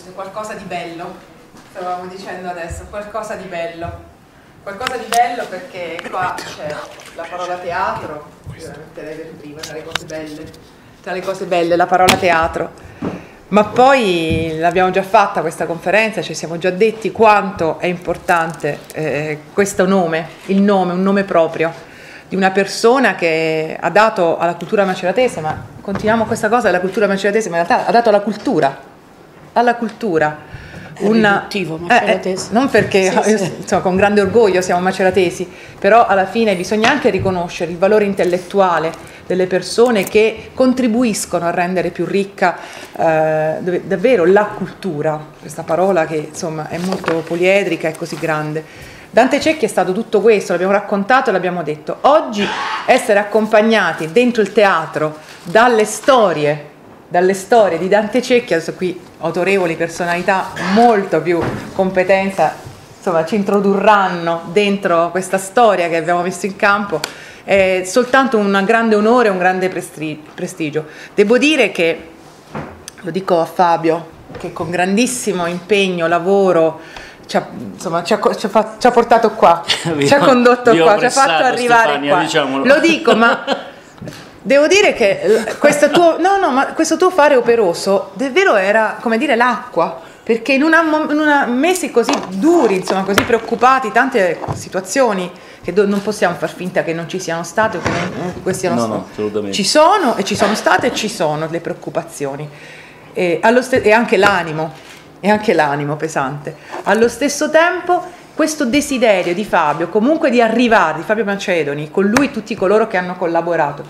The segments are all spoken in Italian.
giuste, qualcosa di bello, stavamo dicendo adesso, qualcosa di bello. Qualcosa di bello perché qua c'è la parola teatro, io la metterei per prima, tra le cose belle, tra le cose belle, la parola teatro. Ma poi l'abbiamo già fatta questa conferenza, ci siamo già detti quanto è importante eh, questo nome, il nome, un nome proprio di una persona che ha dato alla cultura maceratese, ma continuiamo questa cosa della cultura maceratese, ma in realtà ha dato alla cultura, alla cultura. Una, eh, eh, non perché sì, sì. Insomma, con grande orgoglio siamo maceratesi, però alla fine bisogna anche riconoscere il valore intellettuale delle persone che contribuiscono a rendere più ricca eh, davvero la cultura, questa parola che insomma è molto poliedrica e così grande. Dante Cecchi è stato tutto questo, l'abbiamo raccontato e l'abbiamo detto. Oggi essere accompagnati dentro il teatro dalle storie, dalle storie di Dante Cecchi, adesso qui autorevoli personalità, molto più competenza, insomma ci introdurranno dentro questa storia che abbiamo messo in campo, è soltanto un grande onore un grande prestigio. Devo dire che, lo dico a Fabio, che con grandissimo impegno, lavoro, ci ha, insomma, ci ha, ci ha, ci ha portato qua, ci ha condotto qua, ci ha fatto arrivare Stefania, qua. Diciamolo. Lo dico, ma devo dire che questo tuo, no, no, ma questo tuo fare operoso davvero era, come dire, l'acqua. Perché in, una, in una mesi così duri, insomma, così preoccupati, tante situazioni che do, non possiamo far finta che non ci siano state o che non, che siano no, no, ci sono e ci sono state e ci sono le preoccupazioni e, e anche l'animo e anche l'animo pesante. Allo stesso tempo questo desiderio di Fabio, comunque di arrivare, di Fabio Macedoni, con lui tutti coloro che hanno collaborato,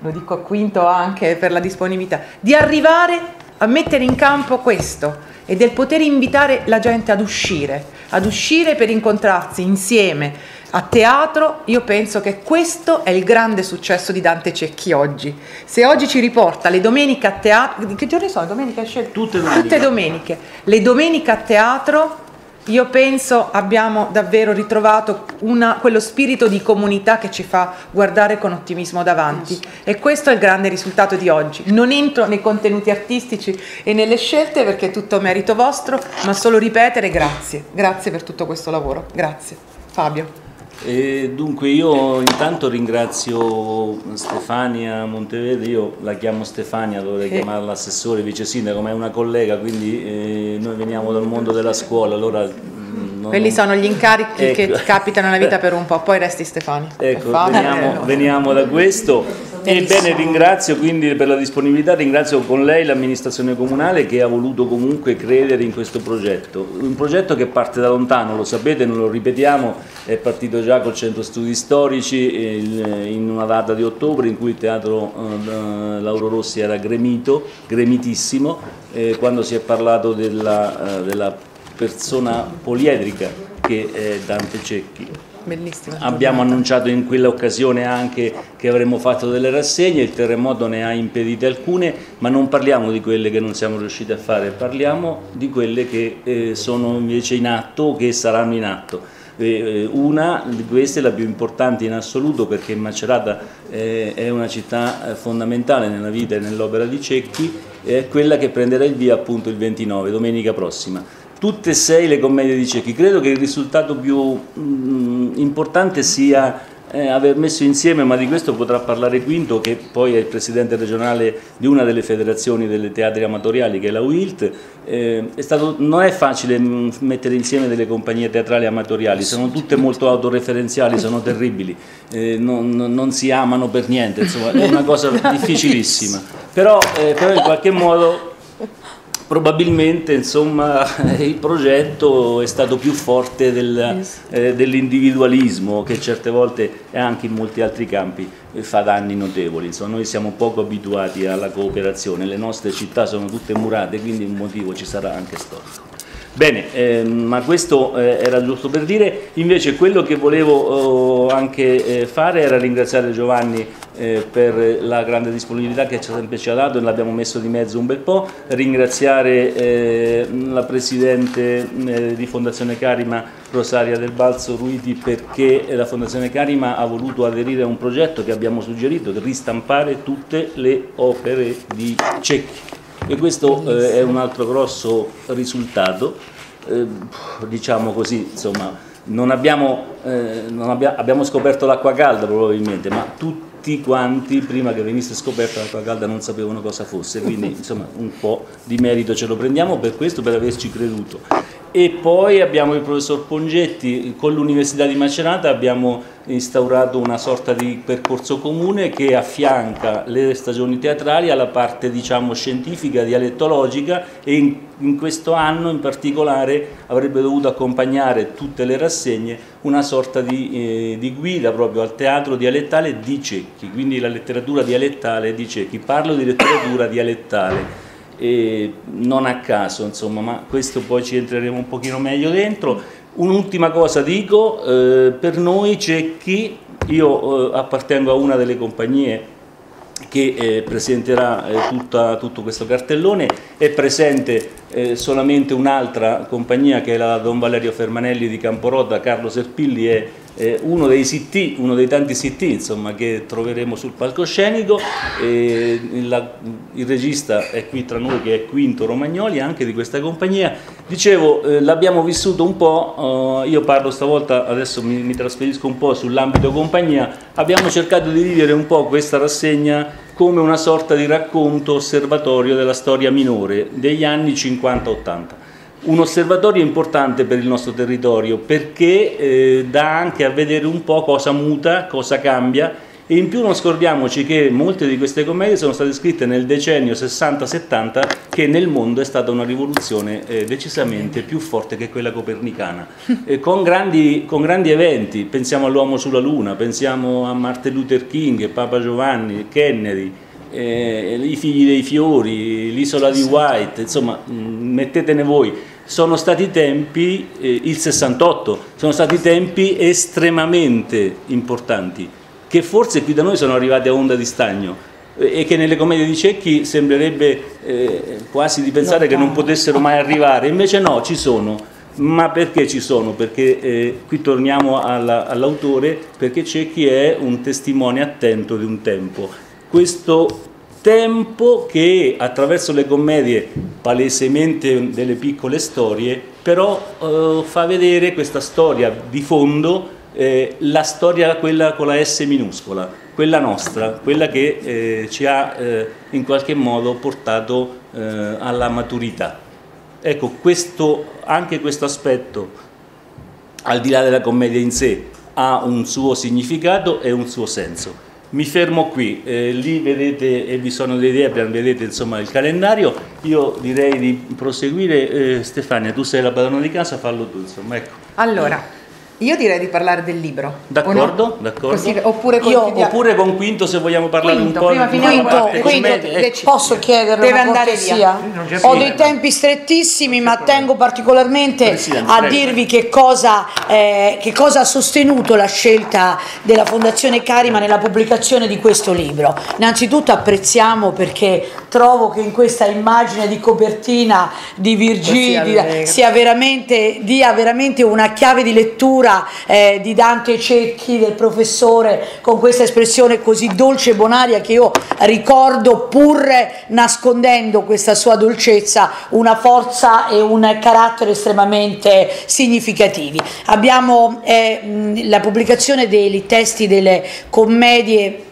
lo dico a Quinto anche per la disponibilità, di arrivare a mettere in campo questo e del poter invitare la gente ad uscire, ad uscire per incontrarsi insieme, a teatro, io penso che questo è il grande successo di Dante Cecchi oggi. Se oggi ci riporta le domeniche a teatro, che giorni sono? Domenica scelte? Tutte domeniche. Tutte domeniche. Le domeniche a teatro, io penso abbiamo davvero ritrovato una, quello spirito di comunità che ci fa guardare con ottimismo davanti. E questo è il grande risultato di oggi. Non entro nei contenuti artistici e nelle scelte perché è tutto merito vostro, ma solo ripetere grazie. Grazie per tutto questo lavoro. Grazie. Fabio. E dunque io intanto ringrazio Stefania Monteverde, io la chiamo Stefania, dovrei chiamarla assessore, vice sindaco, ma è una collega, quindi eh, noi veniamo dal mondo della scuola, allora... Mm, non... Quelli sono gli incarichi ecco. che capitano nella vita per un po', poi resti Stefania. Ecco, veniamo, veniamo da questo. Ebbene, ringrazio quindi per la disponibilità, ringrazio con lei l'amministrazione comunale che ha voluto comunque credere in questo progetto. Un progetto che parte da lontano, lo sapete, non lo ripetiamo, è partito già col centro studi storici in una data di ottobre in cui il teatro eh, Lauro Rossi era gremito, gremitissimo, quando si è parlato della, eh, della persona poliedrica che è Dante Cecchi Bellissima. Abbiamo annunciato in quell'occasione anche che avremmo fatto delle rassegne, il terremoto ne ha impedite alcune, ma non parliamo di quelle che non siamo riusciti a fare, parliamo di quelle che eh, sono invece in atto o che saranno in atto. Eh, una di queste, la più importante in assoluto perché Macerata eh, è una città eh, fondamentale nella vita e nell'opera di Cecchi, è quella che prenderà il via appunto il 29, domenica prossima tutte e sei le commedie di Cecchi. Credo che il risultato più mh, mm, importante sia eh, aver messo insieme, ma di questo potrà parlare Quinto, che poi è il presidente regionale di una delle federazioni delle teatri amatoriali, che è la WILT. Eh, è stato, non è facile mm, mettere insieme delle compagnie teatrali amatoriali, sono tutte molto autoreferenziali, sono terribili, eh, non, non, si amano per niente, insomma, è una cosa difficilissima. Però, eh, però in qualche modo probabilmente insomma, il progetto è stato più forte del, eh, dell'individualismo che certe volte e anche in molti altri campi eh, fa danni notevoli. Insomma, noi siamo poco abituati alla cooperazione, le nostre città sono tutte murate, quindi un motivo ci sarà anche storico. Bene, ehm, ma questo eh, era giusto per dire, invece quello che volevo eh, anche eh, fare era ringraziare Giovanni eh, per la grande disponibilità che sempre ci ha dato. E l'abbiamo messo di mezzo un bel po', ringraziare eh, la Presidente eh, di Fondazione Carima Rosaria del Balzo Ruiti perché la Fondazione Carima ha voluto aderire a un progetto che abbiamo suggerito ristampare tutte le opere di Cecchi e questo eh, è un altro grosso risultato, eh, diciamo così, insomma, non abbiamo, eh, non abbia, abbiamo scoperto l'acqua calda probabilmente, ma tutti quanti prima che venisse scoperta l'acqua calda non sapevano cosa fosse, quindi insomma un po' di merito ce lo prendiamo per questo, per averci creduto. E poi abbiamo il professor Pongetti, con l'Università di Macerata abbiamo instaurato una sorta di percorso comune che affianca le stagioni teatrali alla parte diciamo, scientifica, dialettologica e in, in, questo anno in particolare avrebbe dovuto accompagnare tutte le rassegne una sorta di, eh, di guida proprio al teatro dialettale di Cecchi, quindi la letteratura dialettale di Cecchi. Parlo di letteratura dialettale e non a caso, insomma, ma questo poi ci entreremo un pochino meglio dentro. Un'ultima cosa dico, eh, per noi c'è chi, io eh, appartengo a una delle compagnie che eh, presenterà eh, tutta, tutto questo cartellone, è presente eh, solamente un'altra compagnia che è la Don Valerio Fermanelli di Camporoda, Carlo Serpilli è eh, uno dei CT, uno dei tanti CT insomma, che troveremo sul palcoscenico, eh, la, il regista è qui tra noi che è Quinto Romagnoli anche di questa compagnia, dicevo eh, l'abbiamo vissuto un po', eh, io parlo stavolta, adesso mi, mi trasferisco un po' sull'ambito compagnia, abbiamo cercato di vivere un po' questa rassegna come una sorta di racconto osservatorio della storia minore degli anni 50-80 un osservatorio importante per il nostro territorio perché eh, dà anche a vedere un po' cosa muta, cosa cambia. E in più non scordiamoci che molte di queste commedie sono state scritte nel decennio 60-70 che nel mondo è stata una rivoluzione eh, decisamente più forte che quella copernicana, eh, con, grandi, con, grandi, eventi, pensiamo all'uomo sulla luna, pensiamo a Martin Luther King, Papa Giovanni, Kennedy, eh, i figli dei fiori, l'isola di White, insomma mm, mettetene voi. Sono stati tempi, eh, il 68, sono stati tempi estremamente importanti, che forse qui da noi sono arrivati a onda di stagno eh, e che nelle commedie di Cecchi sembrerebbe eh, quasi di pensare che non potessero mai arrivare, invece no, ci sono. Ma perché ci sono? Perché eh, qui torniamo all'autore, perché Cecchi è un testimone attento di un tempo questo tempo che attraverso le commedie palesemente delle piccole storie però eh, fa vedere questa storia di fondo eh, la storia quella con la S minuscola quella nostra, quella che eh, ci ha eh, in qualche modo portato eh, alla maturità. Ecco questo, anche questo aspetto al di là della commedia in sé ha un suo significato e un suo senso mi fermo qui, eh, lì vedete e vi sono delle idee, vedete insomma il calendario, io direi di proseguire, eh, Stefania tu sei la padrona di casa, fallo tu insomma, ecco. Allora, io direi di parlare del libro. D'accordo, no? d'accordo. Così, oppure, con Io, oppure con Quinto se vogliamo parlare quinto, un po'. Prima Quinto, quinto, ecco. posso chiedere Deve una cortesia? Ho dei tempi strettissimi ma tengo particolarmente Presidente, a prego. dirvi che cosa, eh, che cosa, ha sostenuto la scelta della Fondazione Carima nella pubblicazione di questo libro. Innanzitutto apprezziamo perché trovo che in questa immagine di copertina di Virgilio sia veramente, dia veramente una chiave di lettura lettura eh, di Dante Cecchi, del professore, con questa espressione così dolce e bonaria che io ricordo pur nascondendo questa sua dolcezza, una forza e un carattere estremamente significativi. Abbiamo eh, la pubblicazione dei testi delle commedie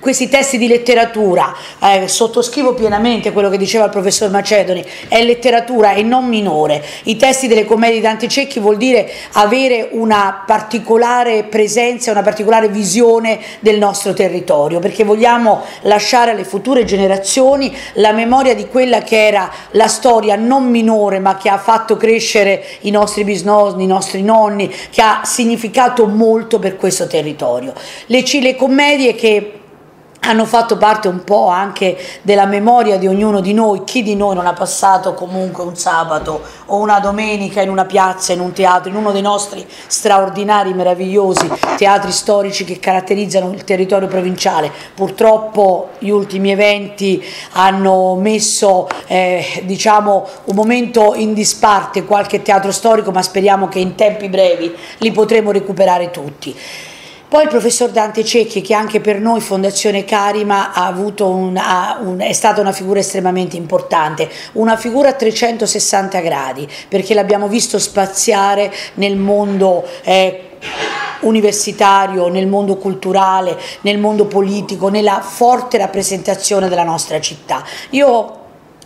questi testi di letteratura, eh, sottoscrivo pienamente quello che diceva il professor Macedoni, è letteratura e non minore. I testi delle commedie di Dante Cecchi vuol dire avere una particolare presenza, una particolare visione del nostro territorio, perché vogliamo lasciare alle future generazioni la memoria di quella che era la storia non minore, ma che ha fatto crescere i nostri bisnonni, i nostri nonni, che ha significato molto per questo territorio. Le, le commedie che hanno fatto parte un po' anche della memoria di ognuno di noi, chi di noi non ha passato comunque un sabato o una domenica in una piazza, in un teatro, in uno dei nostri straordinari, meravigliosi teatri storici che caratterizzano il territorio provinciale. Purtroppo gli ultimi eventi hanno messo eh, diciamo, un momento in disparte qualche teatro storico, ma speriamo che in tempi brevi li potremo recuperare tutti. Poi il professor Dante Cecchi, che anche per noi Fondazione Carima un, un, è stata una figura estremamente importante, una figura a 360 gradi, perché l'abbiamo visto spaziare nel mondo eh, universitario, nel mondo culturale, nel mondo politico, nella forte rappresentazione della nostra città. Io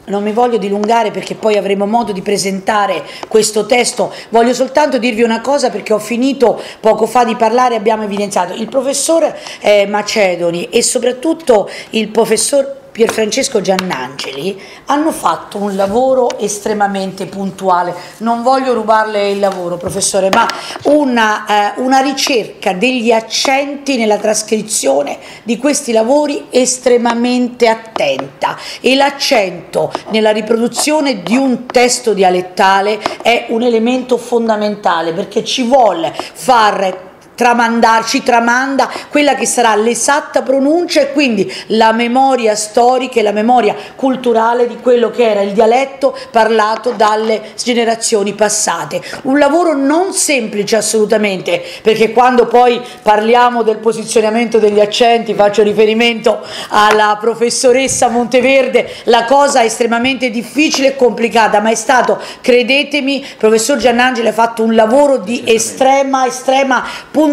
non mi voglio dilungare perché poi avremo modo di presentare questo testo, voglio soltanto dirvi una cosa perché ho finito poco fa di parlare, abbiamo evidenziato. Il professor eh, Macedoni e soprattutto il professor Pierfrancesco Giannangeli hanno fatto un lavoro estremamente puntuale. Non voglio rubarle il lavoro, professore, ma una, eh, una ricerca degli accenti nella trascrizione di questi lavori estremamente attenta e l'accento nella riproduzione di un testo dialettale è un elemento fondamentale perché ci vuole far tramandarci, tramanda quella che sarà l'esatta pronuncia e quindi la memoria storica e la memoria culturale di quello che era il dialetto parlato dalle generazioni passate. Un lavoro non semplice assolutamente, perché quando poi parliamo del posizionamento degli accenti, faccio riferimento alla professoressa Monteverde, la cosa è estremamente difficile e complicata, ma è stato, credetemi, professor Giannangeli ha fatto un lavoro di estrema, estrema puntualità,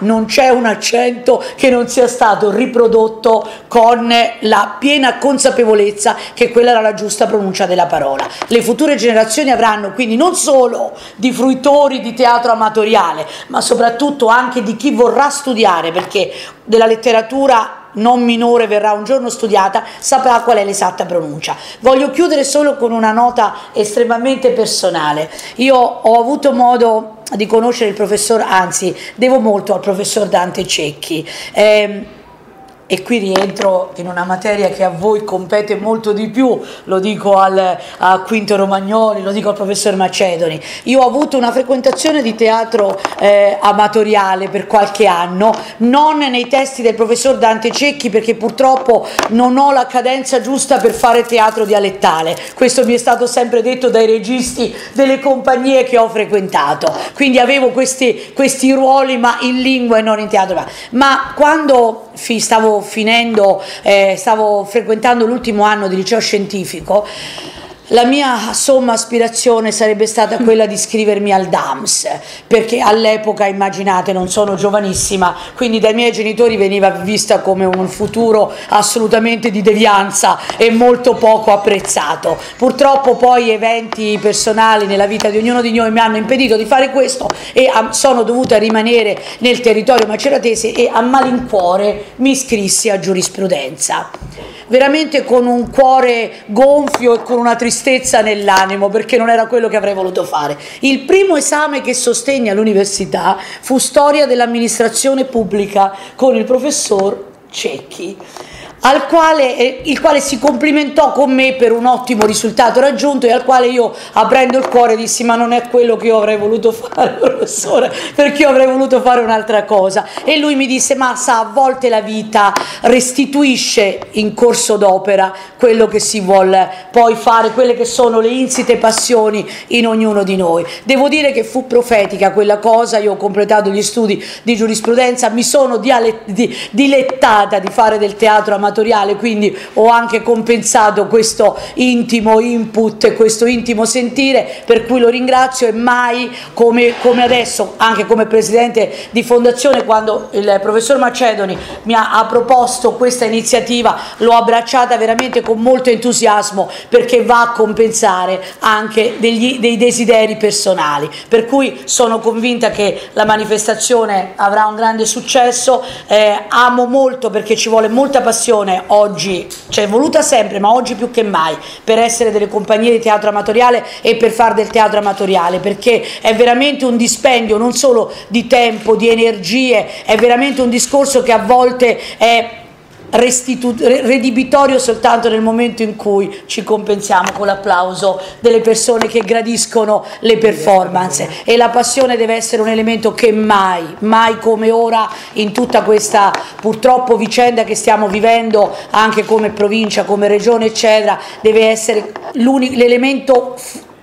non c'è un accento che non sia stato riprodotto con la piena consapevolezza che quella era la giusta pronuncia della parola. Le future generazioni avranno quindi non solo di fruitori di teatro amatoriale, ma soprattutto anche di chi vorrà studiare, perché della letteratura non minore verrà un giorno studiata, saprà qual è l'esatta pronuncia. Voglio chiudere solo con una nota estremamente personale. Io ho avuto modo di conoscere il professor, anzi devo molto al professor Dante Cecchi. Eh, e qui rientro in una materia che a voi compete molto di più, lo dico al, a Quinto Romagnoli, lo dico al professor Macedoni. Io ho avuto una frequentazione di teatro eh, amatoriale per qualche anno, non nei testi del professor Dante Cecchi perché purtroppo non ho la cadenza giusta per fare teatro dialettale, questo mi è stato sempre detto dai registi delle compagnie che ho frequentato, quindi avevo questi, questi ruoli ma in lingua e non in teatro. Ma quando stavo finendo, eh, stavo frequentando l'ultimo anno di liceo scientifico, la mia somma aspirazione sarebbe stata quella di iscrivermi al DAMS, perché all'epoca, immaginate, non sono giovanissima, quindi dai miei genitori veniva vista come un futuro assolutamente di devianza e molto poco apprezzato. Purtroppo poi eventi personali nella vita di ognuno di noi mi hanno impedito di fare questo e sono dovuta rimanere nel territorio maceratese e a malincuore mi iscrissi a giurisprudenza veramente con un cuore gonfio e con una tristezza nell'animo perché non era quello che avrei voluto fare. Il primo esame che sostenne all'università fu storia dell'amministrazione pubblica con il professor Cecchi quale, eh, il quale si complimentò con me per un ottimo risultato raggiunto e al quale io aprendo il cuore dissi ma non è quello che io avrei voluto fare professore perché io avrei voluto fare un'altra cosa. E lui mi disse ma sa a volte la vita restituisce in corso d'opera quello che si vuole poi fare quelle che sono le insite passioni in ognuno di noi. Devo dire che fu profetica quella cosa io ho completato gli studi di giurisprudenza mi sono dilettata di fare del teatro amatoriale amatoriale, quindi ho anche compensato questo intimo input questo intimo sentire, per cui lo ringrazio e mai come, come adesso, anche come presidente di fondazione, quando il professor Macedoni mi ha, ha proposto questa iniziativa, l'ho abbracciata veramente con molto entusiasmo perché va a compensare anche degli, dei desideri personali, per cui sono convinta che la manifestazione avrà un grande successo, eh, amo molto perché ci vuole molta passione passione oggi, cioè voluta sempre, ma oggi più che mai, per essere delle compagnie di teatro amatoriale e per fare del teatro amatoriale, perché è veramente un dispendio non solo di tempo, di energie, è veramente un discorso che a volte è redibitorio soltanto nel momento in cui ci compensiamo con l'applauso delle persone che gradiscono le performance. E la passione deve essere un elemento che mai, mai come ora in tutta questa purtroppo vicenda che stiamo vivendo anche come provincia, come regione eccetera, deve essere l'elemento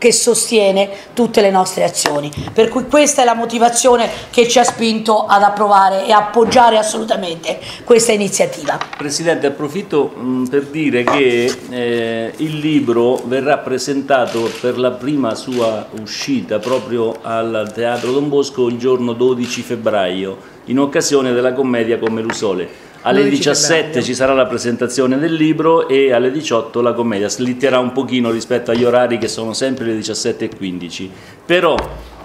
che sostiene tutte le nostre azioni. Per cui questa è la motivazione che ci ha spinto ad approvare e appoggiare assolutamente questa iniziativa. Presidente, approfitto mh, per dire che eh, il libro verrà presentato per la prima sua uscita proprio al Teatro Don Bosco il giorno 12 febbraio, in occasione della commedia Come Lusole. Alle 17 ci sarà la presentazione del libro e alle 18 la commedia, slitterà un pochino rispetto agli orari che sono sempre le 17.15. Però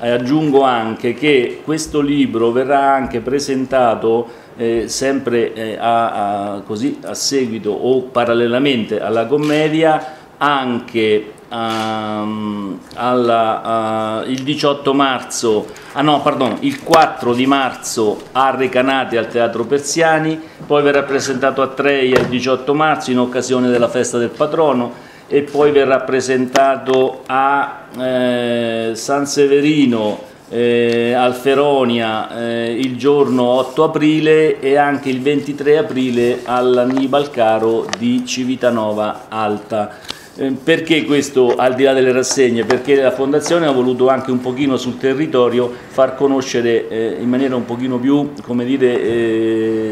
eh, aggiungo anche che questo libro verrà anche presentato eh, sempre eh, a, a, così, a seguito o parallelamente alla commedia anche um, alla, uh, il 18 marzo, ah no, pardon, il 4 di marzo a Recanati al Teatro Persiani, poi verrà presentato a Treia il 18 marzo in occasione della festa del patrono e poi verrà presentato a eh, San Severino eh, Alferonia eh, il giorno 8 aprile e anche il 23 aprile all'Annibal Caro di Civitanova Alta. Eh, perché questo al di là delle rassegne? Perché la Fondazione ha voluto anche un pochino sul territorio far conoscere eh, in maniera un pochino più, dire, eh,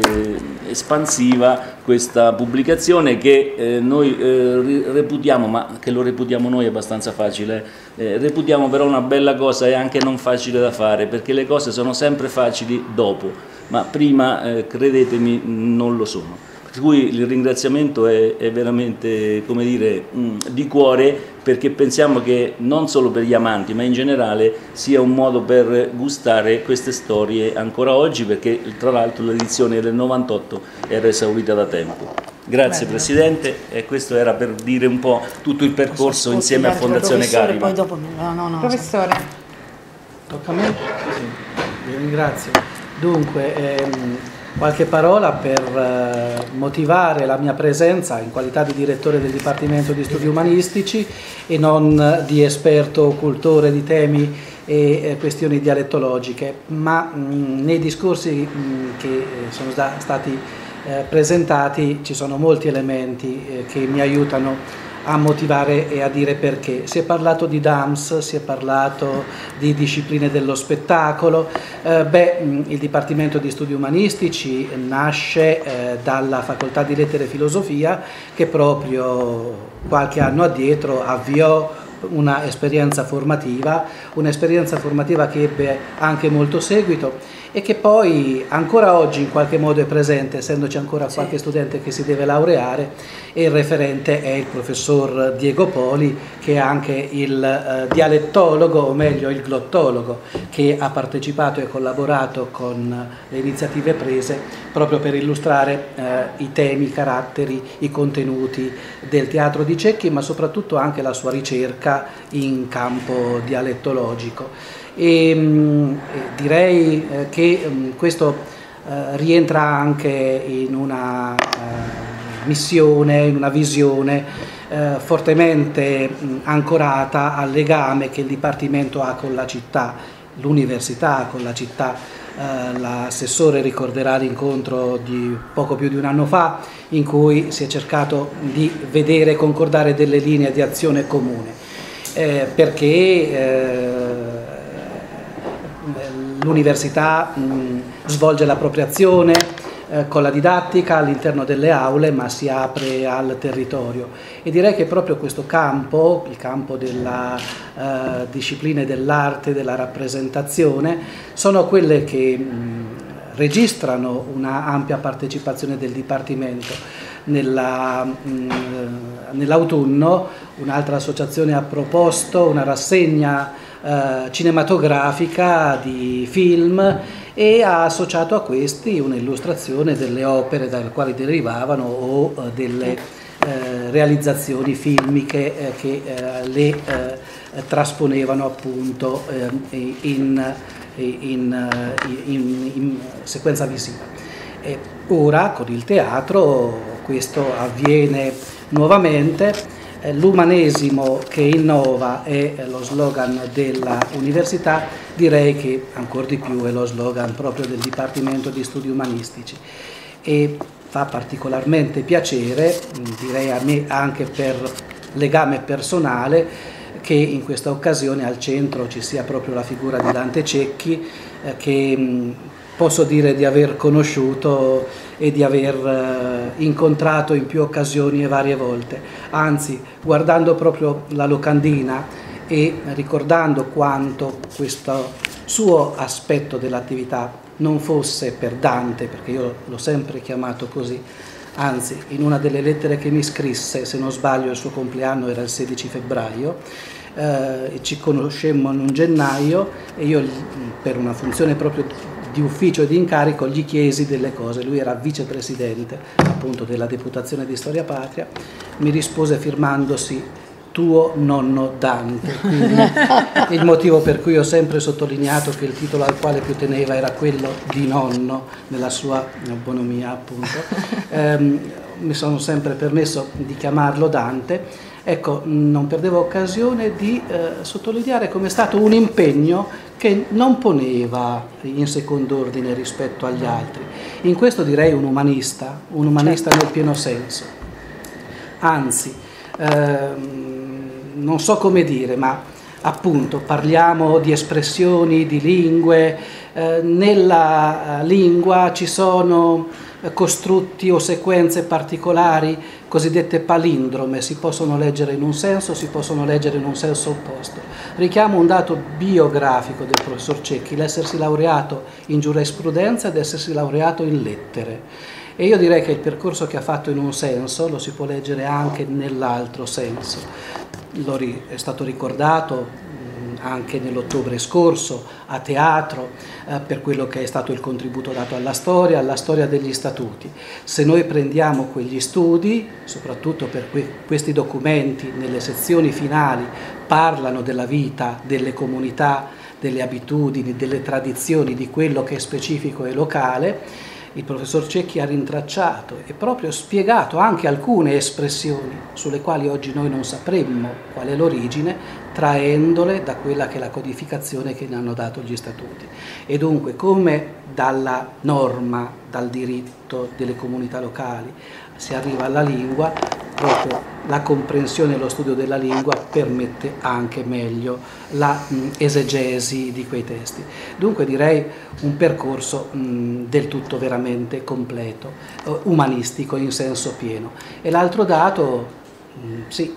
espansiva questa pubblicazione che eh, noi eh, reputiamo, ma che lo reputiamo noi è abbastanza facile, eh, reputiamo però una bella cosa e anche non facile da fare, perché le cose sono sempre facili dopo, ma prima, credetemi, non lo sono. Per cui il ringraziamento è, è veramente dire, mh, di cuore perché pensiamo che non solo per gli amanti ma in generale sia un modo per gustare queste storie ancora oggi perché tra l'altro l'edizione del 98 era esaurita da tempo. Grazie Bene. Presidente e questo era per dire un po' tutto il percorso insieme a Fondazione Carima. Poi dopo, no, no, no, Professore. Tocca a me? Sì, sì. Vi ringrazio. Dunque, ehm, qualche parola per eh, motivare la mia presenza in qualità di direttore del Dipartimento di Studi Umanistici e non di esperto cultore di temi e eh, questioni dialettologiche, ma mh, nei discorsi mh, che eh, sono stati eh, presentati ci sono molti elementi eh, che mi aiutano a motivare e a dire perché. Si è parlato di DAMS, si è parlato di discipline dello spettacolo, eh, beh, il Dipartimento di Studi Umanistici nasce eh, dalla Facoltà di Lettere e Filosofia che proprio qualche anno addietro avviò una esperienza formativa, un'esperienza formativa che ebbe anche molto seguito e che poi ancora oggi in qualche modo è presente, essendoci ancora qualche studente che si deve laureare e il referente è il professor Diego Poli che è anche il eh, dialettologo o meglio il glottologo che ha partecipato e collaborato con le iniziative prese proprio per illustrare eh, i temi, i caratteri, i contenuti del teatro di Cecchi ma soprattutto anche la sua ricerca in campo dialettologico e mm, direi eh, che mm, questo eh, rientra anche in una eh, missione, in una visione fortemente mm, ancorata al legame che il Dipartimento ha con la città, l'università con la città. L'assessore ricorderà l'incontro di poco più di un anno fa in cui si è cercato di vedere e concordare delle linee di azione comune perché l'università svolge l'appropriazione eh, con la didattica all'interno delle aule ma si apre al territorio e direi che proprio questo campo, il campo della eh, discipline dell'arte, della rappresentazione, sono quelle che mh, registrano una ampia partecipazione del Dipartimento. nell'autunno un'altra associazione ha proposto una rassegna eh, cinematografica di film e ha associato a questi un'illustrazione delle opere dalle quali derivavano o eh, delle eh, realizzazioni filmiche che le trasponevano appunto in, in, in, in, sequenza visiva. Ora con il teatro questo avviene nuovamente l'umanesimo che innova è lo slogan dell'università, direi che ancora di più è lo slogan proprio del Dipartimento di Studi Umanistici. E fa particolarmente piacere, direi a me anche per legame personale, che in questa occasione al centro ci sia proprio la figura di Dante Cecchi eh, che mh, posso dire di aver conosciuto e di aver eh, incontrato in più occasioni e varie volte. Anzi, guardando proprio la locandina e ricordando quanto questo suo aspetto dell'attività non fosse per Dante, perché io l'ho sempre chiamato così, anzi in una delle lettere che mi scrisse, se non sbaglio il suo compleanno era il 16 febbraio, eh, ci conoscemmo in un gennaio e io per una funzione proprio di ufficio e di incarico gli chiesi delle cose, lui era vicepresidente appunto della deputazione di Storia Patria, mi rispose firmandosi tuo nonno Dante. Quindi il motivo per cui ho sempre sottolineato che il titolo al quale più teneva era quello di nonno, nella sua bonomia appunto. Eh, mi sono sempre permesso di chiamarlo Dante. Ecco, non perdevo occasione di eh, sottolineare come è stato un impegno che non poneva in secondo ordine rispetto agli altri. In questo direi un umanista, un umanista certo. nel pieno senso. Anzi, ehm, non so come dire, ma appunto parliamo di espressioni, di lingue, eh, nella eh, lingua ci sono eh, costrutti o sequenze particolari, cosiddette palindrome, si possono leggere in un senso, si possono leggere in un senso opposto. Richiamo un dato biografico del professor Cecchi, l'essersi laureato in giurisprudenza ed essersi laureato in lettere. E io direi che il percorso che ha fatto in un senso lo si può leggere anche nell'altro senso è stato ricordato anche nell'ottobre scorso a teatro eh, per quello che è stato il contributo dato alla storia, alla storia degli statuti. Se noi prendiamo quegli studi, soprattutto per que- questi documenti nelle sezioni finali, parlano della vita, delle comunità, delle abitudini, delle tradizioni, di quello che è specifico e locale, il professor Cecchi ha rintracciato e proprio spiegato anche alcune espressioni sulle quali oggi noi non sapremmo qual è l'origine, traendole da quella che è la codificazione che ne hanno dato gli statuti. E dunque come dalla norma, dal diritto delle comunità locali si arriva alla lingua, proprio la comprensione e lo studio della lingua permette anche meglio la mh, esegesi di quei testi. Dunque direi un percorso mh, del tutto veramente completo, uh, umanistico in senso pieno. E l'altro dato, mh, sì,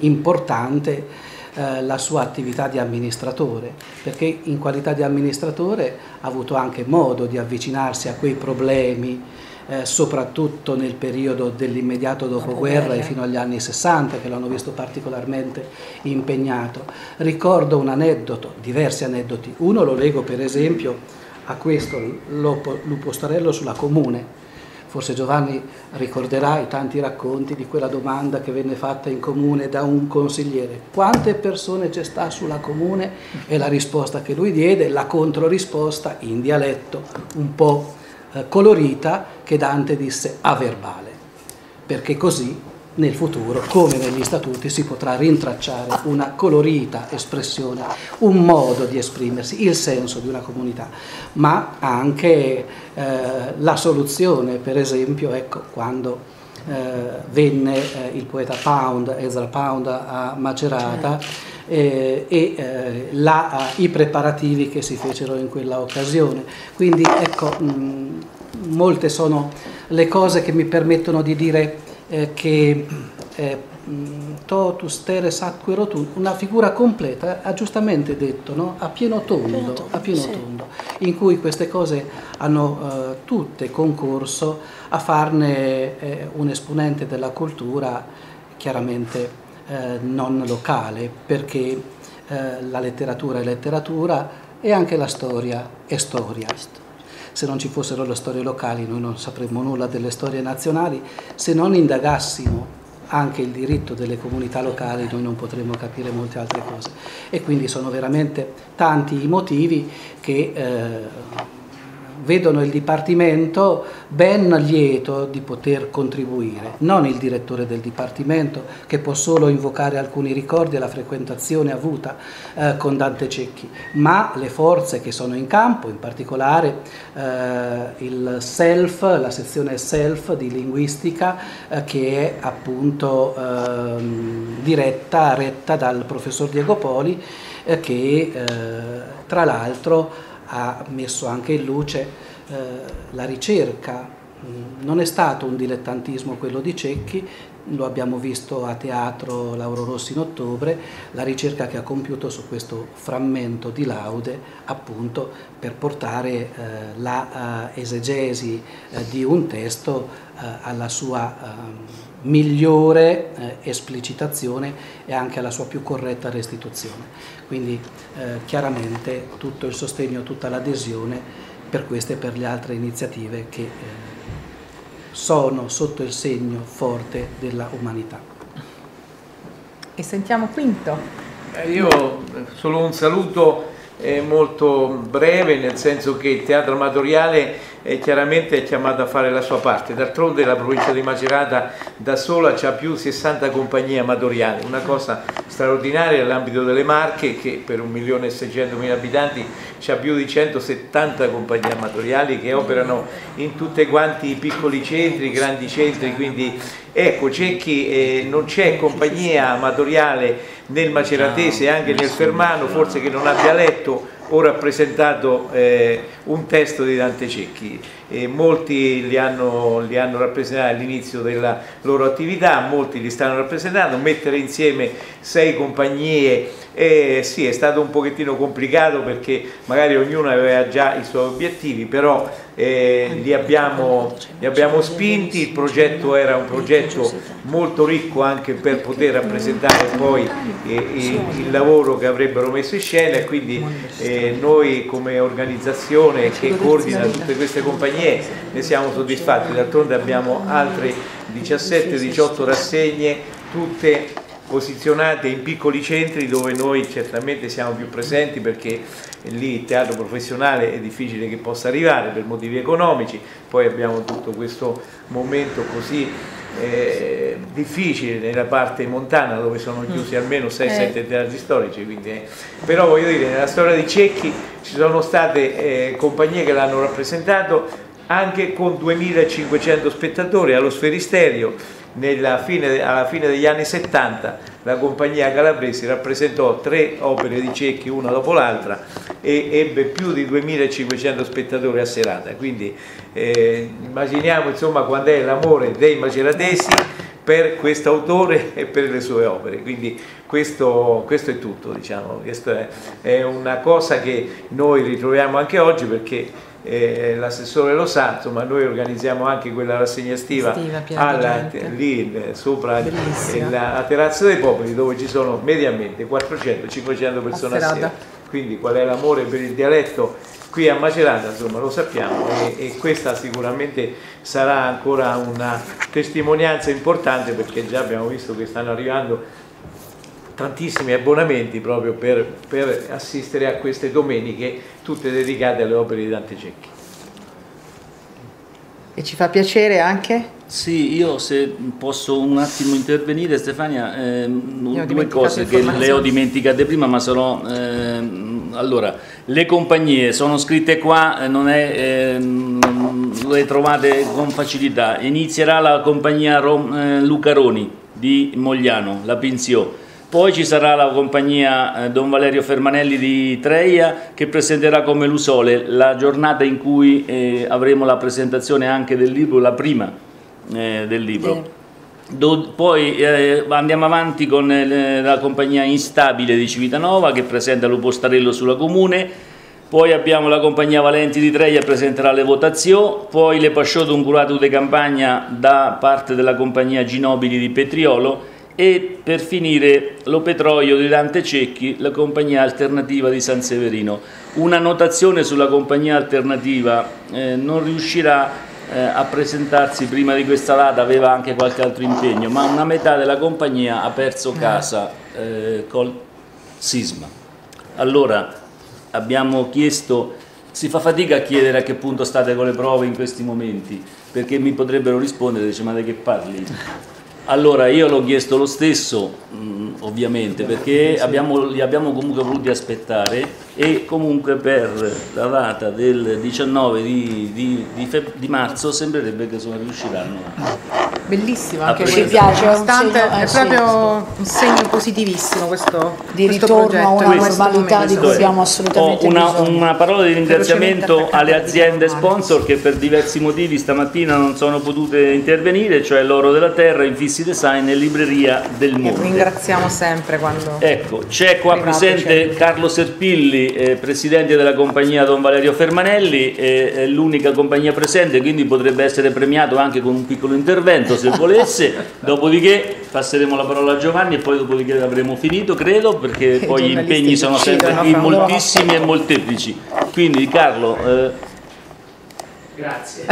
importante, eh, la sua attività di amministratore, perché in qualità di amministratore ha avuto anche modo di avvicinarsi a quei problemi eh, soprattutto nel periodo dell'immediato dopoguerra e fino agli anni 60 che l'hanno visto particolarmente impegnato. Ricordo un aneddoto, diversi aneddoti, uno lo leggo per esempio a questo, Lupo Starello sulla comune. Forse Giovanni ricorderà i tanti racconti di quella domanda che venne fatta in comune da un consigliere. Quante persone c'è sta sulla comune? E la risposta che lui diede, la controrisposta in dialetto un po' Eh, colorita che Dante disse a verbale, perché così nel futuro, come negli statuti, si potrà rintracciare una colorita espressione, un modo di esprimersi, il senso di una comunità, ma anche eh, la soluzione, per esempio, ecco, quando eh, venne eh, il poeta Pound, Ezra Pound a Macerata, certo eh, e eh, la, i preparativi che si fecero in quella occasione. Quindi ecco, mh, molte sono le cose che mi permettono di dire eh, che eh, totus teres atque rotund, una figura completa, ha giustamente detto, no? a pieno tondo, pieno tondo, a pieno sì. tondo in cui queste cose hanno eh, tutte concorso a farne eh, un esponente della cultura chiaramente eh, non locale, perché eh, la letteratura è letteratura e anche la storia è storia. Se non ci fossero le storie locali noi non sapremmo nulla delle storie nazionali, se non indagassimo anche il diritto delle comunità locali noi non potremmo capire molte altre cose. E quindi sono veramente tanti i motivi che eh, vedono il Dipartimento ben lieto di poter contribuire, non il direttore del Dipartimento che può solo invocare alcuni ricordi alla frequentazione avuta eh, con Dante Cecchi, ma le forze che sono in campo, in particolare eh, il SELF, la sezione SELF di linguistica eh, che è appunto ehm, diretta, retta dal professor Diego Poli, eh, che eh, tra l'altro ha messo anche in luce eh, la ricerca. Mm, non è stato un dilettantismo quello di Cecchi, lo abbiamo visto a teatro Lauro Rossi in ottobre, la ricerca che ha compiuto su questo frammento di laude appunto per portare eh, la uh, esegesi eh, di un testo eh, alla sua ehm, migliore eh, esplicitazione e anche alla sua più corretta restituzione. Quindi eh, chiaramente tutto il sostegno, tutta l'adesione per queste e per le altre iniziative che eh, sono sotto il segno forte della umanità. E sentiamo Quinto. Eh, io eh, solo un saluto eh, molto breve, nel senso che il teatro amatoriale e chiaramente è chiamata a fare la sua parte. D'altronde la provincia di Macerata da sola ha più 60 compagnie amatoriali, una cosa straordinaria nell'ambito delle Marche che per 1.600.000 abitanti ha più di 170 compagnie amatoriali che operano in tutti quanti i piccoli centri, i grandi centri, quindi ecco Cecchi eh, non c'è compagnia amatoriale nel Maceratese e anche nel Fermano, forse che non abbia letto ho rappresentato eh, un testo di Dante Cecchi e molti li hanno, li hanno rappresentati all'inizio della loro attività, molti li stanno rappresentando, mettere insieme sei compagnie eh, sì, è stato un pochettino complicato perché magari ognuno aveva già i suoi obiettivi, però eh, li, abbiamo, li, abbiamo, spinti, il progetto era un progetto molto ricco anche per poter rappresentare poi eh, il lavoro che avrebbero messo in scena. E quindi eh, noi come organizzazione che coordina tutte queste compagnie ne siamo soddisfatti, d'altronde abbiamo altre 17-18 rassegne tutte posizionate in piccoli centri dove noi certamente siamo più presenti perché lì il teatro professionale è difficile che possa arrivare per motivi economici, poi abbiamo tutto questo momento così eh, difficile nella parte montana dove sono mm. chiusi almeno 6-7 eh. teatri storici, quindi, eh. però voglio dire nella storia di Cecchi ci sono state eh, compagnie che l'hanno rappresentato anche con 2500 spettatori allo Sferisterio fine, alla fine degli anni 70 la compagnia calabrese rappresentò tre opere di Cecchi una dopo l'altra e ebbe più di 2500 spettatori a serata quindi eh, immaginiamo insomma quando è l'amore dei maceratesi per questo autore e per le sue opere quindi questo, questo è tutto diciamo. questo è, è una cosa che noi ritroviamo anche oggi perché eh, l'assessore lo sa, insomma noi organizziamo anche quella rassegna estiva, alla, lì sopra la terrazza dei popoli dove ci sono mediamente 400-500 persone a sera. Quindi qual è l'amore per il dialetto? Qui a Macerata, insomma lo sappiamo e, e questa sicuramente sarà ancora una testimonianza importante perché già abbiamo visto che stanno arrivando tantissimi abbonamenti proprio per, per, assistere a queste domeniche tutte dedicate alle opere di Dante Cecchi. E ci fa piacere anche? Sì, io se posso un attimo intervenire Stefania, eh, due cose che le ho dimenticate prima ma sono... Eh, allora, le compagnie sono scritte qua, eh, non è, eh, le trovate con facilità. Inizierà la compagnia Rom, eh, Lucaroni di Mogliano, la Pinzio poi ci sarà la compagnia eh, Don Valerio Fermanelli di Treia che presenterà come Lusole la giornata in cui eh, avremo la presentazione anche del libro, la prima eh, del libro. Do, poi eh, andiamo avanti con eh, la compagnia Instabile di Civitanova che presenta Lupo Starello sulla Comune, poi abbiamo la compagnia Valenti di Treia che presenterà le votazioni, poi le Pasciotto un curato di campagna da parte della compagnia Ginobili di Petriolo e per finire lo petrolio di Dante Cecchi, la compagnia alternativa di San Severino. Una notazione sulla compagnia alternativa, eh, non riuscirà eh, a presentarsi prima di questa data, aveva anche qualche altro impegno, ma una metà della compagnia ha perso ah. casa eh, col sisma. Allora abbiamo chiesto si fa fatica a chiedere a che punto state con le prove in questi momenti, perché mi potrebbero rispondere, dice ma di che parli? Allora io l'ho chiesto lo stesso, mm, ovviamente, perché abbiamo, li abbiamo comunque voluti aspettare e comunque per la data del 19 di, di, di, di marzo sembrerebbe che sono riusciranno bellissimo anche ci piace, è, un segno, è proprio sì. un segno positivissimo questo di questo ritorno progetto. a una normalità di cui abbiamo assolutamente una, bisogno. Una parola di ringraziamento alle aziende sponsor che per diversi motivi stamattina non sono potute intervenire, cioè l'Oro della Terra, Infissi Design e Libreria del Mondo. ringraziamo sempre quando... Ecco, c'è qua presente Carlo Serpilli, eh, presidente della compagnia Don Valerio Fermanelli, eh, è l'unica compagnia presente, quindi potrebbe essere premiato anche con un piccolo intervento se volesse, dopodiché passeremo la parola a Giovanni e poi dopodiché avremo finito, credo, perché poi gli impegni sono sempre qui moltissimi e molteplici. Quindi Carlo... Eh, Grazie.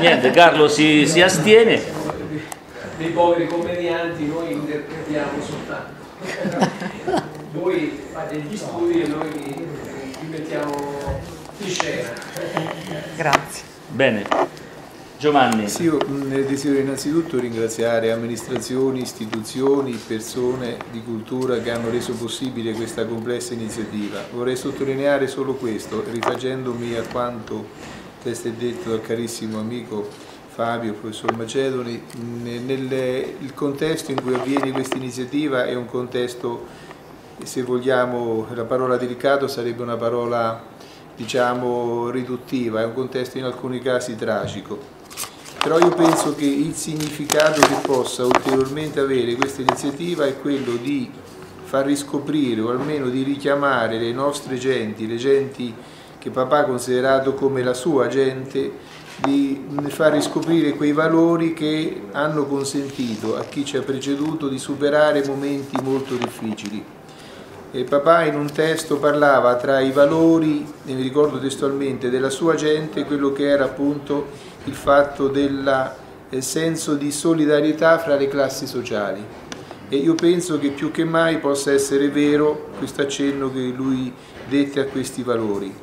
Niente, Carlo si, si astiene. Dei poveri commedianti noi interpretiamo soltanto. Voi fate gli studi e noi vi mettiamo in scena. Grazie. Bene. Giovanni. Sì, io desidero innanzitutto ringraziare amministrazioni, istituzioni, persone di cultura che hanno reso possibile questa complessa iniziativa. Vorrei sottolineare solo questo, rifacendomi a quanto testé detto dal carissimo amico Fabio, professor Macedoni, nel, il contesto in cui avviene questa iniziativa è un contesto, se vogliamo, la parola delicato sarebbe una parola diciamo riduttiva, è un contesto in alcuni casi tragico però io penso che il significato che possa ulteriormente avere questa iniziativa è quello di far riscoprire o almeno di richiamare le nostre genti, le genti che papà ha considerato come la sua gente, di far riscoprire quei valori che hanno consentito a chi ci ha preceduto di superare momenti molto difficili. E papà in un testo parlava tra i valori, mi ricordo testualmente, della sua gente, quello che era appunto il fatto del eh, senso di solidarietà fra le classi sociali e io penso che più che mai possa essere vero questo accenno che lui dette a questi valori.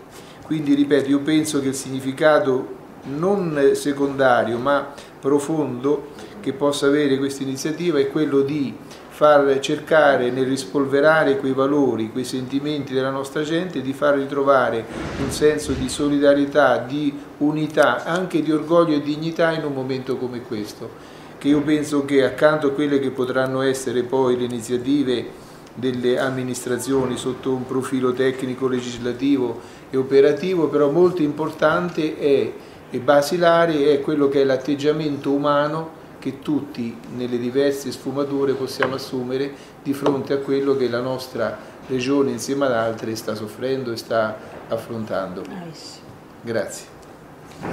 Quindi ripeto, io penso che il significato non secondario ma profondo che possa avere questa iniziativa è quello di far cercare nel rispolverare quei valori, quei sentimenti della nostra gente, di far ritrovare un senso di solidarietà, di unità, anche di orgoglio e dignità in un momento come questo, che io penso che accanto a quelle che potranno essere poi le iniziative delle amministrazioni sotto un profilo tecnico, legislativo e operativo, però molto importante è, e basilare è quello che è l'atteggiamento umano che tutti nelle diverse sfumature possiamo assumere di fronte a quello che la nostra regione insieme ad altre sta soffrendo e sta affrontando. Grazie.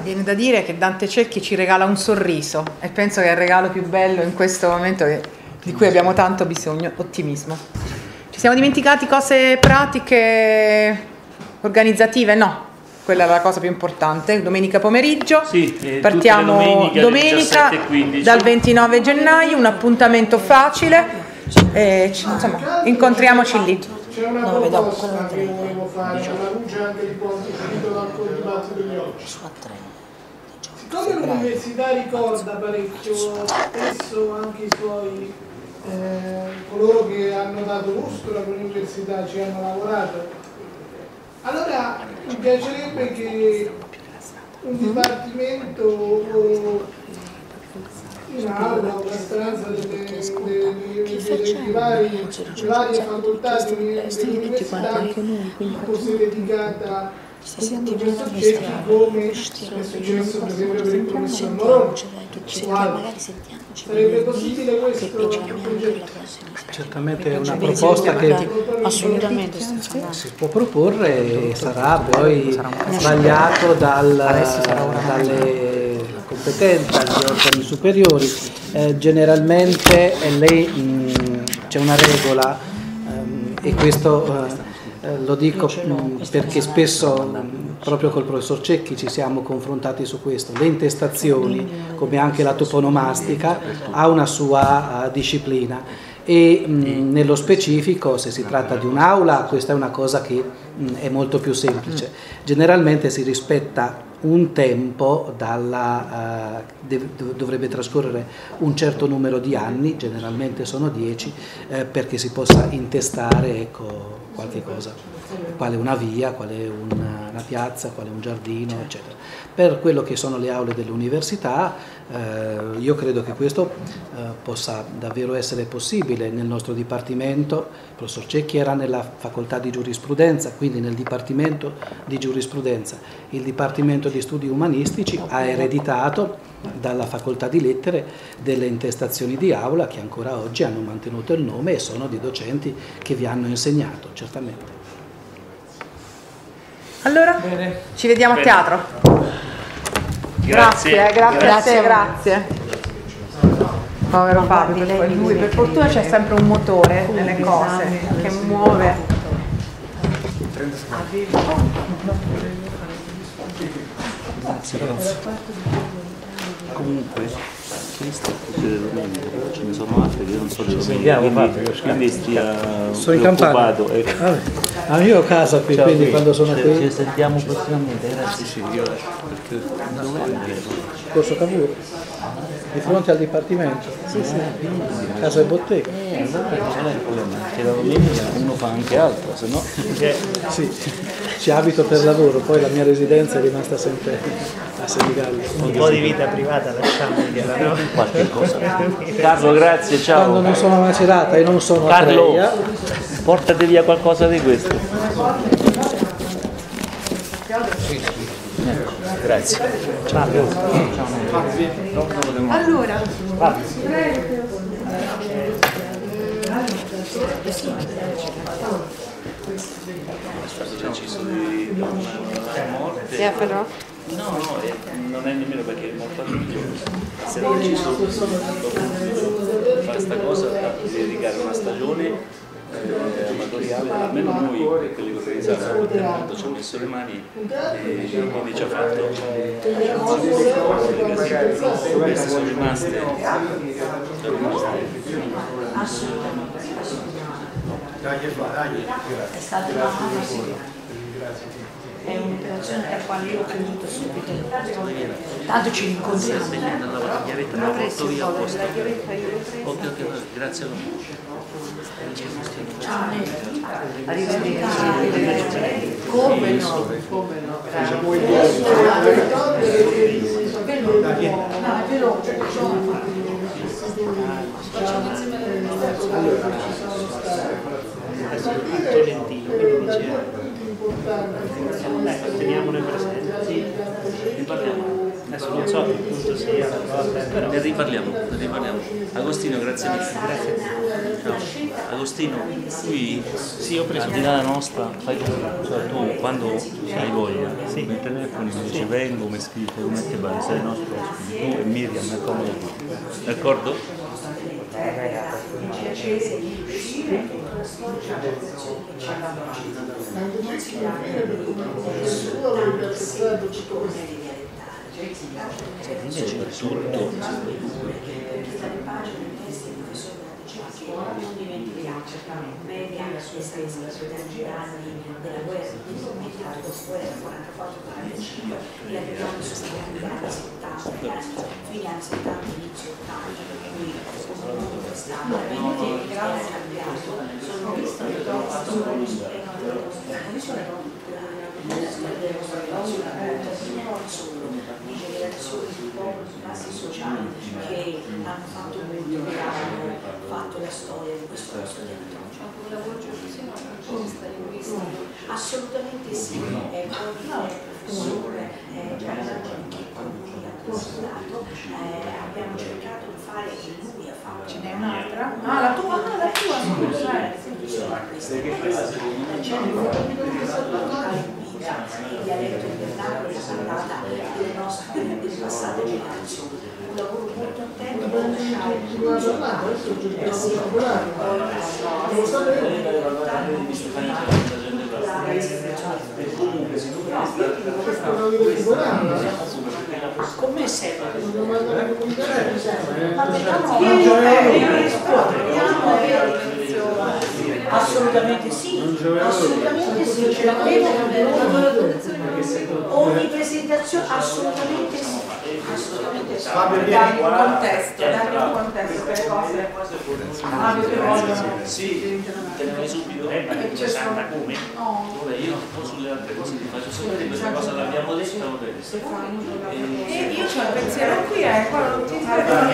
Viene da dire che Dante Cecchi ci regala un sorriso e penso che è il regalo più bello in questo momento che, di cui abbiamo tanto bisogno, ottimismo. Ci siamo dimenticati cose pratiche, organizzative? No, quella è la cosa più importante, domenica pomeriggio, sì, eh, partiamo domenica dal 29 gennaio, un appuntamento facile, e, insomma, incontriamoci lì. C'è una proposta che volevo fare alla luce anche di quanto sentito dal dibattito di oggi. Siccome l'università ricorda parecchio spesso anche i suoi eh, coloro che hanno dato lustro all'università, ci hanno lavorato, allora mi piacerebbe che un dipartimento un'aula, una stanza delle, delle, varie facoltà dell'università fosse dedicata questo cerchio come è successo per esempio per il professor Moroni. Sarebbe possibile questo progetto? Certamente è una proposta che assolutamente si può proporre e sarà poi sbagliato dal, dalle competenze degli organi superiori. Eh, generalmente lei c'è una regola ehm, e questo eh, lo dico perché spesso proprio col professor Cecchi ci siamo confrontati su questo. Le intestazioni, come anche la toponomastica, ha una sua uh, disciplina. E mh, nello specifico se si tratta di un'aula questa è una cosa che è molto più semplice. Generalmente si rispetta un tempo dalla, uh, dovrebbe trascorrere un certo numero di anni, generalmente sono 10, eh, perché si possa intestare ecco, qualche cosa, quale una via, quale una, una piazza, quale un giardino, eccetera. Per quello che sono le aule dell'università, eh, io credo che questo eh, possa davvero essere possibile nel nostro dipartimento. Il professor Cecchi era nella facoltà di giurisprudenza, quindi nel dipartimento di giurisprudenza. Il dipartimento di studi umanistici ha ereditato dalla facoltà di lettere delle intestazioni di aula che ancora oggi hanno mantenuto il nome e sono di docenti che vi hanno insegnato, certamente. Allora, Bene. ci vediamo Bene. a teatro. Grazie, grazie, grazie, grazie. grazie. Povero Fabio, per lui per fortuna c'è sempre un motore nelle cose che muove. Grazie, grazie. Comunque, domenica, ce ne sono altre che non so di sentiamo quindi, stia sono campagna. Ecco. Ah, io ho casa qui, Ciao, quindi qui. quando sono qui. Ci sentiamo prossimamente, grazie. Sì, sì, io perché Corso Cavour, di fronte al Dipartimento. Sì, sì. Casa e bottega. Eh, allora non è il problema, che la domenica uno fa anche altro, se no. sì, ci abito per lavoro, poi la mia residenza è rimasta sempre a Senigallia. Un po' di vita privata lasciamogliela, no? Qualche cosa. Carlo, grazie, ciao. Quando non sono Macerata e non sono Carlo, Treia, portate via qualcosa di questo. Grazie. Ciao. Allora, morte. Yeah, però. No, no, eh, non è nemmeno perché è molto. Si era deciso di fare questa cosa di dedicare una stagione eh, almeno noi per quelli che organizzavano il mondo ci ha messo le mani e quindi ci ha fatto queste sono rimaste. Assolutamente. È stato è un'operazione alla quale io ho creduto subito. Tanto ci incontriamo. La chiavetta la porto via apposta. Ok, grazie a voi. Arrivederci. Come no? Come no? Allora, adesso è tutto lentino, quindi dice Ecco, teniamone presente. Sì, riparliamo. Adesso non so che punto sia la cosa, però. Ne riparliamo, ne riparliamo. Agostino, grazie mille. Grazie. Ciao. Agostino, qui sì, ho preso. Al di là nostra, fai così. Cioè tu quando hai voglia, sì. mi telefoni, mi dici vengo, mi scrivi, come ti pare, sei il nostro ospite. Tu e Miriam, è comodo. D'accordo? Quando non può dire per tutto non dimentichiamo media estesa dagli anni della guerra militare dopo guerra 44-45 e arriviamo sugli anni 70 fine anni 70 inizio 80 per cui comunque sta veramente cambiato sono visto che dopo sono di generazioni di popoli, di classi sociali che hanno fatto molto, che hanno fatto la storia di questo nostro territorio. Assolutamente sì, è poi professore che con lui ha consultato, abbiamo cercato di fare e lui ha fatto. Ce n'è un'altra? Ah, la tua, ah, la tua, scusa. C'è un il dialetto invernale è parlata delle nostre delle passate generazioni. Un lavoro molto attento per lasciare una giornata, adesso è popolare. Devo sapere. Comunque si dovrebbe stare. Questo è una vita popolare. Assolutamente sì, assolutamente sì, ce l'avevo ogni presentazione, assolutamente sì, assolutamente. Dargli un contesto, dargli un contesto per le cose Fabio che vogliono. Sì, te ne vai subito, eh, ma che santa come? Ora io non sulle altre cose ti faccio solo di questa cosa l'abbiamo detta o E io c'ho il pensiero qui, eh, quello ti mi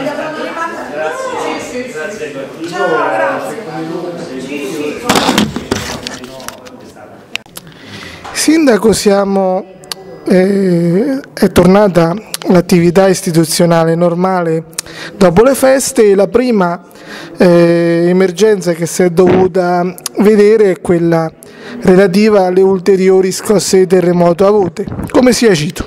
davano le mani. Grazie, grazie. Ciao, grazie. Sindaco, siamo, eh, è tornata l'attività istituzionale normale dopo le feste la prima eh, emergenza che si è dovuta vedere è quella relativa alle ulteriori scosse di terremoto avute. Come si è agito?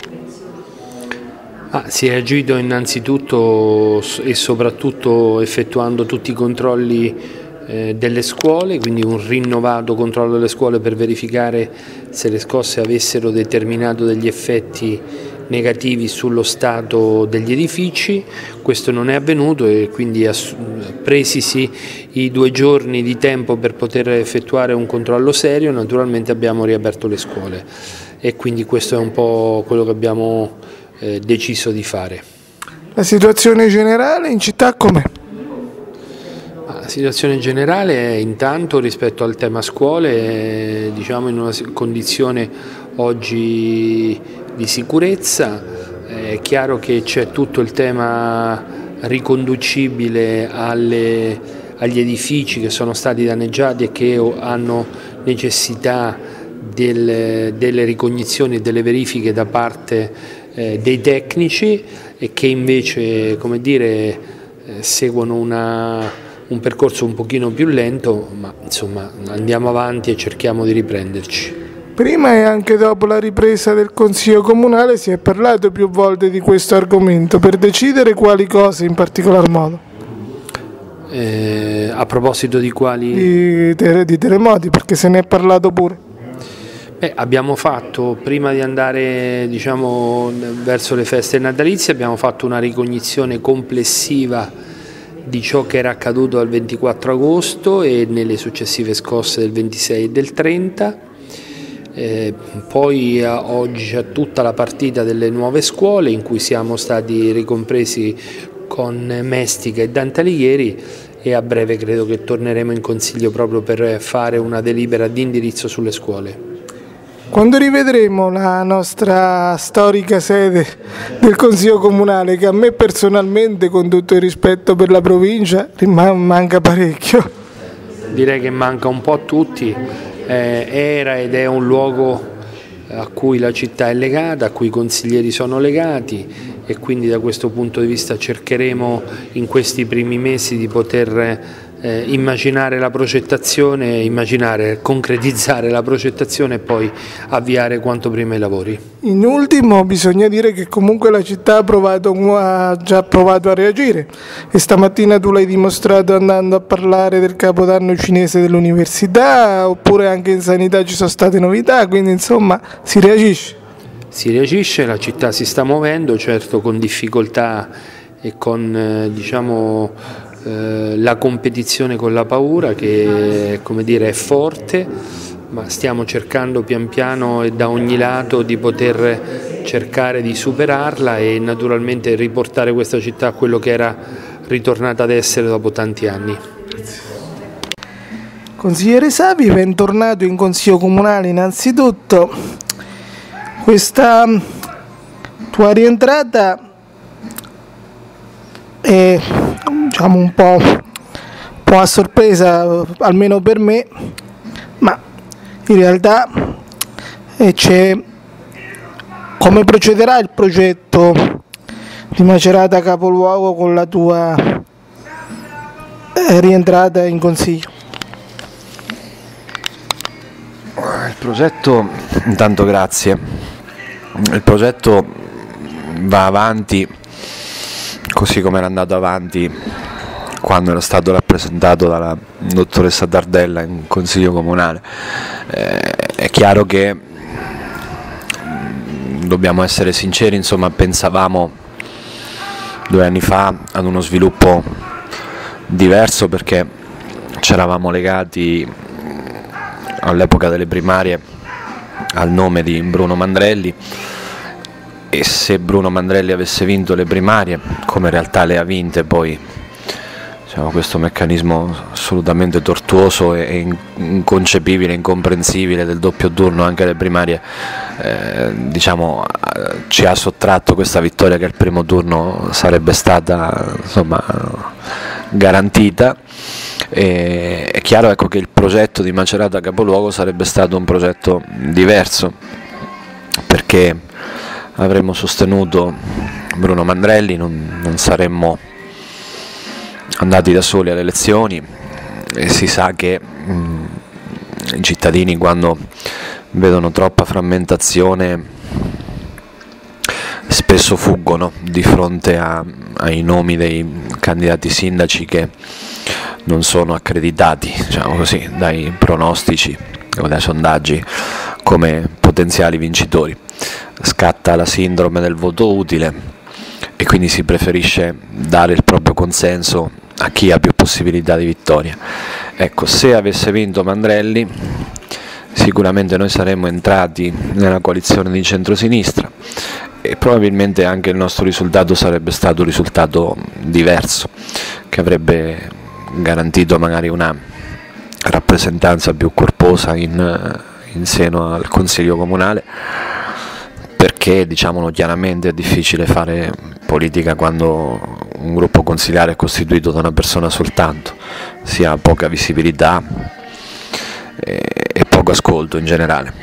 Ah, si è agito innanzitutto e soprattutto effettuando tutti i controlli eh, delle scuole, quindi un rinnovato controllo delle scuole per verificare se le scosse avessero determinato degli effetti negativi sullo stato degli edifici, questo non è avvenuto e quindi presisi i due giorni di tempo per poter effettuare un controllo serio, naturalmente abbiamo riaperto le scuole e quindi questo è un po' quello che abbiamo eh, deciso di fare. La situazione generale in città com'è? La situazione generale è intanto rispetto al tema scuole, diciamo in una condizione oggi di sicurezza, è chiaro che c'è tutto il tema riconducibile alle, agli edifici che sono stati danneggiati e che hanno necessità del, delle ricognizioni e delle verifiche da parte eh, dei tecnici e che invece come dire, eh, seguono una un percorso un pochino più lento, ma insomma andiamo avanti e cerchiamo di riprenderci. Prima e anche dopo la ripresa del Consiglio Comunale si è parlato più volte di questo argomento per decidere quali cose in particolar modo. Eh, a proposito di quali? Di, ter- di, terremoti, perché se ne è parlato pure. Beh, abbiamo fatto, prima di andare diciamo, verso le feste natalizie, abbiamo fatto una ricognizione complessiva di ciò che era accaduto al 24 agosto e nelle successive scosse del 26 e del 30. Eh, poi a, oggi c'è tutta la partita delle nuove scuole in cui siamo stati ricompresi con Mestica e Dante Alighieri e a breve credo che torneremo in consiglio proprio per fare una delibera di indirizzo sulle scuole. Quando rivedremo la nostra storica sede del Consiglio Comunale, che a me personalmente, con tutto il rispetto per la provincia, manca parecchio? Direi che manca un po' a tutti, era ed è un luogo a cui la città è legata, a cui i consiglieri sono legati e quindi da questo punto di vista cercheremo in questi primi mesi di poter eh, immaginare la progettazione, immaginare, concretizzare la progettazione e poi avviare quanto prima i lavori. In ultimo bisogna dire che comunque la città ha, provato, ha già provato a reagire e stamattina tu l'hai dimostrato andando a parlare del capodanno cinese dell'università oppure anche in sanità ci sono state novità, quindi insomma si reagisce. Si reagisce, la città si sta muovendo, certo con difficoltà e con eh, diciamo, eh, la competizione con la paura che dire, è forte, ma stiamo cercando pian piano e da ogni lato di poter cercare di superarla e naturalmente riportare questa città a quello che era ritornata ad essere dopo tanti anni. Consigliere Savi, bentornato in Consiglio Comunale innanzitutto. Questa tua rientrata è diciamo un po', un po' a sorpresa, almeno per me, ma in realtà eh, c'è come procederà il progetto di Macerata Capoluogo con la tua eh, rientrata in consiglio? Il progetto, intanto grazie, il progetto va avanti così come era andato avanti quando era stato rappresentato dalla dottoressa Dardella in consiglio comunale. Eh, è chiaro che mm, dobbiamo essere sinceri, insomma, pensavamo due anni fa ad uno sviluppo diverso perché ci eravamo legati all'epoca delle primarie al nome di Bruno Mandrelli e se Bruno Mandrelli avesse vinto le primarie, come in realtà le ha vinte poi diciamo, questo meccanismo assolutamente tortuoso e inconcepibile, incomprensibile del doppio turno anche alle primarie eh, diciamo, ci ha sottratto questa vittoria che al primo turno sarebbe stata insomma, garantita. E è chiaro ecco, che il progetto di Macerata Capoluogo sarebbe stato un progetto diverso perché avremmo sostenuto Bruno Mandrelli, non, non saremmo andati da soli alle elezioni. E si sa che mh, mm, i cittadini quando vedono troppa frammentazione spesso fuggono di fronte a, ai nomi dei candidati sindaci che non sono accreditati diciamo così, dai pronostici o dai sondaggi come potenziali vincitori scatta la sindrome del voto utile e quindi si preferisce dare il proprio consenso a chi ha più possibilità di vittoria. Ecco, se avesse vinto Mandrelli sicuramente noi saremmo entrati nella coalizione di centrosinistra e probabilmente anche il nostro risultato sarebbe stato un risultato diverso, che avrebbe garantito magari una rappresentanza più corposa in, in seno al Consiglio Comunale perché diciamolo chiaramente è difficile fare politica quando un gruppo consiliare è costituito da una persona soltanto, si ha poca visibilità e, e poco ascolto in generale.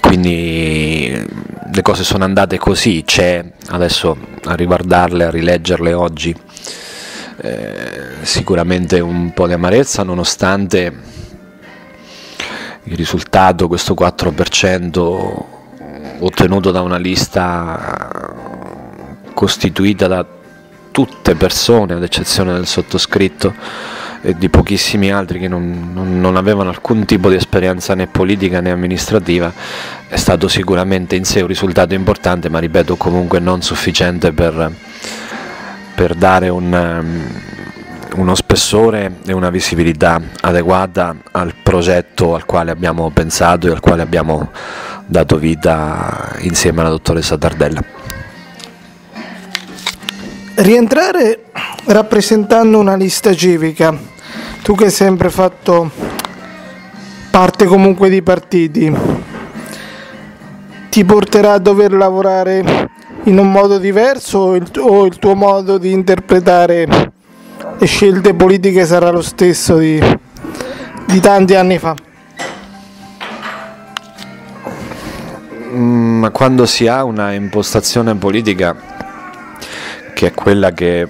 Quindi le cose sono andate così, c'è adesso a riguardarle, a rileggerle oggi eh, sicuramente un po' di amarezza nonostante il risultato, questo 4% ottenuto da una lista costituita da tutte persone, ad eccezione del sottoscritto e di pochissimi altri che non, non, non, avevano alcun tipo di esperienza né politica né amministrativa, è stato sicuramente in sé un risultato importante, ma ripeto comunque non sufficiente per, per dare un, uno spessore e una visibilità adeguata al progetto al quale abbiamo pensato e al quale abbiamo dato vita insieme alla dottoressa Tardella. Rientrare rappresentando una lista civica, tu che hai sempre fatto parte comunque di partiti, ti porterà a dover lavorare in un modo diverso o il, tuo modo di interpretare le scelte politiche sarà lo stesso di, di tanti anni fa? Mm, ma quando si ha una impostazione politica che è quella che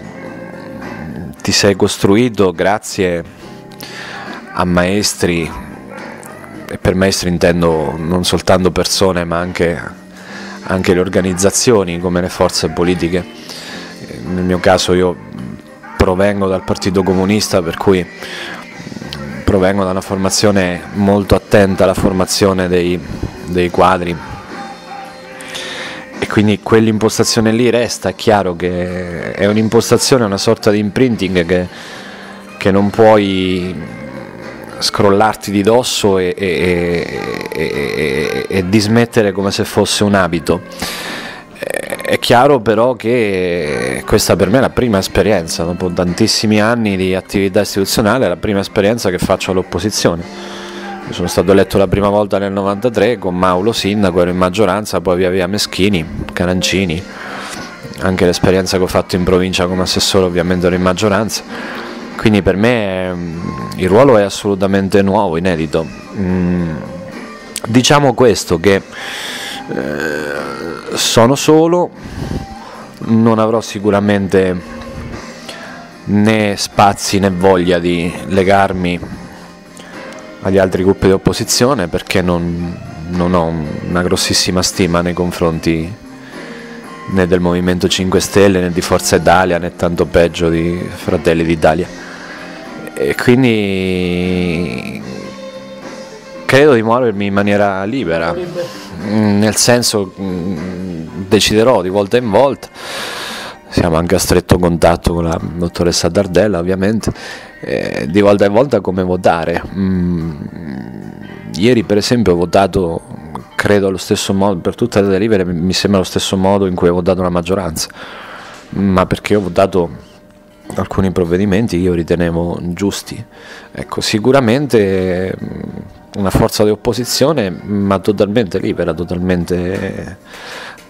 ti sei costruito grazie a maestri, e per maestri intendo non soltanto persone ma anche, anche le organizzazioni come le forze politiche, nel mio caso io provengo dal Partito Comunista per cui provengo da una formazione molto attenta alla formazione dei, dei quadri e quindi quell'impostazione lì resta, è chiaro che è un'impostazione, una sorta di imprinting che, che non puoi scrollarti di dosso e, e, e, e, dismettere come se fosse un abito. È chiaro però che questa per me è la prima esperienza, dopo tantissimi anni di attività istituzionale, è la prima esperienza che faccio all'opposizione. Sono stato eletto la prima volta nel 93 con Maulo sindaco, ero in maggioranza, poi via via Meschini, Carancini, anche l'esperienza che ho fatto in provincia come assessore ovviamente ero in maggioranza, quindi per me mm, il ruolo è assolutamente nuovo, inedito. Mm, diciamo questo che eh, sono solo, non avrò sicuramente né spazi né voglia di legarmi agli altri gruppi di opposizione perché non, non ho una grossissima stima nei confronti né del Movimento 5 Stelle né di Forza Italia né tanto peggio di Fratelli d'Italia. E quindi credo di muovermi in maniera libera nel senso deciderò di volta in volta siamo anche a stretto contatto con la dottoressa Dardella ovviamente, eh, di volta in volta come votare. Mm, ieri per esempio ho votato, credo allo stesso modo, per tutte le delibere mi sembra lo stesso modo in cui ho votato la maggioranza, ma perché ho votato alcuni provvedimenti che io ritenevo giusti. Ecco, sicuramente mm, una forza di opposizione, ma totalmente libera, totalmente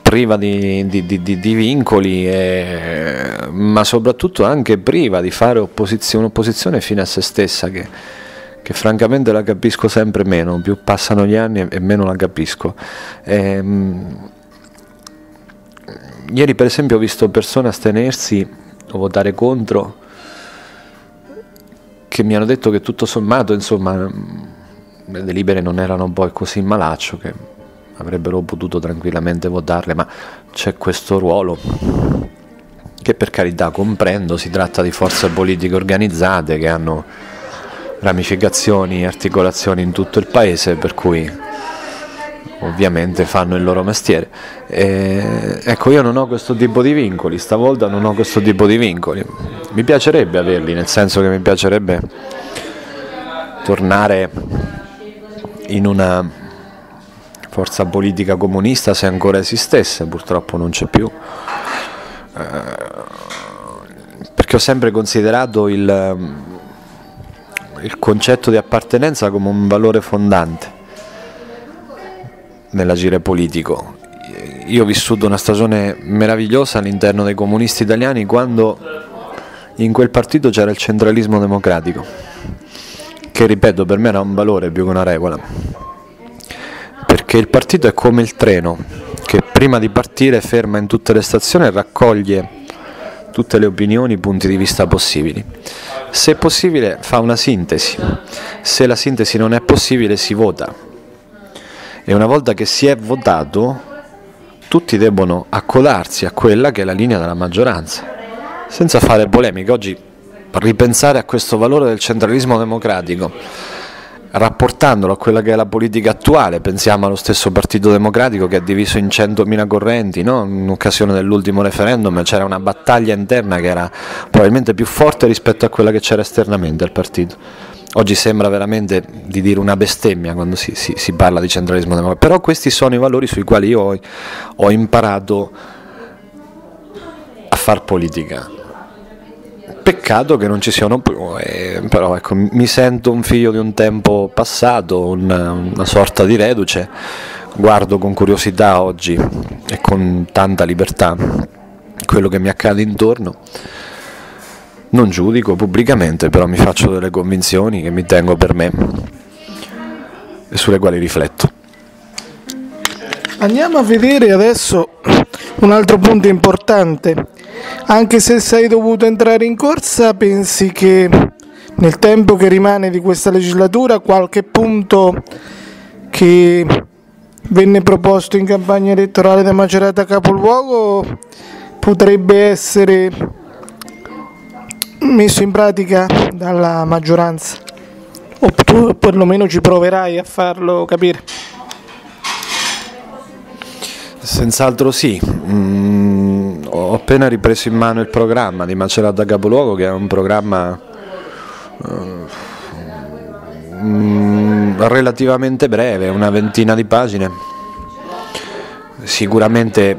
priva di, di, di, di vincoli, e, ma soprattutto anche priva di fare opposizione, un'opposizione fine a se stessa che, che, francamente la capisco sempre meno, più passano gli anni e meno la capisco. E, ehm, ieri per esempio ho visto persone astenersi o votare contro che mi hanno detto che tutto sommato insomma le delibere non erano poi così malaccio che avrebbero potuto tranquillamente votarle, ma c'è questo ruolo che per carità comprendo, si tratta di forze politiche organizzate che hanno ramificazioni e articolazioni in tutto il paese, per cui ovviamente fanno il loro mestiere. E, ecco, io non ho questo tipo di vincoli, stavolta non ho questo tipo di vincoli. Mi piacerebbe averli, nel senso che mi piacerebbe tornare in una forza politica comunista se ancora esistesse, purtroppo non c'è più, eh, perché ho sempre considerato il, il concetto di appartenenza come un valore fondante nell'agire politico. Io ho vissuto una stagione meravigliosa all'interno dei comunisti italiani quando in quel partito c'era il centralismo democratico, che ripeto per me era un valore più che una regola perché il partito è come il treno che prima di partire ferma in tutte le stazioni e raccoglie tutte le opinioni, i punti di vista possibili. Se possibile fa una sintesi, se la sintesi non è possibile si vota e una volta che si è votato tutti debbono accodarsi a quella che è la linea della maggioranza, senza fare polemiche. Oggi ripensare a questo valore del centralismo democratico rapportandolo a quella che è la politica attuale, pensiamo allo stesso Partito Democratico che è diviso in 100.000 correnti, no? in occasione dell'ultimo referendum c'era una battaglia interna che era probabilmente più forte rispetto a quella che c'era esternamente al partito. Oggi sembra veramente di dire una bestemmia quando si, si, si parla di centralismo democratico, però questi sono i valori sui quali io ho, ho imparato a far politica Peccato che non ci siano più, eh, però ecco, mi sento un figlio di un tempo passato, una, una sorta di reduce, guardo con curiosità oggi e con tanta libertà quello che mi accade intorno. Non giudico pubblicamente, però mi faccio delle convinzioni che mi tengo per me e sulle quali rifletto. Andiamo a vedere adesso un altro punto importante anche se sei dovuto entrare in corsa, pensi che nel tempo che rimane di questa legislatura qualche punto che venne proposto in campagna elettorale da Macerata Capoluogo potrebbe essere messo in pratica dalla maggioranza? O tu perlomeno ci proverai a farlo capire Senz'altro sì, mm, ho appena ripreso in mano il programma di Macerata Capoluogo che è un programma uh, mm, relativamente breve, una ventina di pagine, sicuramente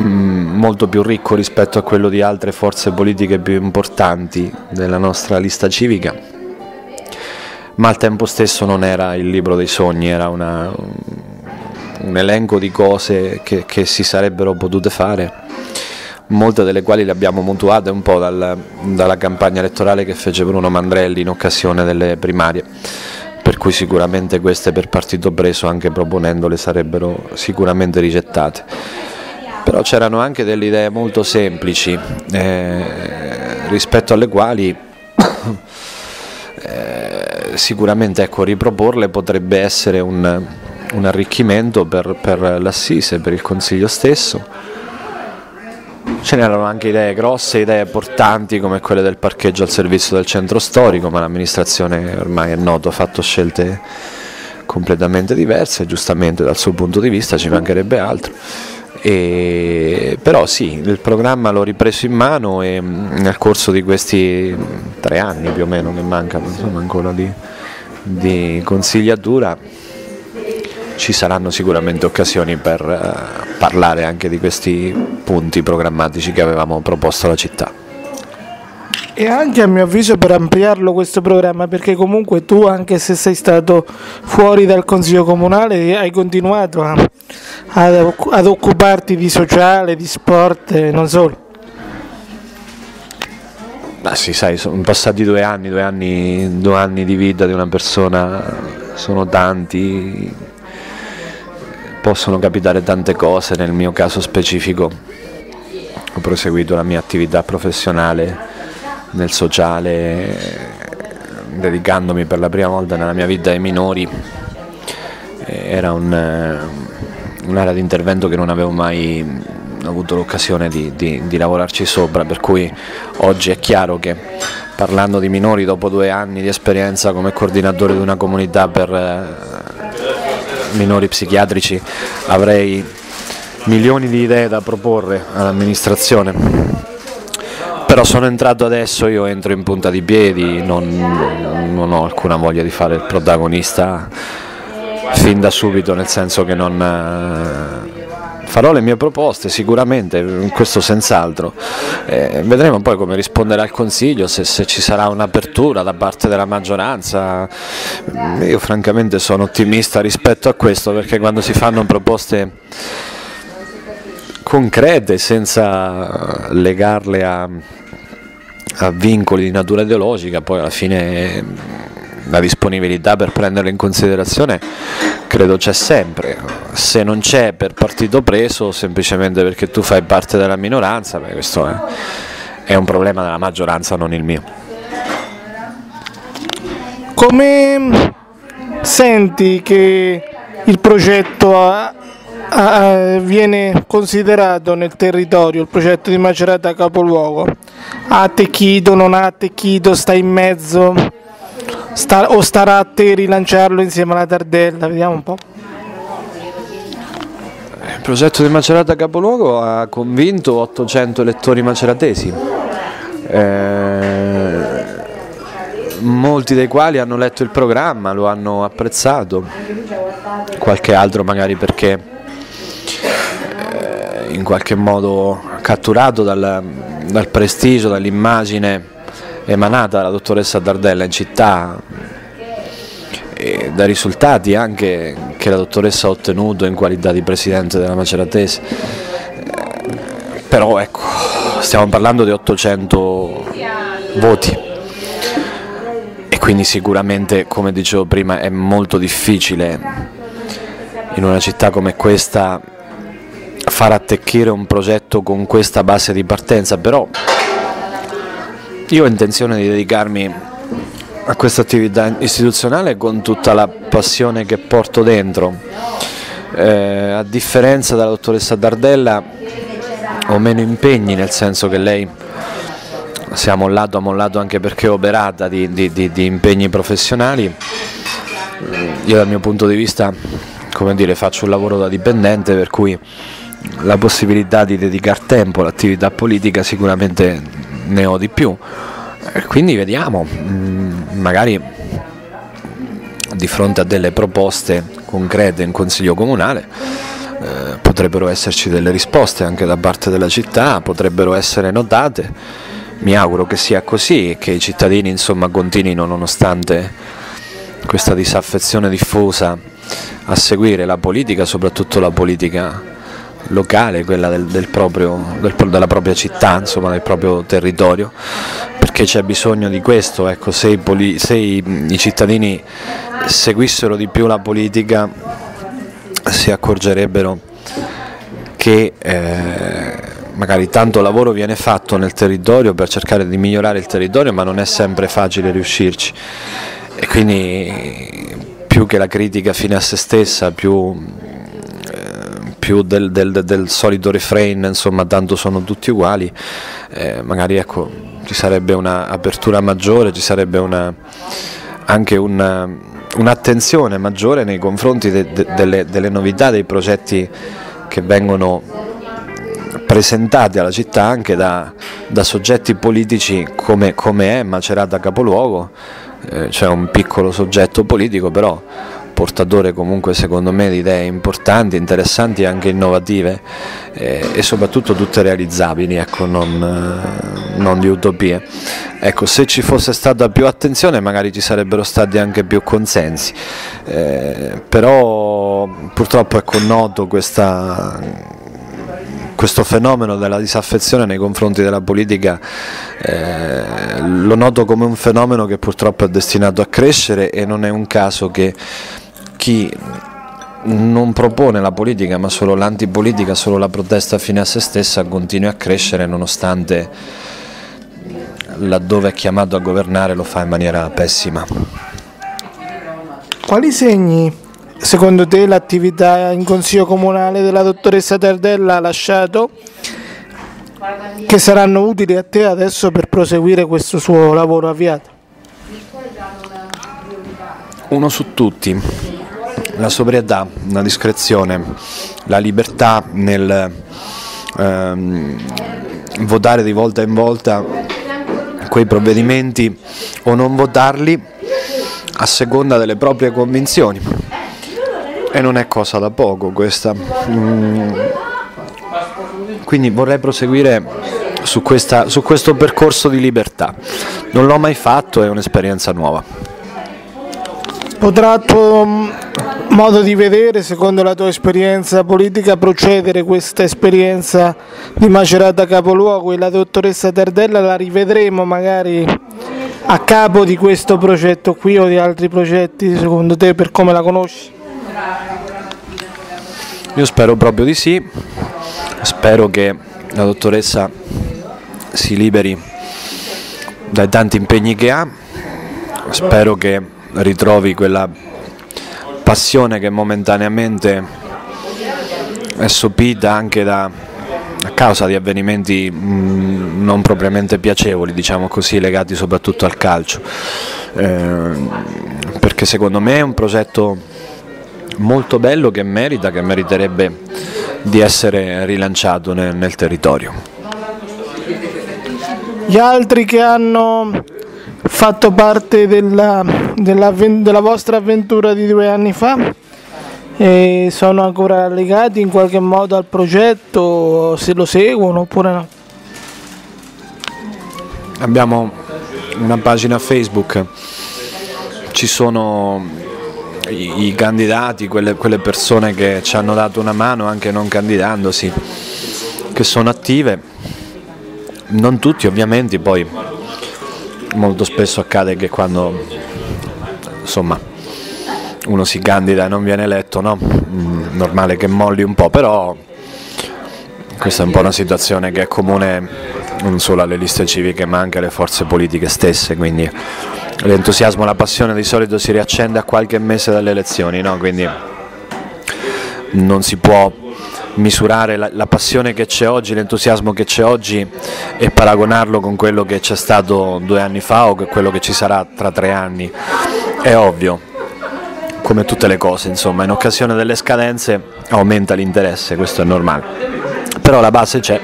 mm, molto più ricco rispetto a quello di altre forze politiche più importanti della nostra lista civica, ma al tempo stesso non era il libro dei sogni, era una un elenco di cose che, che, si sarebbero potute fare, molte delle quali le abbiamo mutuate un po' dal, dalla campagna elettorale che fece Bruno Mandrelli in occasione delle primarie, per cui sicuramente queste per partito preso, anche proponendole, sarebbero sicuramente rigettate. Però c'erano anche delle idee molto semplici eh, rispetto alle quali eh, sicuramente ecco, riproporle potrebbe essere un, un arricchimento per, per l'Assise, per il Consiglio stesso. Ce n'erano anche idee grosse, idee portanti come quelle del parcheggio al servizio del centro storico, ma l'amministrazione ormai è noto ha fatto scelte completamente diverse, giustamente dal suo punto di vista ci mancherebbe altro. E, però sì, il programma l'ho ripreso in mano e mm, nel corso di questi tre anni più o meno che mancano ancora di, di consigliatura ci saranno sicuramente occasioni per uh, parlare anche di questi punti programmatici che avevamo proposto alla città e anche a mio avviso per ampliarlo questo programma perché comunque tu anche se sei stato fuori dal consiglio comunale hai continuato a, a, ad occuparti di sociale, di sport e non solo. Ma sì, sai, sono passati due anni, due anni, due anni di vita di una persona, sono tanti, possono capitare tante cose, nel mio caso specifico ho proseguito la mia attività professionale nel sociale, dedicandomi per la prima volta nella mia vita ai minori. Era un, eh, un'area di intervento che non avevo mai avuto l'occasione di, di, di, lavorarci sopra, per cui oggi è chiaro che parlando di minori dopo due anni di esperienza come coordinatore di una comunità per eh, minori psichiatrici avrei milioni di idee da proporre all'amministrazione. Però sono entrato adesso, io entro in punta di piedi, non, non ho alcuna voglia di fare il protagonista fin da subito, nel senso che non eh, farò le mie proposte sicuramente, questo senz'altro. Eh, vedremo poi come rispondere al Consiglio, se, se, ci sarà un'apertura da parte della maggioranza. Io francamente sono ottimista rispetto a questo perché quando si fanno proposte concrete senza legarle a, a vincoli di natura ideologica, poi alla fine la disponibilità per prenderle in considerazione credo c'è sempre, se non c'è per partito preso semplicemente perché tu fai parte della minoranza, beh, questo è, è un problema della maggioranza, non il mio. Come senti che il progetto ha Ah, viene considerato nel territorio il progetto di Macerata capoluogo? Ha attecchito, non ha attecchito, sta in mezzo sta, o starà a te rilanciarlo insieme alla Tardella? Vediamo un po'. Il progetto di Macerata capoluogo ha convinto 800 elettori maceratesi. Eh, molti dei quali hanno letto il programma, lo hanno apprezzato, qualche altro magari perché in qualche modo catturato dal, dal prestigio, dall'immagine emanata dalla dottoressa Dardella in città e dai risultati anche che la dottoressa ha ottenuto in qualità di presidente della Maceratese. Però ecco, stiamo parlando di 800 voti e quindi sicuramente, come dicevo prima, è molto difficile in una città come questa far attecchire un progetto con questa base di partenza, però io ho intenzione di dedicarmi a questa attività istituzionale con tutta la passione che porto dentro. Eh, a differenza della dottoressa Dardella ho meno impegni, nel senso che lei si è mollato, ha mollato anche perché è operata di, di, di, di impegni professionali. Io dal mio punto di vista come dire, faccio un lavoro da dipendente per cui la possibilità di dedicare tempo all'attività politica sicuramente ne ho di più. Quindi vediamo, mm, magari di fronte a delle proposte concrete in Consiglio Comunale eh, potrebbero esserci delle risposte anche da parte della città, potrebbero essere notate. Mi auguro che sia così e che i cittadini insomma, continuino nonostante questa disaffezione diffusa a seguire la politica, soprattutto la politica locale, quella del, del proprio, del, della propria città, insomma, del proprio territorio, perché c'è bisogno di questo, ecco, se, i, poli, se i, i cittadini seguissero di più la politica si accorgerebbero che eh, magari tanto lavoro viene fatto nel territorio per cercare di migliorare il territorio, ma non è sempre facile riuscirci. E quindi più che la critica fine a se stessa, più più del, del, del, solito refrain, insomma tanto sono tutti uguali, eh, magari ecco, ci sarebbe un'apertura maggiore, ci sarebbe una, anche una, un'attenzione maggiore nei confronti de, de, delle, delle novità, dei progetti che vengono presentati alla città anche da, da soggetti politici come, come, è Macerata capoluogo, eh, cioè un piccolo soggetto politico però portatore comunque secondo me di idee importanti, interessanti e anche innovative eh, e soprattutto tutte realizzabili, ecco, non, eh, non, di utopie. Ecco, se ci fosse stata più attenzione magari ci sarebbero stati anche più consensi, eh, però purtroppo è ecco, noto questa questo fenomeno della disaffezione nei confronti della politica eh, lo noto come un fenomeno che purtroppo è destinato a crescere e non è un caso che chi non propone la politica ma solo l'antipolitica, solo la protesta fine a se stessa continui a crescere nonostante laddove è chiamato a governare lo fa in maniera pessima. Quali segni secondo te l'attività in consiglio comunale della dottoressa Tardella ha lasciato che saranno utili a te adesso per proseguire questo suo lavoro avviato? Uno su tutti, la sobrietà, la discrezione, la libertà nel ehm, votare di volta in volta quei provvedimenti o non votarli a seconda delle proprie convinzioni e non è cosa da poco questa. Mm. Quindi vorrei proseguire su, questa, su questo percorso di libertà. Non l'ho mai fatto, è un'esperienza nuova. Potrà tuo mm, modo di vedere, secondo la tua esperienza politica, procedere questa esperienza di Macerata capoluogo e la dottoressa Tardella la rivedremo magari a capo di questo progetto qui o di altri progetti, secondo te, per come la conosci? Io spero proprio di sì, spero che la dottoressa si liberi dai tanti impegni che ha, spero che ritrovi quella passione che momentaneamente è sopita anche da, a causa di avvenimenti mh, mm, non propriamente piacevoli, diciamo così, legati soprattutto al calcio, eh, perché secondo me è un progetto molto bello che merita, che meriterebbe di essere rilanciato nel, nel territorio. Gli altri che hanno fatto parte della, della, della vostra avventura di due anni fa e sono ancora legati in qualche modo al progetto, se lo seguono oppure no? Abbiamo una pagina Facebook, ci sono i, i candidati, quelle, quelle persone che ci hanno dato una mano anche non candidandosi, che sono attive, non tutti ovviamente, poi molto spesso accade che quando insomma uno si candida e non viene eletto, no? Mm, normale che molli un po', però questa è un po' una situazione che è comune non solo alle liste civiche ma anche alle forze politiche stesse, quindi l'entusiasmo, la passione di solito si riaccende a qualche mese dalle elezioni, no? quindi non si può misurare la, la passione che c'è oggi, l'entusiasmo che c'è oggi e paragonarlo con quello che c'è stato due anni fa o quello che ci sarà tra tre anni. È ovvio, come tutte le cose, insomma, in occasione delle scadenze aumenta l'interesse, questo è normale. Però la base c'è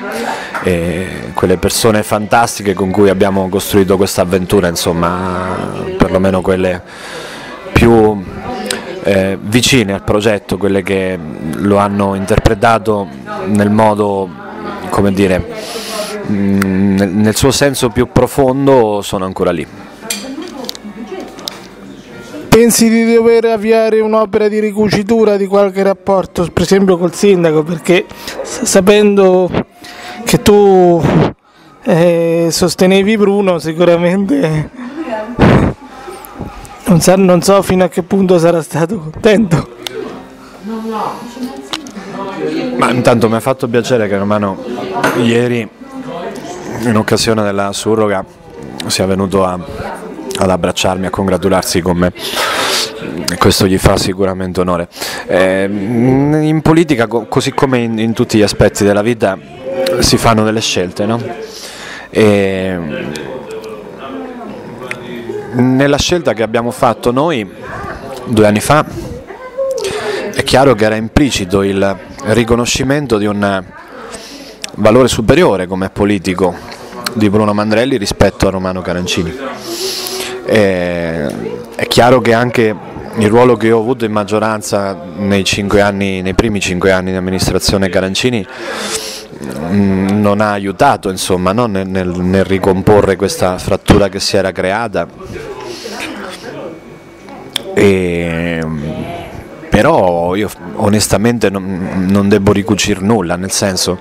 e quelle persone fantastiche con cui abbiamo costruito questa avventura, insomma, perlomeno quelle più eh, vicine al progetto, quelle che lo hanno interpretato nel modo, come dire, mm, nel suo senso più profondo, sono ancora lì. Pensi di dover avviare un'opera di ricucitura di qualche rapporto, per esempio col sindaco, perché sapendo che tu eh, sostenevi Bruno sicuramente non, sa, non so fino a che punto sarà stato contento. Ma intanto mi ha fatto piacere che Romano ieri in occasione della surroga sia venuto a, ad abbracciarmi, a congratularsi con me. Questo gli fa sicuramente onore. Eh, in politica, così come in, in tutti gli aspetti della vita, si fanno delle scelte, no? E nella scelta che abbiamo fatto noi due anni fa è chiaro che era implicito il riconoscimento di un valore superiore come politico di Bruno Mandrelli rispetto a Romano Carancini. E, è chiaro che anche il ruolo che ho avuto in maggioranza nei, anni, nei primi cinque anni di amministrazione Carancini non ha aiutato insomma, no? nel, nel, nel ricomporre questa frattura che si era creata. E, però io onestamente non, non devo ricucire nulla, nel senso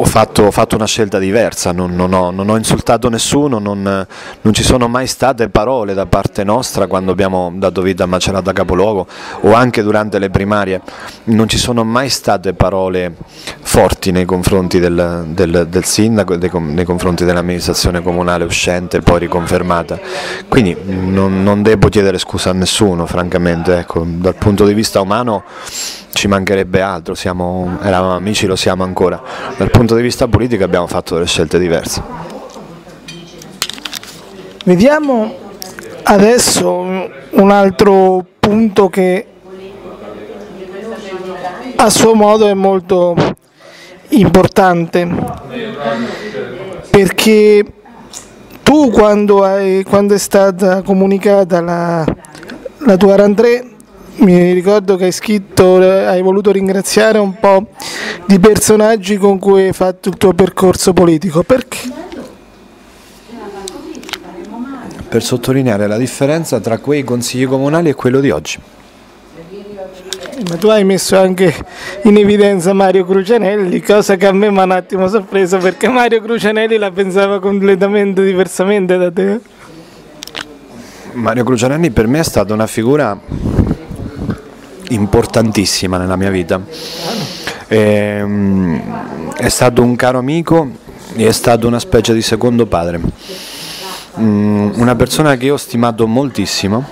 ho fatto, ho fatto, una scelta diversa, non, non, ho, non ho, insultato nessuno, non, non, ci sono mai state parole da parte nostra quando abbiamo dato vita a Macerata Capoluogo o anche durante le primarie, non ci sono mai state parole forti nei confronti del, del, del sindaco e nei confronti dell'amministrazione comunale uscente e poi riconfermata. Quindi non, devo chiedere scusa a nessuno, francamente, ecco, dal punto di vista umano ci mancherebbe altro, siamo, eravamo amici, lo siamo ancora. Dal punto di vista politico abbiamo fatto delle scelte diverse. Vediamo adesso un altro punto che a suo modo è molto importante perché tu quando, hai, quando è stata comunicata la, la tua rentrée mi ricordo che hai scritto, hai voluto ringraziare un po' di personaggi con cui hai fatto il tuo percorso politico, perché? Per sottolineare la differenza tra quei consigli comunali e quello di oggi. Ma tu hai messo anche in evidenza Mario Crucianelli, cosa che a me mi ha un attimo sorpreso perché Mario Crucianelli la pensava completamente diversamente da te. Mario Crucianelli per me è stata una figura importantissima nella mia vita. È, ehm, è stato un caro amico e è stato una specie di secondo padre. Mm, una persona che ho stimato moltissimo,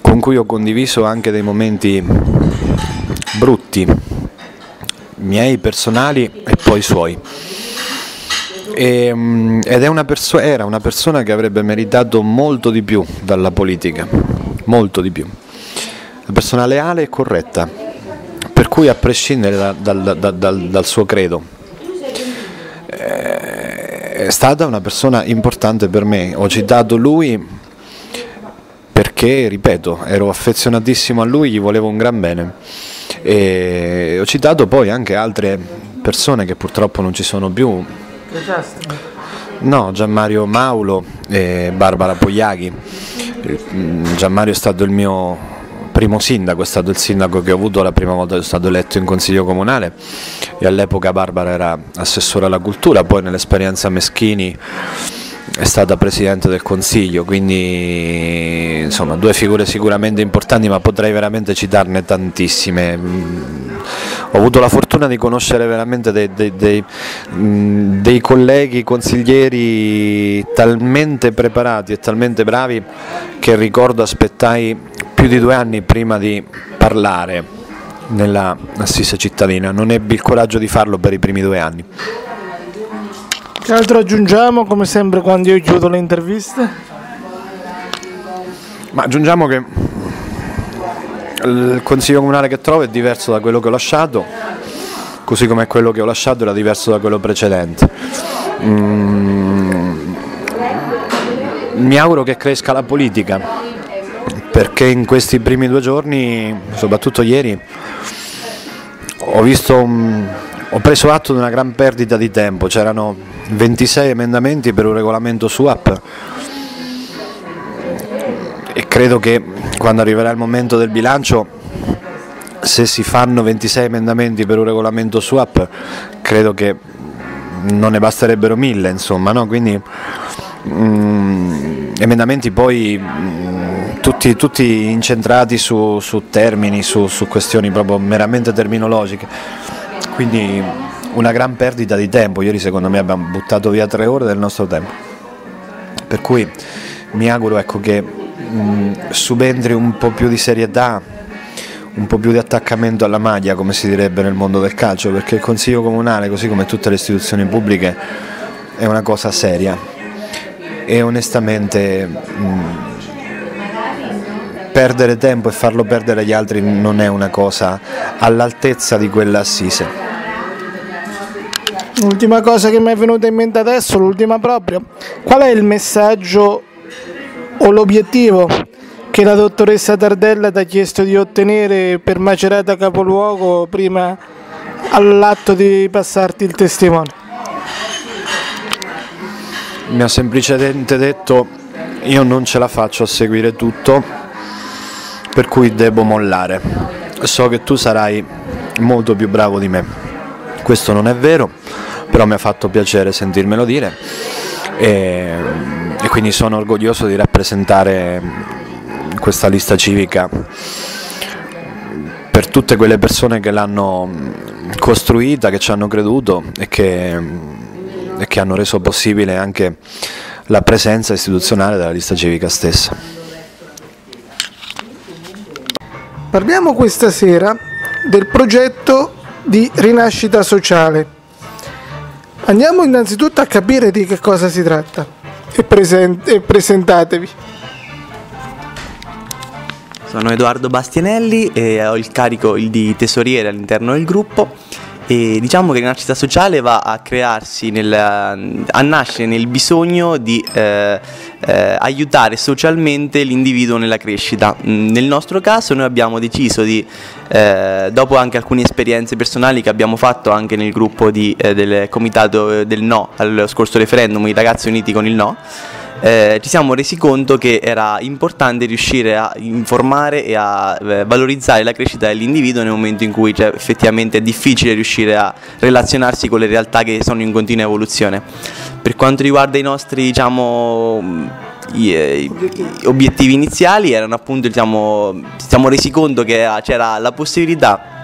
con cui ho condiviso anche dei momenti brutti, miei personali e poi suoi. E, mm, ed perso- era una persona che avrebbe meritato molto di più dalla politica, molto di più una persona leale e corretta, per cui a prescindere da, dal, dal, dal, suo credo, eh, è stata una persona importante per me. Ho citato lui perché, ripeto, ero affezionatissimo a lui, gli volevo un gran bene. E ho citato poi anche altre persone che purtroppo non ci sono più. No, Gianmario Maulo e Barbara Pogliaghi. Gianmario è stato il mio primo sindaco, è stato il sindaco che ho avuto la prima volta che sono stato eletto in consiglio comunale e all'epoca Barbara era assessore alla cultura, poi nell'esperienza Meschini è stata presidente del consiglio, quindi insomma due figure sicuramente importanti ma potrei veramente citarne tantissime. Ho avuto la fortuna di conoscere veramente dei, dei, dei, dei colleghi consiglieri talmente preparati e talmente bravi che ricordo aspettai più di due anni prima di parlare nella assise cittadina, non ebbi il coraggio di farlo per i primi due anni. Che altro aggiungiamo come sempre quando io chiudo le interviste? Ma aggiungiamo che il consiglio comunale che trovo è diverso da quello che ho lasciato, così come quello che ho lasciato era diverso da quello precedente. Mm, mi auguro che cresca la politica, perché in questi primi due giorni, soprattutto ieri, ho, visto, ho preso atto di una gran perdita di tempo, c'erano 26 emendamenti per un regolamento SUAP e credo che quando arriverà il momento del bilancio se si fanno 26 emendamenti per un regolamento SUAP credo che non ne basterebbero mille insomma no? quindi mm, emendamenti poi mm, tutti, tutti, incentrati su, su termini, su, su, questioni proprio meramente terminologiche. Quindi una gran perdita di tempo, ieri secondo me abbiamo buttato via tre ore del nostro tempo. Per cui mi auguro ecco, che mh, subentri un po' più di serietà, un po' più di attaccamento alla maglia, come si direbbe nel mondo del calcio, perché il Consiglio Comunale, così come tutte le istituzioni pubbliche, è una cosa seria e onestamente mh, perdere tempo e farlo perdere agli altri non è una cosa all'altezza di quell'assise. L'ultima cosa che mi è venuta in mente adesso, l'ultima proprio, qual è il messaggio o l'obiettivo che la dottoressa Tardella ti ha chiesto di ottenere per Macerata Capoluogo prima all'atto di passarti il testimone? Mi ha semplicemente detto io non ce la faccio a seguire tutto, per cui devo mollare. So che tu sarai molto più bravo di me. Questo non è vero, però mi ha fatto piacere sentirmelo dire e, e quindi sono orgoglioso di rappresentare questa lista civica per tutte quelle persone che l'hanno costruita, che ci hanno creduto e che, e che hanno reso possibile anche la presenza istituzionale della lista civica stessa. Parliamo questa sera del progetto di rinascita sociale. Andiamo innanzitutto a capire di che cosa si tratta e, present- e presentatevi. Sono Edoardo Bastianelli e ho il carico di tesoriere all'interno del gruppo e diciamo che rinascita sociale va a crearsi, nel, a nascere nel bisogno di eh, eh, aiutare socialmente l'individuo nella crescita. Mm, nel nostro caso noi abbiamo deciso di, eh, dopo anche alcune esperienze personali che abbiamo fatto anche nel gruppo di, eh, del comitato del no al scorso referendum, i ragazzi uniti con il no, eh, ci siamo resi conto che era importante riuscire a informare e a eh, valorizzare la crescita dell'individuo nel momento in cui cioè, effettivamente è difficile riuscire a relazionarsi con le realtà che sono in continua evoluzione. Per quanto riguarda i nostri diciamo, i, eh, obiettivi iniziali erano appunto diciamo, ci siamo resi conto che c'era la possibilità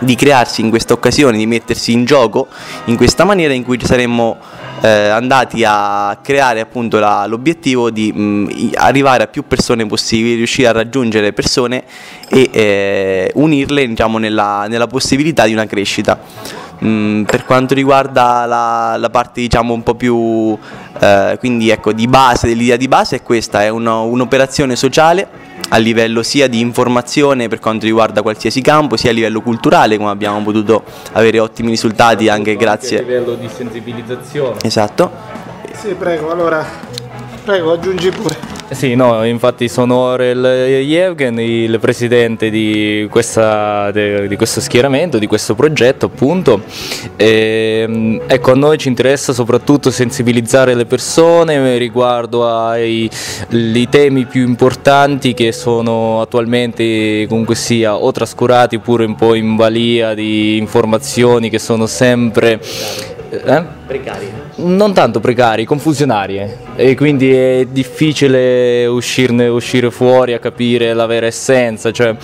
di crearsi in questa occasione, di mettersi in gioco in questa maniera in cui ci saremmo eh, andati a creare appunto la, l'obiettivo di mh, arrivare a più persone possibili, riuscire a raggiungere persone e eh, unirle diciamo, nella, nella possibilità di una crescita. Mm, per quanto riguarda la, la parte diciamo un po' più eh, quindi ecco di base dell'idea di base è questa è uno, un'operazione sociale a livello sia di informazione per quanto riguarda qualsiasi campo sia a livello culturale come abbiamo potuto avere ottimi risultati anche grazie anche a livello di sensibilizzazione. Esatto. Sì prego allora prego aggiungi pure sì, no, infatti sono Orel Yevgen, il presidente di, questa, di, questo schieramento, di questo progetto appunto. E, ecco, a noi ci interessa soprattutto sensibilizzare le persone riguardo ai temi più importanti che sono attualmente comunque sia o trascurati oppure un po' in balia di informazioni che sono sempre... Eh? Precarie non tanto precari, confusionarie. E quindi è difficile uscirne, uscire fuori a capire la vera essenza, cioè,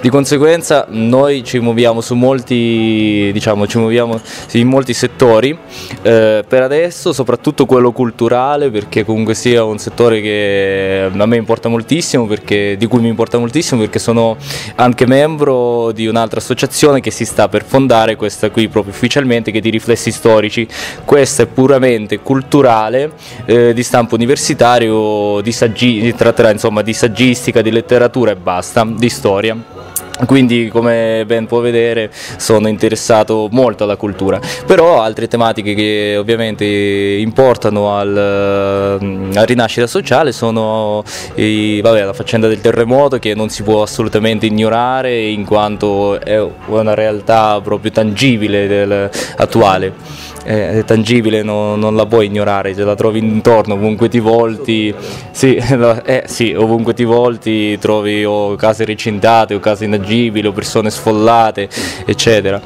di conseguenza noi ci muoviamo su molti, diciamo, ci muoviamo in molti settori, eh, per adesso soprattutto quello culturale perché comunque sia un settore che a me importa moltissimo, perché, di cui mi importa moltissimo perché sono anche membro di un'altra associazione che si sta per fondare, questa qui proprio ufficialmente, che è di riflessi storici, questa è puramente culturale eh, di stampo universitario, di saggi- tratterà insomma di saggistica, di letteratura e basta, di storia. Quindi come ben può vedere sono interessato molto alla cultura. Però altre tematiche che ovviamente importano al, alla rinascita sociale sono i, vabbè, la faccenda del terremoto che non si può assolutamente ignorare in quanto è una realtà proprio tangibile del, attuale è tangibile, no, non la puoi ignorare, se la trovi intorno, ovunque ti volti, sì, eh, sì, ovunque ti volti trovi o case recintate o case inagibili o persone sfollate, eccetera.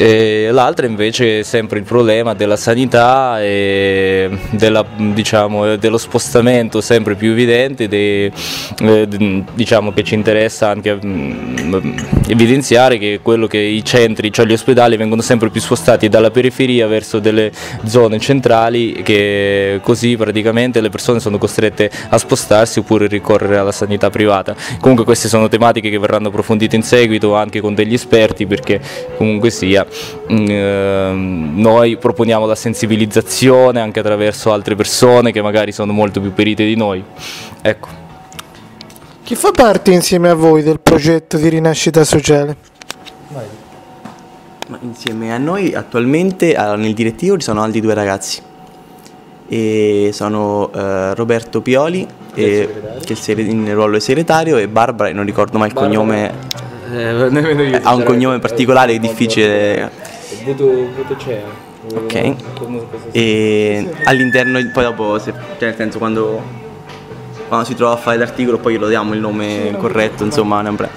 L'altra invece è sempre il problema della sanità e della, diciamo, dello spostamento sempre più evidente, de, eh, diciamo che ci interessa anche mm, evidenziare che quello che i centri, cioè gli ospedali vengono sempre più spostati dalla periferia verso verso delle zone centrali che così praticamente le persone sono costrette a spostarsi oppure ricorrere alla sanità privata. Comunque queste sono tematiche che verranno approfondite in seguito anche con degli esperti perché comunque sia eh, noi proponiamo la sensibilizzazione anche attraverso altre persone che magari sono molto più perite di noi. Ecco. Chi fa parte insieme a voi del progetto di rinascita sociale? Ma insieme a noi attualmente allora, nel direttivo ci sono altri due ragazzi. E sono eh, Roberto Pioli, e, che è in ruolo di segretario, e Barbara, e non ricordo mai il Barbara- cognome. Eh, io, ha un cognome particolare, è difficile. C'è. Ok. E all'interno, poi dopo, se- cioè nel senso quando, quando si trova a fare l'articolo poi glielo diamo il nome corretto, insomma. è pre-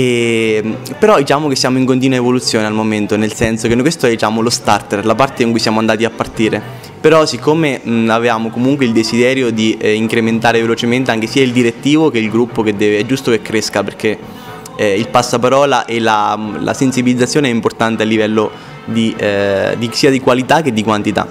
E, però diciamo che siamo in continua evoluzione al momento, nel senso che questo è diciamo, lo starter, la parte in cui siamo andati a partire. Però siccome mh, avevamo comunque il desiderio di eh, incrementare velocemente anche sia il direttivo che il gruppo che deve, è giusto che cresca perché eh, il passaparola e la, la sensibilizzazione è importante a livello di, eh, di- sia di qualità che di quantità.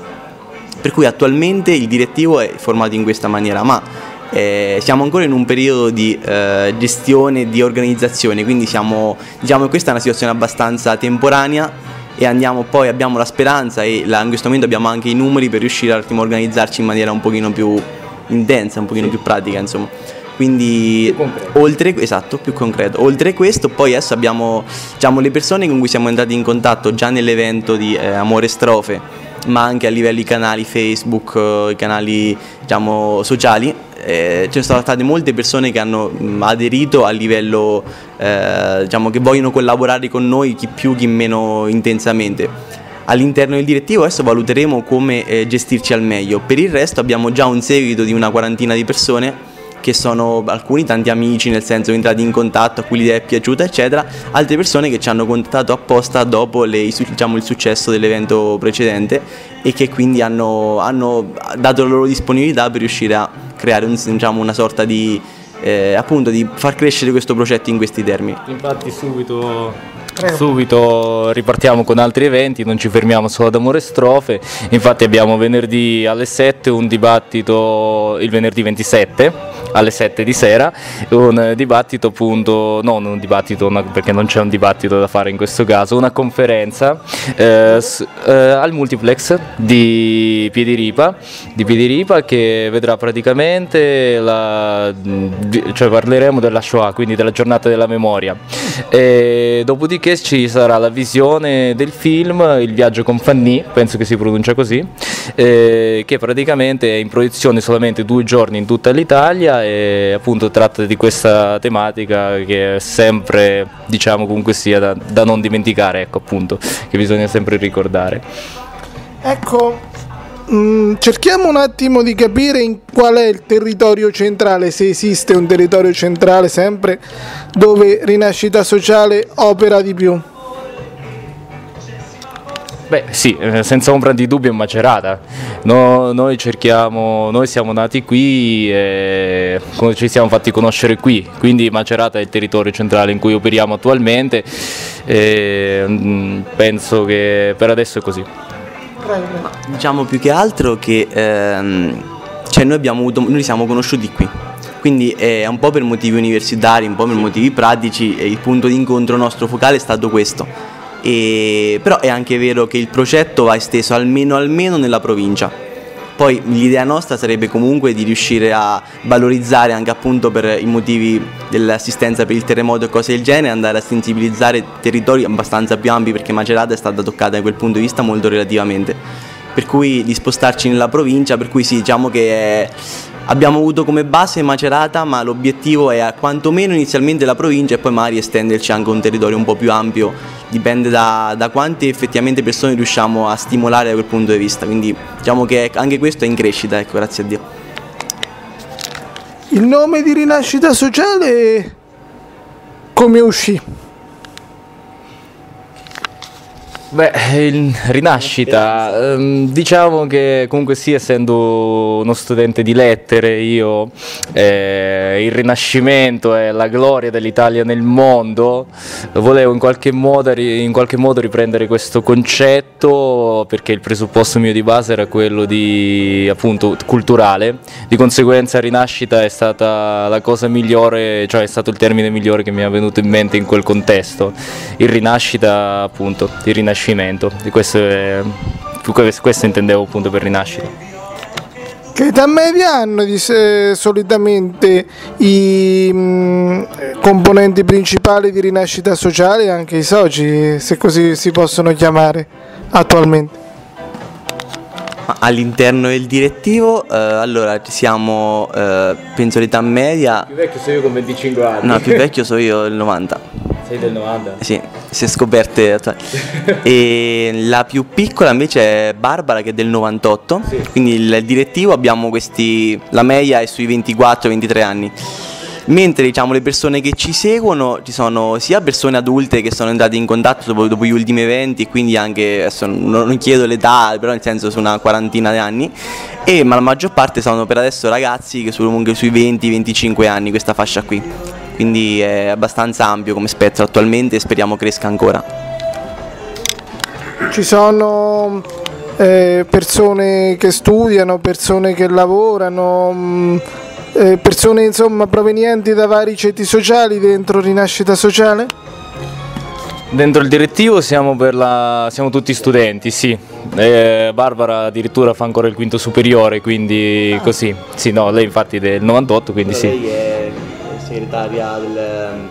Per cui attualmente il direttivo è formato in questa maniera, ma eh, siamo ancora in un periodo di eh, gestione e di organizzazione, quindi siamo, diciamo che questa è una situazione abbastanza temporanea e andiamo poi, abbiamo la speranza e la- in questo momento abbiamo anche i numeri per riuscire a organizzarci in maniera un pochino più intensa, un pochino più pratica, insomma. Quindi oltre esatto, più concreto. Oltre questo, poi adesso abbiamo diciamo, le persone con cui siamo entrati in contatto già nell'evento di eh, Amore Strofe, ma anche a livello di canali Facebook, eh, canali diciamo, sociali. Eh, ci sono state molte persone che hanno aderito a livello eh, diciamo che vogliono collaborare con noi chi più chi meno intensamente. All'interno del direttivo adesso valuteremo come eh, gestirci al meglio. Per il resto abbiamo già un seguito di una quarantina di persone che sono alcuni tanti amici, nel senso entrati in contatto, a cui l'idea è piaciuta, eccetera, altre persone che ci hanno contattato apposta dopo le- diciamo, il successo dell'evento precedente e che quindi hanno, hanno dato la loro disponibilità per riuscire a creare un- diciamo, una sorta di, eh, appunto, di far crescere questo progetto in questi termini. Infatti subito Subito ripartiamo con altri eventi, non ci fermiamo solo ad Amore Strofe, infatti abbiamo venerdì alle 7 un dibattito, il venerdì 27 alle 7 di sera, un dibattito appunto, non un dibattito perché non c'è un dibattito da fare in questo caso, una conferenza eh, s- eh, al multiplex di Piediripa, di Piediripa che vedrà praticamente la, cioè parleremo della Shoah, quindi della giornata della memoria. E dopodiché ci sarà la visione del film Il viaggio con Fanny, penso che si pronuncia così, eh, che praticamente è in proiezione solamente due giorni in tutta l'Italia e appunto tratta di questa tematica che è sempre, diciamo comunque sia da, da non dimenticare, ecco appunto, che bisogna sempre ricordare. Ecco, mm, cerchiamo un attimo di capire in qual è il territorio centrale, se esiste un territorio centrale sempre dove Rinascita Sociale opera di più. Beh sì, eh, senza ombra di dubbio è Macerata. No- noi cerchiamo, noi siamo nati qui e ci siamo fatti conoscere qui, quindi Macerata è il territorio centrale in cui operiamo attualmente e mm, penso che per adesso è così. Diciamo più che altro che ehm, cioè noi, abbiamo avuto, noi siamo conosciuti qui, quindi è un po' per motivi universitari, un po' per motivi pratici e il punto di incontro nostro focale è stato questo. E- però è anche vero che il progetto va esteso almeno, almeno nella provincia. Poi l'idea nostra sarebbe comunque di riuscire a valorizzare anche appunto per i motivi dell'assistenza per il terremoto e cose del genere, andare a sensibilizzare territori abbastanza più ampi perché Macerata è stata toccata da quel punto di vista molto relativamente. Per cui di spostarci nella provincia, per cui sì, diciamo che è- abbiamo avuto come base Macerata, ma l'obiettivo è quantomeno inizialmente la provincia e poi magari estenderci anche un territorio un po' più ampio, dipende da, da quante effettivamente persone riusciamo a stimolare da quel punto di vista. Quindi diciamo che anche questo è in crescita, ecco, grazie a Dio. Il nome di Rinascita Sociale come uscì? Beh, Rinascita, ehm, diciamo che comunque sì, essendo uno studente di lettere, io eh, il Rinascimento è la gloria dell'Italia nel mondo, volevo in qualche, modo, in qualche modo riprendere questo concetto perché il presupposto mio di base era quello di appunto culturale, di conseguenza Rinascita è stata la cosa migliore, cioè è stato il termine migliore che mi è venuto in mente in quel contesto, il Rinascita appunto, il Rinascimento, di questo, è- questo intendevo appunto per Rinascita. Che età media hanno eh, solitamente i mh, componenti principali di rinascita sociale, anche i soci, se così si possono chiamare attualmente? All'interno del direttivo, eh, allora siamo, eh, penso l'età media, Più vecchio sono io con 25 anni. no, più vecchio sono io, il 90. Sei del 90? Sì, si è scoperte. e la più piccola invece è Barbara che è del 98, quindi il direttivo abbiamo questi, la media è sui 24-23 anni. Mentre diciamo le persone che ci seguono ci sono sia persone adulte che sono entrate in contatto dopo, dopo gli ultimi eventi, quindi anche adesso non, non chiedo l'età, però nel senso su una quarantina di anni, e ma la maggior parte sono per adesso ragazzi che sono comunque sui 20-25 anni questa fascia qui. Quindi è abbastanza ampio come spettro attualmente e speriamo cresca ancora. Ci sono eh, persone che studiano, persone che lavorano, mh, eh, persone insomma provenienti da vari ceti sociali dentro Rinascita Sociale? Dentro il direttivo siamo, per la- siamo tutti studenti, sì. Eh, Barbara addirittura fa ancora il quinto superiore, quindi così. Sì, no, lei infatti è del 98, quindi sì. Segretaria del...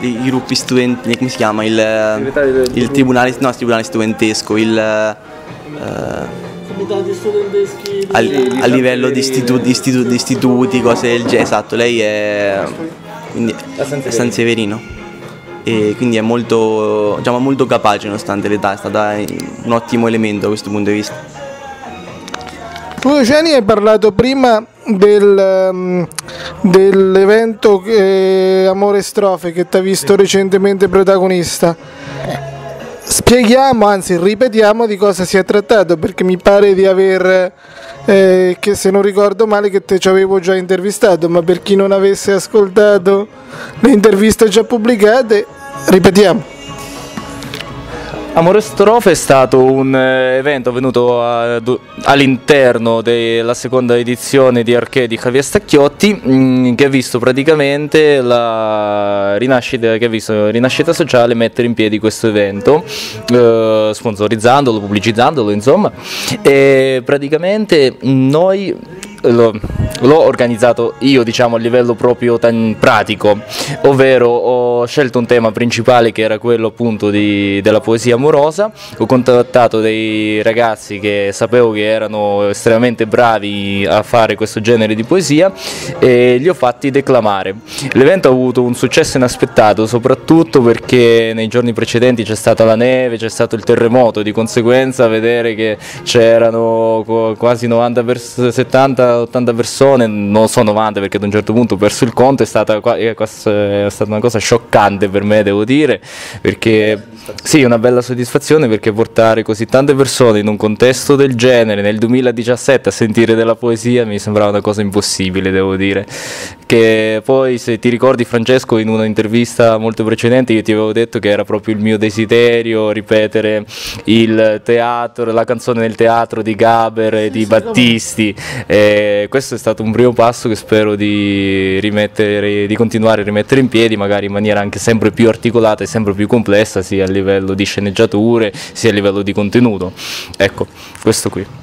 I gruppi studenti, come si chiama? Il, il tribunale, no, il tribunale studentesco, il, eh, Comitati studenteschi a livello di, istitu- di istitu- di istituti, cose del genere. Esatto, lei è, quindi, è San Severino. E quindi è molto, diciamo, molto capace nonostante l'età, è stata un ottimo elemento da questo punto di vista. Tu Eugenio hai parlato prima del, um, dell'evento che- Amore Strofe che ti ha visto recentemente protagonista. Spieghiamo, anzi ripetiamo di cosa si è trattato perché mi pare di aver, eh, che se non ricordo male, che te ci avevo già intervistato, ma per chi non avesse ascoltato le interviste già pubblicate, ripetiamo. Amore Strofe è stato un eh, evento avvenuto all'interno della seconda edizione di Arche di Javier Stacchiotti mh, che ha visto praticamente la rinascita, visto Rinascita Sociale mettere in piedi questo evento eh, sponsorizzandolo, pubblicizzandolo insomma. E praticamente noi l'ho organizzato io diciamo a livello proprio pratico. Ovvero ho scelto un tema principale che era quello appunto di- della poesia amorosa. Ho contattato dei ragazzi che sapevo che erano estremamente bravi a fare questo genere di poesia e li ho fatti declamare. L'evento ha avuto un successo inaspettato soprattutto perché nei giorni precedenti c'è stata la neve c'è stato il terremoto. Di conseguenza vedere che c'erano qu- quasi 90 pers- 70 80 persone non so 90 perché ad un certo punto ho perso il conto è stata, è stata una cosa scioccante per me devo dire perché sì una bella soddisfazione perché portare così tante persone in un contesto del genere nel 2017 a sentire della poesia mi sembrava una cosa impossibile devo dire che poi se ti ricordi Francesco in un'intervista molto precedente io ti avevo detto che era proprio il mio desiderio ripetere il teatro, la canzone nel teatro di Gaber e di Battisti. E questo è stato un primo passo che spero di rimettere, di continuare a rimettere in piedi magari in maniera anche sempre più articolata e sempre più complessa sia a livello di sceneggiature sia a livello di contenuto. Ecco questo qui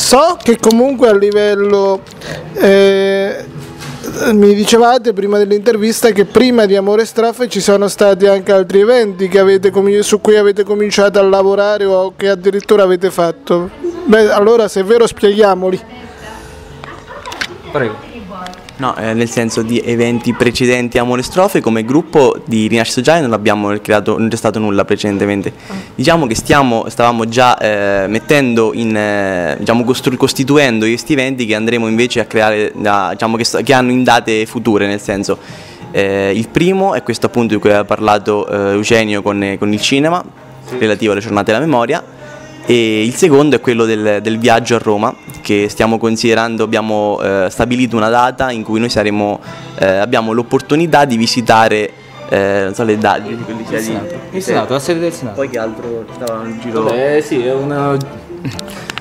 So che comunque a livello, eh, mi dicevate prima dell'intervista che prima di Amore Straffe ci sono stati anche altri eventi avete su cui avete cominciato a lavorare o che addirittura avete fatto. Beh, allora se è vero spieghiamoli. prego No, eh, nel senso di eventi precedenti a Amore Strofe, come gruppo di Rinascita Sociale non abbiamo creato, non c'è stato nulla precedentemente. Diciamo che stiamo, stavamo già eh, mettendo in, eh, diciamo costru- costituendo questi eventi che andremo invece a creare, da- diciamo che, sta- che hanno in date future, nel senso eh, il primo è questo appunto di cui aveva parlato eh, Eugenio con, con il cinema, relativo alle giornate della memoria, e il secondo è quello del, del viaggio a Roma che stiamo considerando, abbiamo eh, stabilito una data in cui noi saremo, eh, abbiamo l'opportunità di visitare eh, non so le date di quelli sia di- il Senato, la sede del Senato. Poi che altro stava in giro? Vabbè, sì, è una...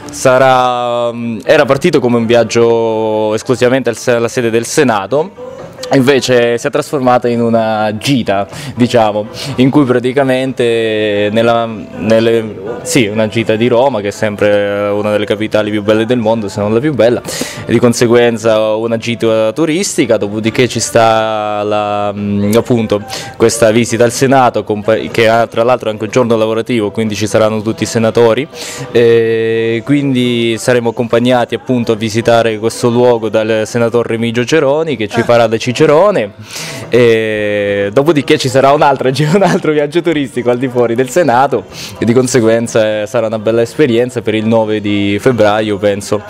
Sarà, era partito come un viaggio esclusivamente alla sede del Senato invece si è trasformata in una gita, diciamo, in cui praticamente nella, nelle, sì, una gita di Roma, che è sempre una delle capitali più belle del mondo, se non la più bella, di conseguenza una gita turistica, dopodiché ci sta la, appunto questa visita al Senato, che ha tra l'altro anche un giorno lavorativo, quindi ci saranno tutti i senatori, quindi saremo accompagnati appunto a visitare questo luogo dal senatore Remigio Ceroni che ci farà da Cicerone Cicerone, e dopodiché ci sarà un altro, un altro viaggio turistico al di fuori del Senato e di conseguenza eh, sarà una bella esperienza per il 9 di febbraio penso.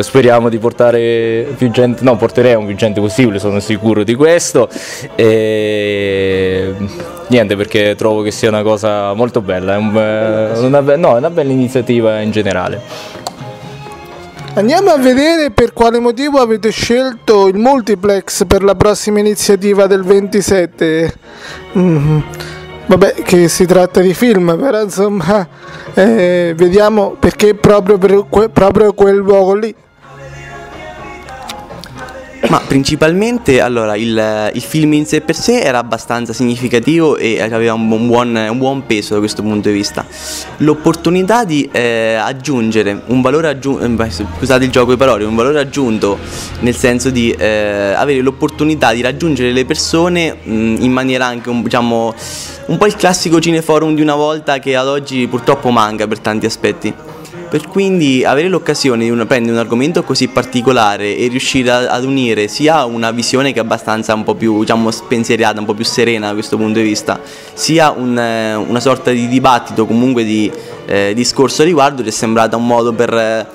Speriamo di portare più gente, no porteremo più gente possibile, sono sicuro di questo. E niente perché trovo che sia una cosa molto bella, è un, eh, una, no, una bella iniziativa in generale. Andiamo a vedere per quale motivo avete scelto il multiplex per la prossima iniziativa del 27. Mm, vabbè, che si tratta di film, però insomma, eh, vediamo perché proprio, per que- proprio quel luogo lì. Ma principalmente allora, il, il, film in sé per sé era abbastanza significativo e aveva un buon, un buon peso da questo punto di vista. L'opportunità di eh, aggiungere un valore aggiunto, eh, scusate il gioco di parole, un valore aggiunto nel senso di eh, avere l'opportunità di raggiungere le persone mh, in maniera anche un, diciamo, un po' il classico cineforum di una volta che ad oggi purtroppo manca per tanti aspetti. Per quindi avere l'occasione di una, prendere un argomento così particolare e riuscire a, ad unire sia una visione che è abbastanza un po' più diciamo, spensieriata, un po' più serena da questo punto di vista, sia un, eh, una sorta di dibattito, comunque di eh, discorso a riguardo, ci è sembrata un modo per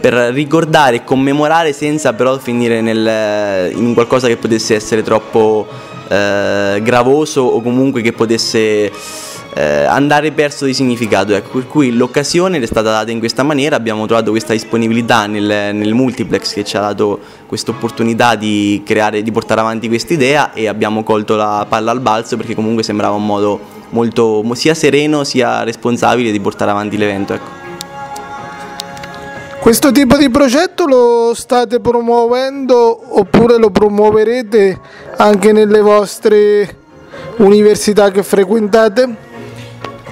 per ricordare e commemorare senza però finire nel, in qualcosa che potesse essere troppo eh, gravoso o comunque che potesse eh, andare perso di significato. Ecco, per cui l'occasione è stata data in questa maniera, abbiamo trovato questa disponibilità nel, nel multiplex che ci ha dato questa opportunità di, creare, di portare avanti questa idea e abbiamo colto la palla al balzo perché comunque sembrava un modo molto sia sereno sia responsabile di portare avanti l'evento. Ecco. Questo tipo di progetto lo state promuovendo oppure lo promuoverete anche nelle vostre università che frequentate?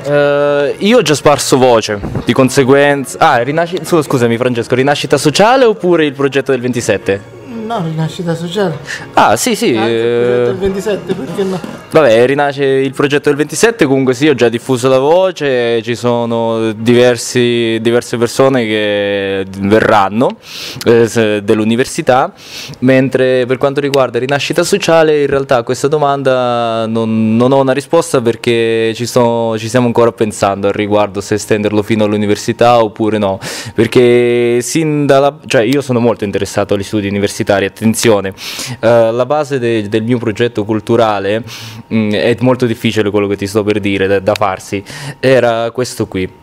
Uh, io ho già sparso voce, di conseguenza... Ah, rinascita... scusami Francesco, rinascita sociale oppure il progetto del 27? No, rinascita sociale. Ah, sì, sì. Anche il progetto del 27, perché no? Vabbè, rinasce il progetto del 27, comunque sì, ho già diffuso la voce, ci sono diversi, diverse persone che verranno eh, dell'università, mentre per quanto riguarda rinascita sociale, in realtà a questa domanda non, non ho una risposta perché ci, sto, ci stiamo ancora pensando al riguardo se estenderlo fino all'università oppure no, perché sin dalla... cioè io sono molto interessato agli studi universitari universitari, attenzione, uh, la base de- del mio progetto culturale mh, mm, è molto difficile quello che ti sto per dire da, da farsi, era questo qui.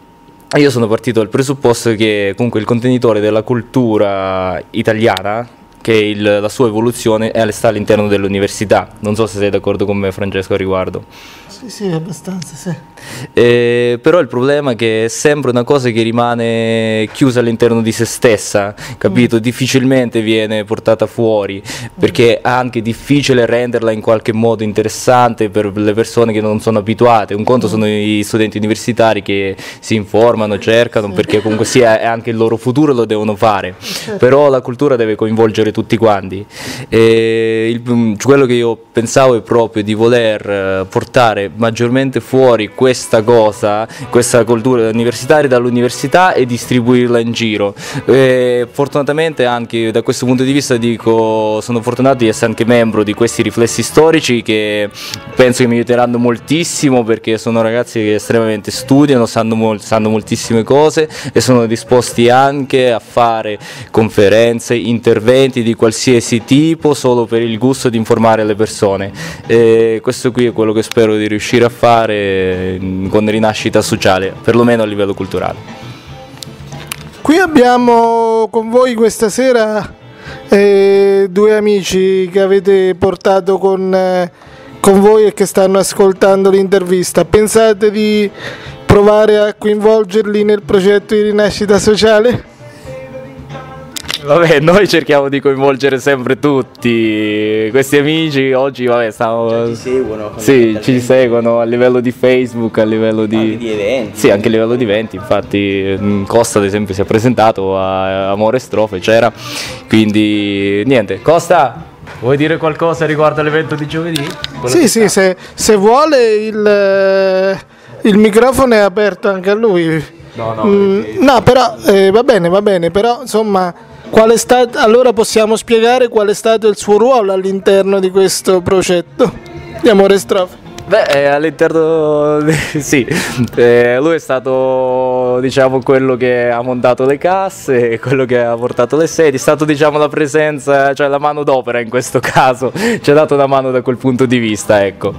Io sono partito dal presupposto che comunque il contenitore della cultura italiana, che il, la sua evoluzione è sta all'interno dell'università. Non so se sei d'accordo con me Francesco a riguardo. Sì, sì, abbastanza, sì. Eh, però il problema è che è sempre una cosa che rimane chiusa all'interno di se stessa, capito? Mm. Difficilmente viene portata fuori, perché è anche difficile renderla in qualche modo interessante per le persone che non sono abituate. Un conto mm. sono i studenti universitari che si informano, cercano, sì. perché comunque sia è anche il loro futuro lo devono fare. Certo. Però la cultura deve coinvolgere tutti quanti. E il, quello che io pensavo è proprio di voler eh, portare maggiormente fuori questa cosa, questa cultura universitaria dall'università e distribuirla in giro. E fortunatamente anche da questo punto di vista dico sono fortunato di essere anche membro di questi riflessi storici che penso che mi aiuteranno moltissimo perché sono ragazzi che estremamente studiano, sanno, mol- sanno moltissime cose e sono disposti anche a fare conferenze, interventi di qualsiasi tipo solo per il gusto di informare le persone. E questo qui è quello che spero di riuscire riuscire a fare con rinascita sociale, perlomeno a livello culturale. Qui abbiamo con voi questa sera eh, due amici che avete portato con, eh, con voi e che stanno ascoltando l'intervista. Pensate di provare a coinvolgerli nel progetto di rinascita sociale? Vabbè, noi cerchiamo di coinvolgere sempre tutti. Questi amici oggi, vabbè, stiamo. Cioè, ci seguono. Sì, ci seguono a livello di Facebook, a livello di. Anche di eventi. Sì, anche a livello di eventi. Infatti, mm, Costa, ad esempio, si è presentato a Amore Strofe, c'era. Quindi, niente. Costa, vuoi dire qualcosa riguardo all'evento di giovedì? Quello Sì, sì, se, se vuole il, eh, il microfono è aperto anche a lui. No, no, Mm, no, però eh, va bene, va bene, però insomma, stato, allora possiamo spiegare qual è stato il suo ruolo all'interno di questo progetto di Amore Strofe. Beh, eh, all'interno, sì, eh, lui è stato diciamo quello che ha montato le casse, quello che ha portato le sedi, è stato diciamo la presenza, cioè la mano d'opera in questo caso, ci ha dato una mano da quel punto di vista, ecco.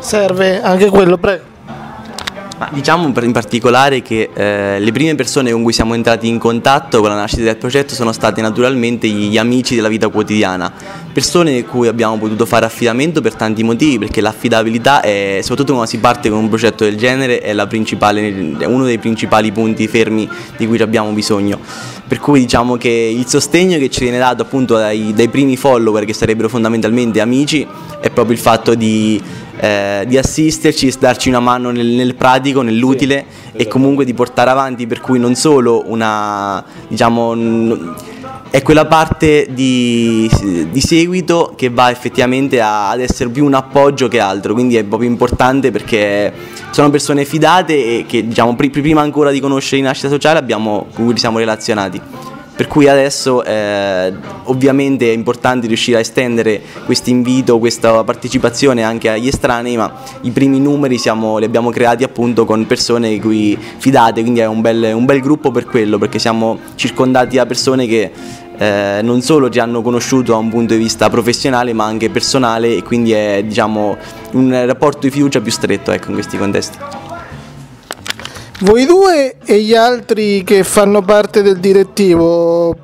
Serve anche quello, prego. Ma diciamo in particolare che eh, le prime persone con cui siamo entrati in contatto con la nascita del progetto sono state naturalmente gli amici della vita quotidiana, persone a cui abbiamo potuto fare affidamento per tanti motivi, perché l'affidabilità è, soprattutto quando si parte con un progetto del genere, è, è uno dei principali punti fermi di cui abbiamo bisogno. Per cui diciamo che il sostegno che ci viene dato appunto dai, dai primi follower, che sarebbero fondamentalmente amici, è proprio il fatto di eh, di assisterci, darci una mano nel, nel pratico, nell'utile e comunque di portare avanti per cui non solo una diciamo è quella parte di, di seguito che va effettivamente a- ad essere più un appoggio che altro, quindi è proprio importante perché sono persone fidate e che diciamo pri- prima ancora di conoscere in nascita sociale abbiamo, con cui ci siamo relazionati. Per cui adesso eh, ovviamente è importante riuscire a estendere questo invito, questa partecipazione anche agli estranei, ma i primi numeri siamo, li abbiamo creati appunto con persone di cui fidate, quindi è un bel, un bel gruppo per quello, perché siamo circondati da persone che eh, non solo ci hanno conosciuto da un punto di vista professionale ma anche personale e quindi è diciamo, un rapporto di fiducia più stretto ecco, in questi contesti. Voi due e gli altri che fanno parte del direttivo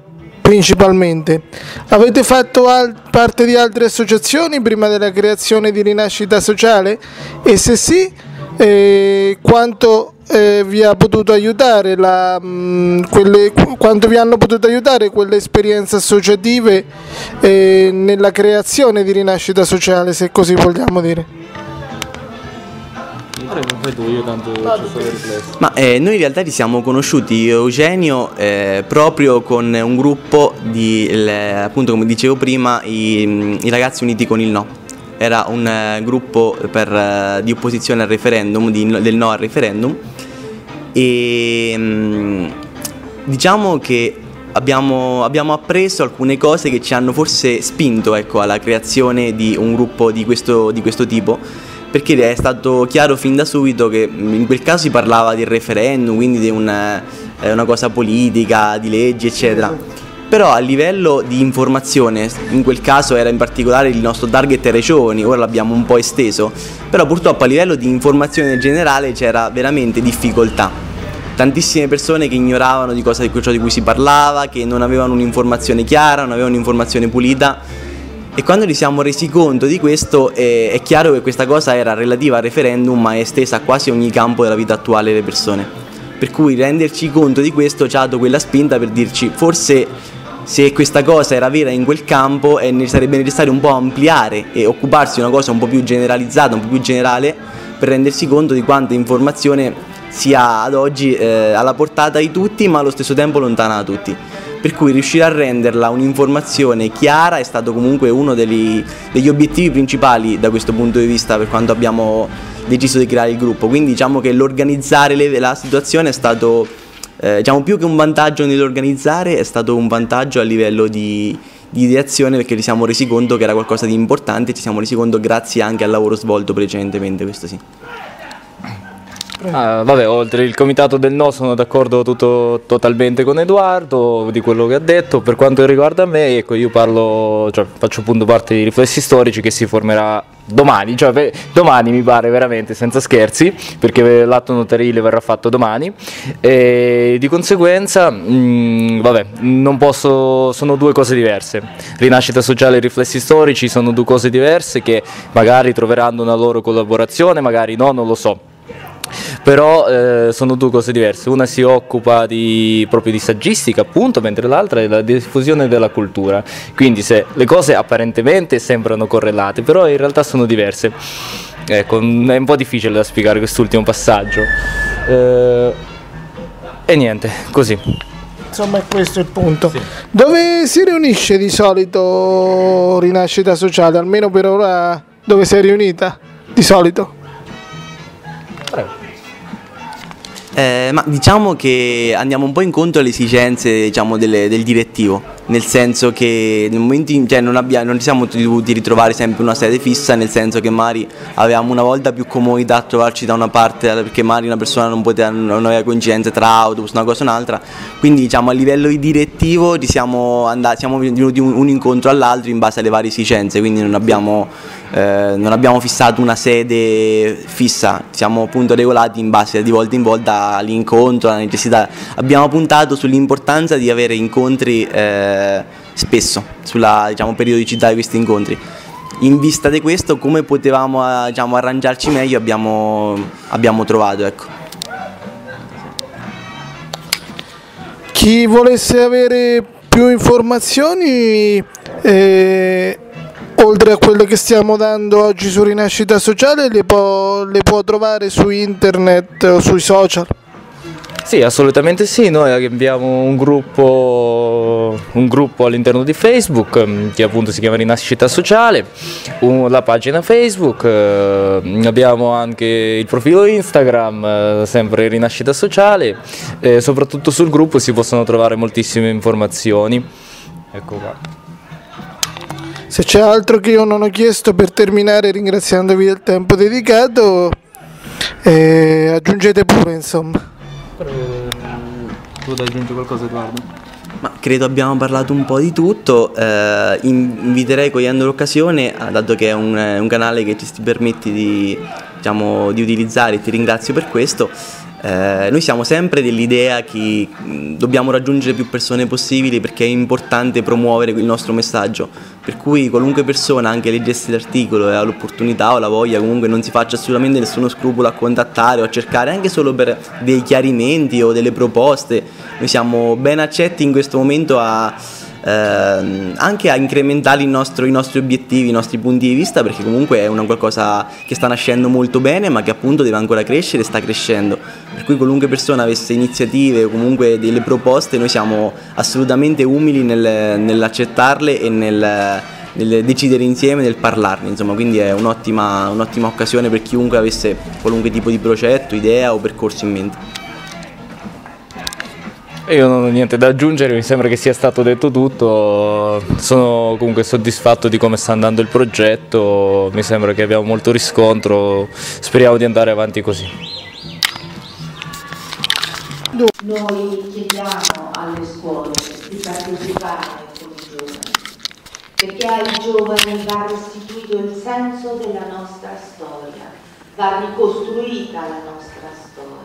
principalmente, avete fatto parte di altre associazioni prima della creazione di Rinascita Sociale? E se sì, eh, quanto eh, vi ha potuto aiutare la, mh, quelle, qu- quanto vi hanno potuto aiutare quelle esperienze associative eh, nella creazione di Rinascita Sociale, se così vogliamo dire? Fai tu, io tanto solo riflesso. Ma eh, noi in realtà ci siamo conosciuti io e Eugenio eh, proprio con un gruppo di, il- appunto come dicevo prima, i, i ragazzi uniti con il no. Era un eh, gruppo per, eh, di opposizione al referendum, di- del no al referendum e mm, diciamo che abbiamo, abbiamo appreso alcune cose che ci hanno forse spinto ecco, alla creazione di un gruppo di questo, di questo tipo perché è stato chiaro fin da subito che in quel caso si parlava di referendum, quindi di una, eh, una cosa politica, di leggi, eccetera. Però a livello di informazione, in quel caso era in particolare il nostro target era i giovani, ora l'abbiamo un po' esteso, però purtroppo a livello di informazione generale c'era veramente difficoltà. Tantissime persone che ignoravano di cosa di ciò di cui si parlava, che non avevano un'informazione chiara, non avevano un'informazione pulita e quando ci siamo resi conto di questo eh, è chiaro che questa cosa era relativa al referendum ma è estesa a quasi ogni campo della vita attuale delle persone. Per cui renderci conto di questo ci ha dato quella spinta per dirci forse se questa cosa era vera in quel campo eh, sarebbe necessario un po' ampliare e occuparsi di una cosa un po' più generalizzata, un po' più generale per rendersi conto di quanta informazione sia ad oggi eh, alla portata di tutti ma allo stesso tempo lontana da tutti. Per cui riuscire a renderla un'informazione chiara è stato comunque uno degli, degli obiettivi principali da questo punto di vista per quando abbiamo deciso di creare il gruppo. Quindi diciamo che l'organizzare le- la situazione è stato, eh, diciamo più che un vantaggio nell'organizzare, è stato un vantaggio a livello di, di ideazione perché ci siamo resi conto che era qualcosa di importante e ci siamo resi conto grazie anche al lavoro svolto precedentemente, questo sì. Ah, vabbè, oltre il comitato del no sono d'accordo tutto, totalmente con Edoardo di quello che ha detto. Per quanto riguarda me, ecco, io parlo, cioè, faccio appunto parte di riflessi storici che si formerà domani, cioè beh, domani mi pare veramente senza scherzi, perché l'atto notarile verrà fatto domani e di conseguenza, mm, vabbè, non posso, sono due cose diverse. Rinascita sociale e riflessi storici sono due cose diverse che magari troveranno una loro collaborazione, magari no, non lo so. Però eh, sono due cose diverse, una si occupa di, proprio di saggistica appunto, mentre l'altra è la diffusione della cultura, quindi se le cose apparentemente sembrano correlate, però in realtà sono diverse. Ecco, è un po' difficile da spiegare quest'ultimo passaggio. Eh, e niente, così. Insomma, è questo il punto. Sì. Dove si riunisce di solito Rinascita Sociale? Almeno per ora dove sei riunita? Di solito? Prego. Eh, ma diciamo che andiamo un po' incontro alle esigenze diciamo, delle, del direttivo, nel senso che nel momento in, cioè non, abbiamo, non ci siamo dovuti ritrovare sempre una sede fissa, nel senso che magari avevamo una volta più comodità a trovarci da una parte perché magari una persona non, poteva, non aveva coincidenze tra autobus, una cosa o un'altra, quindi diciamo, a livello di direttivo siamo, andati, siamo venuti un, un incontro all'altro in base alle varie esigenze, quindi non abbiamo eh, non abbiamo fissato una sede fissa, siamo appunto regolati in base di volta in volta all'incontro, alla necessità. Abbiamo puntato sull'importanza di avere incontri eh, spesso, sulla diciamo, periodicità di questi incontri. In vista di questo, come potevamo diciamo, arrangiarci meglio, abbiamo, abbiamo trovato. Ecco. Chi volesse avere più informazioni eh, oltre a quelle che stiamo dando oggi su Rinascita Sociale, le può, le può trovare su internet o sui social? Sì, assolutamente sì, noi abbiamo un gruppo, un gruppo, all'interno di Facebook mm, che appunto si chiama Rinascita Sociale, la pagina Facebook, eh, abbiamo anche il profilo Instagram, eh, sempre Rinascita Sociale, e soprattutto sul gruppo si possono trovare moltissime informazioni. Ecco qua. Se c'è altro che io non ho chiesto per terminare ringraziandovi del tempo dedicato, eh, aggiungete pure insomma. Tu vuoi aggiungere qualcosa Edoardo? Ma credo abbiamo parlato un po' di tutto, eh, inviterei cogliendo l'occasione, dato che è un, un canale che ci permette di, diciamo, di utilizzare e ti ringrazio per questo, eh, noi siamo sempre dell'idea che dobbiamo raggiungere più persone possibili perché è importante promuovere il nostro messaggio, per cui qualunque persona anche leggesse l'articolo e ha l'opportunità o la voglia comunque non si faccia assolutamente nessuno scrupolo a contattare o a cercare anche solo per dei chiarimenti o delle proposte, noi siamo ben accetti in questo momento a ehm, anche a incrementare nostro, i nostri obiettivi, i nostri punti di vista, perché comunque è una qualcosa che sta nascendo molto bene, ma che appunto deve ancora crescere e sta crescendo. Per cui qualunque persona avesse iniziative o comunque delle proposte, noi siamo assolutamente umili nel, nell'accettarle e nel nel decidere insieme, nel parlarne, insomma, quindi è un'ottima, un'ottima occasione per chiunque avesse qualunque tipo di progetto, idea o percorso in mente. Io non ho niente da aggiungere, mi sembra che sia stato detto tutto, sono comunque soddisfatto di come sta andando il progetto, mi sembra che abbiamo molto riscontro, speriamo di andare avanti così. Noi chiediamo alle scuole di partecipare con i giovani, perché ai giovani va restituito il senso della nostra storia, va ricostruita la nostra storia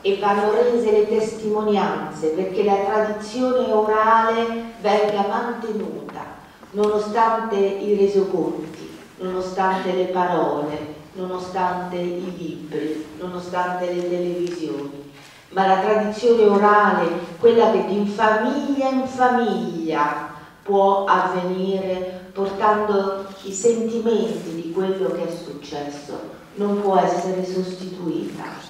e vanno rese le testimonianze perché la tradizione orale venga mantenuta nonostante i resoconti, nonostante le parole, nonostante i libri, nonostante le televisioni, ma la tradizione orale, quella che di famiglia in famiglia può avvenire portando i sentimenti di quello che è successo, non può essere sostituita.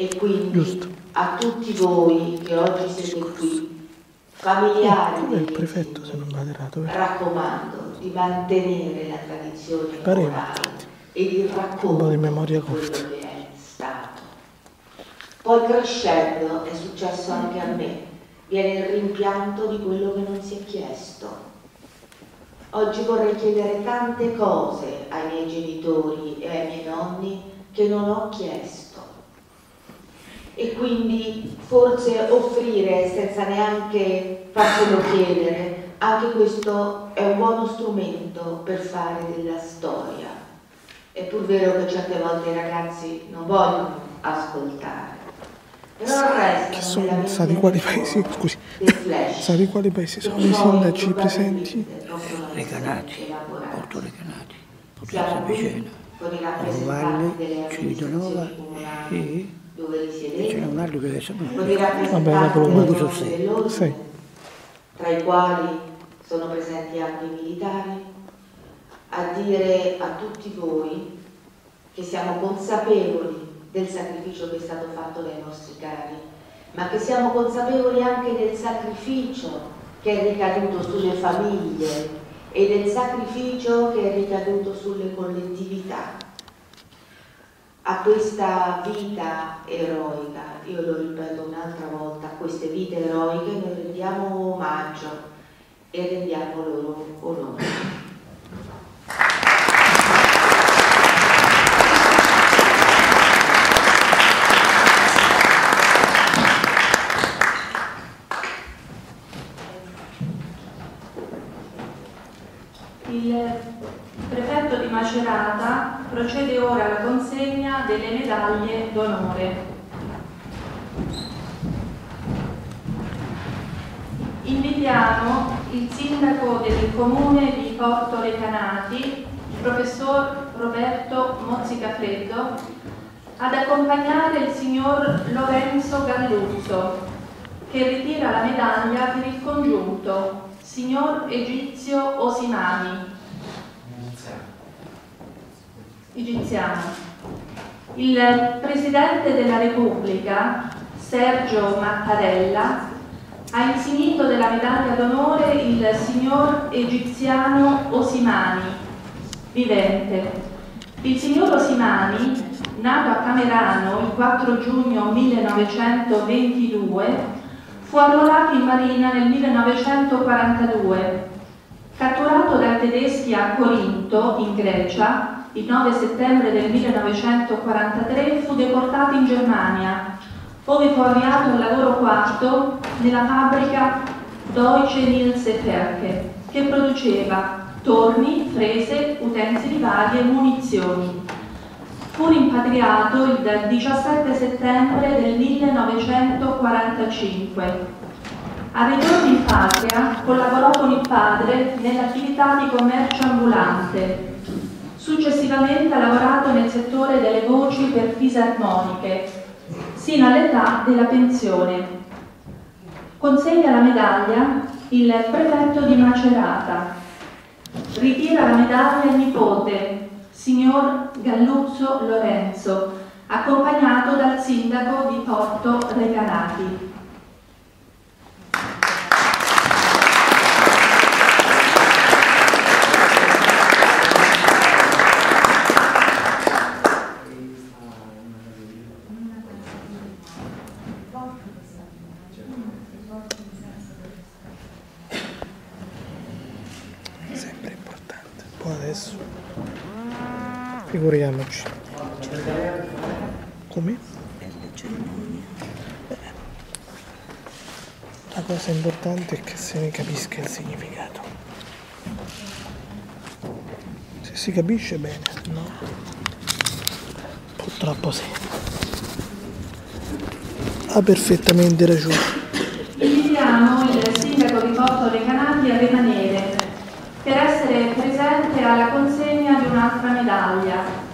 E quindi Giusto. a tutti voi che oggi siete qui, familiari eh, il prefetto, se non vado errato, eh. raccomando di mantenere la tradizione Pareva, e il racconto di memoria corta. che è stato. Poi crescendo è successo anche a me, viene il rimpianto di quello che non si è chiesto. Oggi vorrei chiedere tante cose ai miei genitori e ai miei nonni che non ho chiesto e quindi forse offrire senza neanche farcelo chiedere, anche questo è un buono strumento per fare della storia. È pur vero che certe volte i ragazzi non vogliono ascoltare, però restano sa di quali paesi, scusi, sa di quali paesi sono i sindaci presenti? Recanati, Porto Recanati, Porto Vicena. con i rappresentanti dove risiedete, c'è un altro che adesso con i rappresentanti dell'ordine dell'ordine, tra i quali sono presenti anche i militari, a dire a tutti voi che siamo consapevoli del sacrificio che è stato fatto dai nostri cari, ma che siamo consapevoli anche del sacrificio che è ricaduto sulle famiglie e del sacrificio che è ricaduto sulle collettività. A questa vita eroica, io lo ripeto un'altra volta, a queste vite eroiche noi rendiamo omaggio e rendiamo loro onore. Il prefetto di Macerata procede ora alla consegna delle medaglie d'onore. Invitiamo il sindaco del comune di Porto Recanati, il professor Roberto Mozzicafreddo, ad accompagnare il signor Lorenzo Galluzzo, che ritira la medaglia per il congiunto signor Egizio Osimani. Egiziano. Il Presidente della Repubblica, Sergio Mattarella, ha insignito della medaglia d'onore il signor egiziano Osimani, vivente. Il signor Osimani, nato a Camerano il 4 giugno 1922, fu arruolato in marina nel 1942. Catturato dai tedeschi a Corinto, in Grecia, il 9 settembre del 1943 fu deportato in Germania, dove fu avviato al lavoro quarto nella fabbrica Deutsche Nilse Ferke, che produceva torni, frese, utensili vari e munizioni. Fu rimpatriato il 17 settembre del 1945. Al ritorno in patria collaborò con il padre nell'attività di commercio ambulante. Successivamente ha lavorato nel settore delle voci per fisarmoniche, sino all'età della pensione. Consegna la medaglia il prefetto di Macerata. Ritira la medaglia il nipote, signor Galluzzo Lorenzo, accompagnato dal sindaco di Porto Recanati. sempre importante. Poi adesso figuriamoci. Come? La cosa importante è che se ne capisca il significato. Se si capisce bene, no? Purtroppo sì. Ha perfettamente ragione. Invitiamo il sindaco di Porto Recanati a rimanere per essere presente alla consegna di un'altra medaglia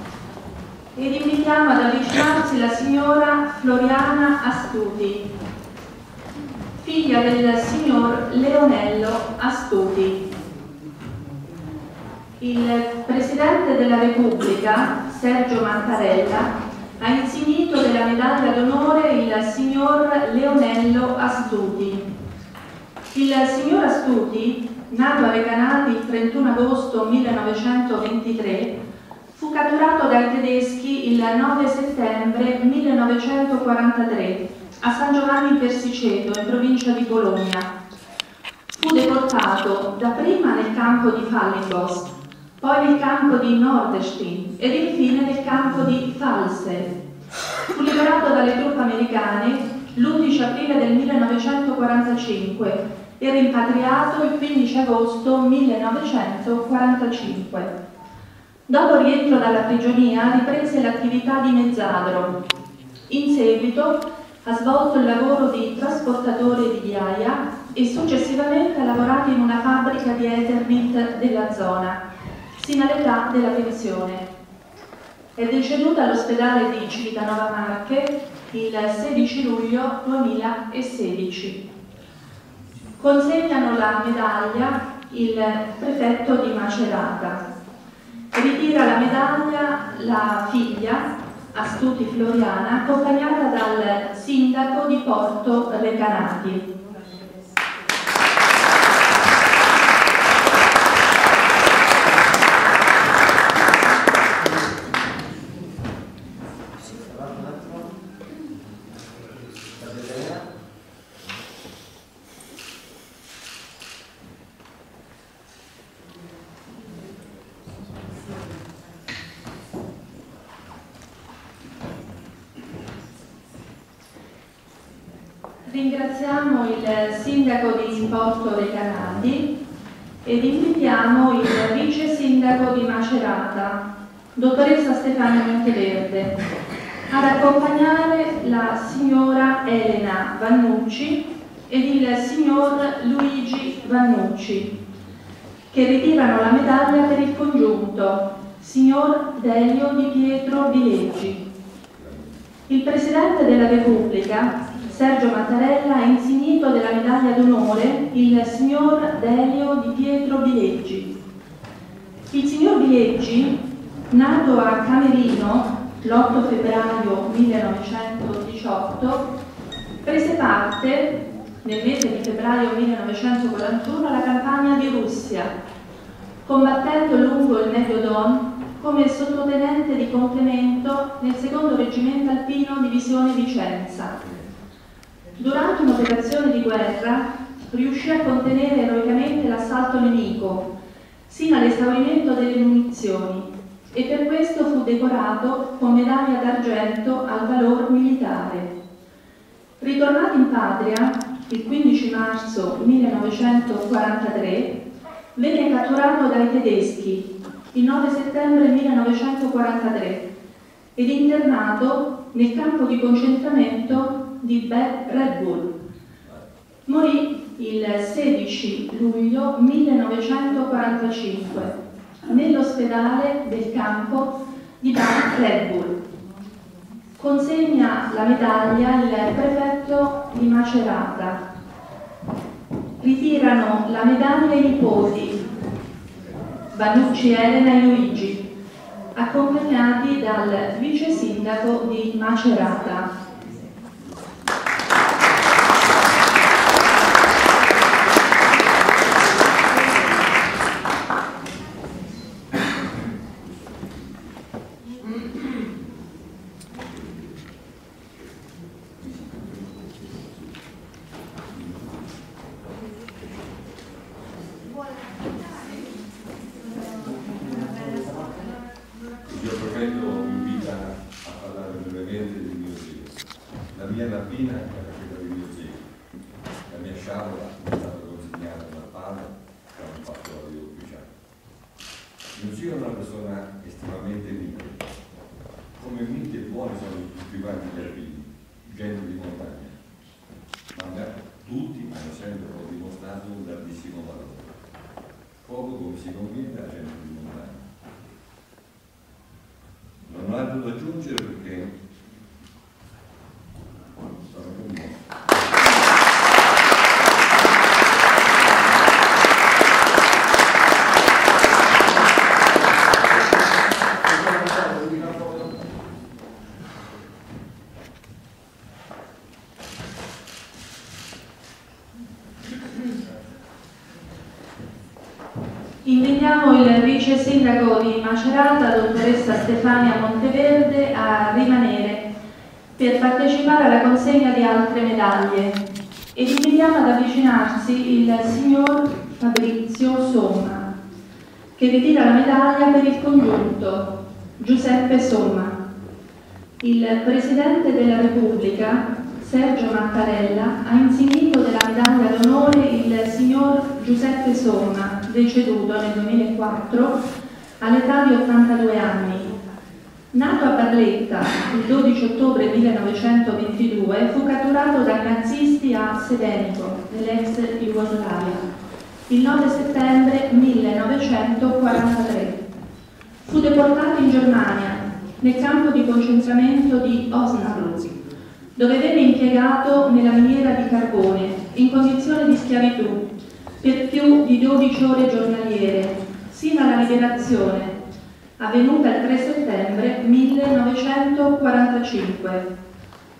ed invitiamo ad avvicinarsi la signora Floriana Astuti, figlia del signor Leonello Astuti. Il Presidente della Repubblica, Sergio Mattarella, ha insignito della medaglia d'onore il signor Leonello Astuti. Il signor Astuti, nato a Recanati il 31 agosto 1923, fu catturato dai tedeschi il 9 settembre 1943 a San Giovanni Persiceto, in provincia di Bologna. Fu deportato dapprima nel campo di Fallingost, poi nel campo di Nordestein ed infine nel campo di False. Fu liberato dalle truppe americane l'11 aprile del 1945 e rimpatriato il 15 agosto 1945. Dopo rientro dalla prigionia riprese l'attività di mezzadro. In seguito ha svolto il lavoro di trasportatore di ghiaia e successivamente ha lavorato in una fabbrica di Eternit della zona, sino all'età della pensione. È deceduta all'ospedale di Civitanova Marche il 16 luglio 2016. Consegnano la medaglia il prefetto di Macerata. Ritira la medaglia la figlia Astuti Floriana, accompagnata dal sindaco di Porto Recanati. Ringraziamo il sindaco di Porto Recanati ed invitiamo il vice sindaco di Macerata, dottoressa Stefania Monteverde, ad accompagnare la signora Elena Vannucci ed il signor Luigi Vannucci, che ritirano la medaglia per il congiunto signor Delio Di Pietro Vileggi. Il Presidente della Repubblica Sergio Mattarella ha insignito della medaglia d'onore il signor Delio Di Pietro Vileggi. Il signor Vileggi, nato a Camerino l'8 febbraio 1918, prese parte nel mese di febbraio 1941 alla campagna di Russia, combattendo lungo il Medio Don come sottotenente di complemento nel secondo reggimento alpino divisione Vicenza Durante un'operazione di guerra riuscì a contenere eroicamente l'assalto nemico, sino all'esaurimento delle munizioni, e per questo fu decorato con medaglia d'argento al valor militare. Ritornato in patria il 15 marzo 1943, venne catturato dai tedeschi il 9 settembre 1943 ed internato nel campo di concentramento di Red Bull. Morì il 16 luglio 1945 nell'ospedale del campo di Red Bull. Consegna la medaglia il prefetto di Macerata. Ritirano la medaglia i nipoti Vanucci Elena e Luigi, accompagnati dal vice sindaco di Macerata. Vice sindaco di Macerata, dottoressa Stefania Monteverde, a rimanere per partecipare alla consegna di altre medaglie ed invitiamo ad avvicinarsi il signor Fabrizio Somma, che ritira la medaglia per il congiunto Giuseppe Somma. Il Presidente della Repubblica, Sergio Mattarella, ha insignito della medaglia d'onore il signor Giuseppe Somma, deceduto nel 2004 all'età di 82 anni. Nato a Barletta il 12 ottobre 1922, fu catturato dai nazisti a Sedenico, nell'ex Jugoslavia, il 9 settembre 1943. Fu deportato in Germania nel campo di concentramento di Osnabrück, dove venne impiegato nella miniera di carbone in condizione di schiavitù per più di 12 ore giornaliere, sino alla liberazione, avvenuta il 3 settembre 1945.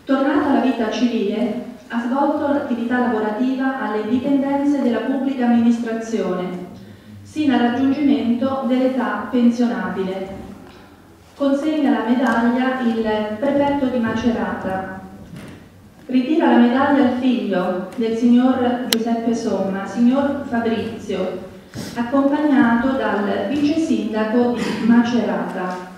Tornata alla vita civile, ha svolto l'attività lavorativa alle dipendenze della pubblica amministrazione, sino al raggiungimento dell'età pensionabile. Consegna la medaglia il prefetto di Macerata. Ritira la medaglia al figlio del signor Giuseppe Somma, signor Fabrizio, accompagnato dal vice sindaco di Macerata.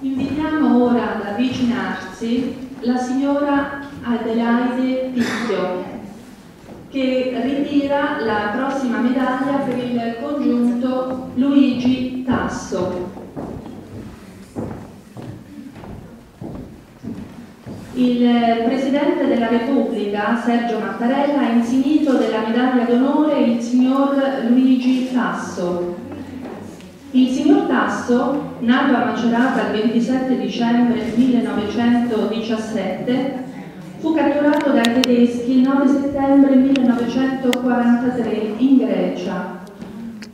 Invitiamo ora ad avvicinarsi la signora Adelaide Picchio che ritira la prossima medaglia per il congiunto Luigi Tasso. Il Presidente della Repubblica, Sergio Mattarella, ha insignito della medaglia d'onore il signor Luigi Tasso. Il signor Tasso, nato a Macerata il 27 dicembre 1917, fu catturato dai tedeschi il 9 settembre 1943 in Grecia.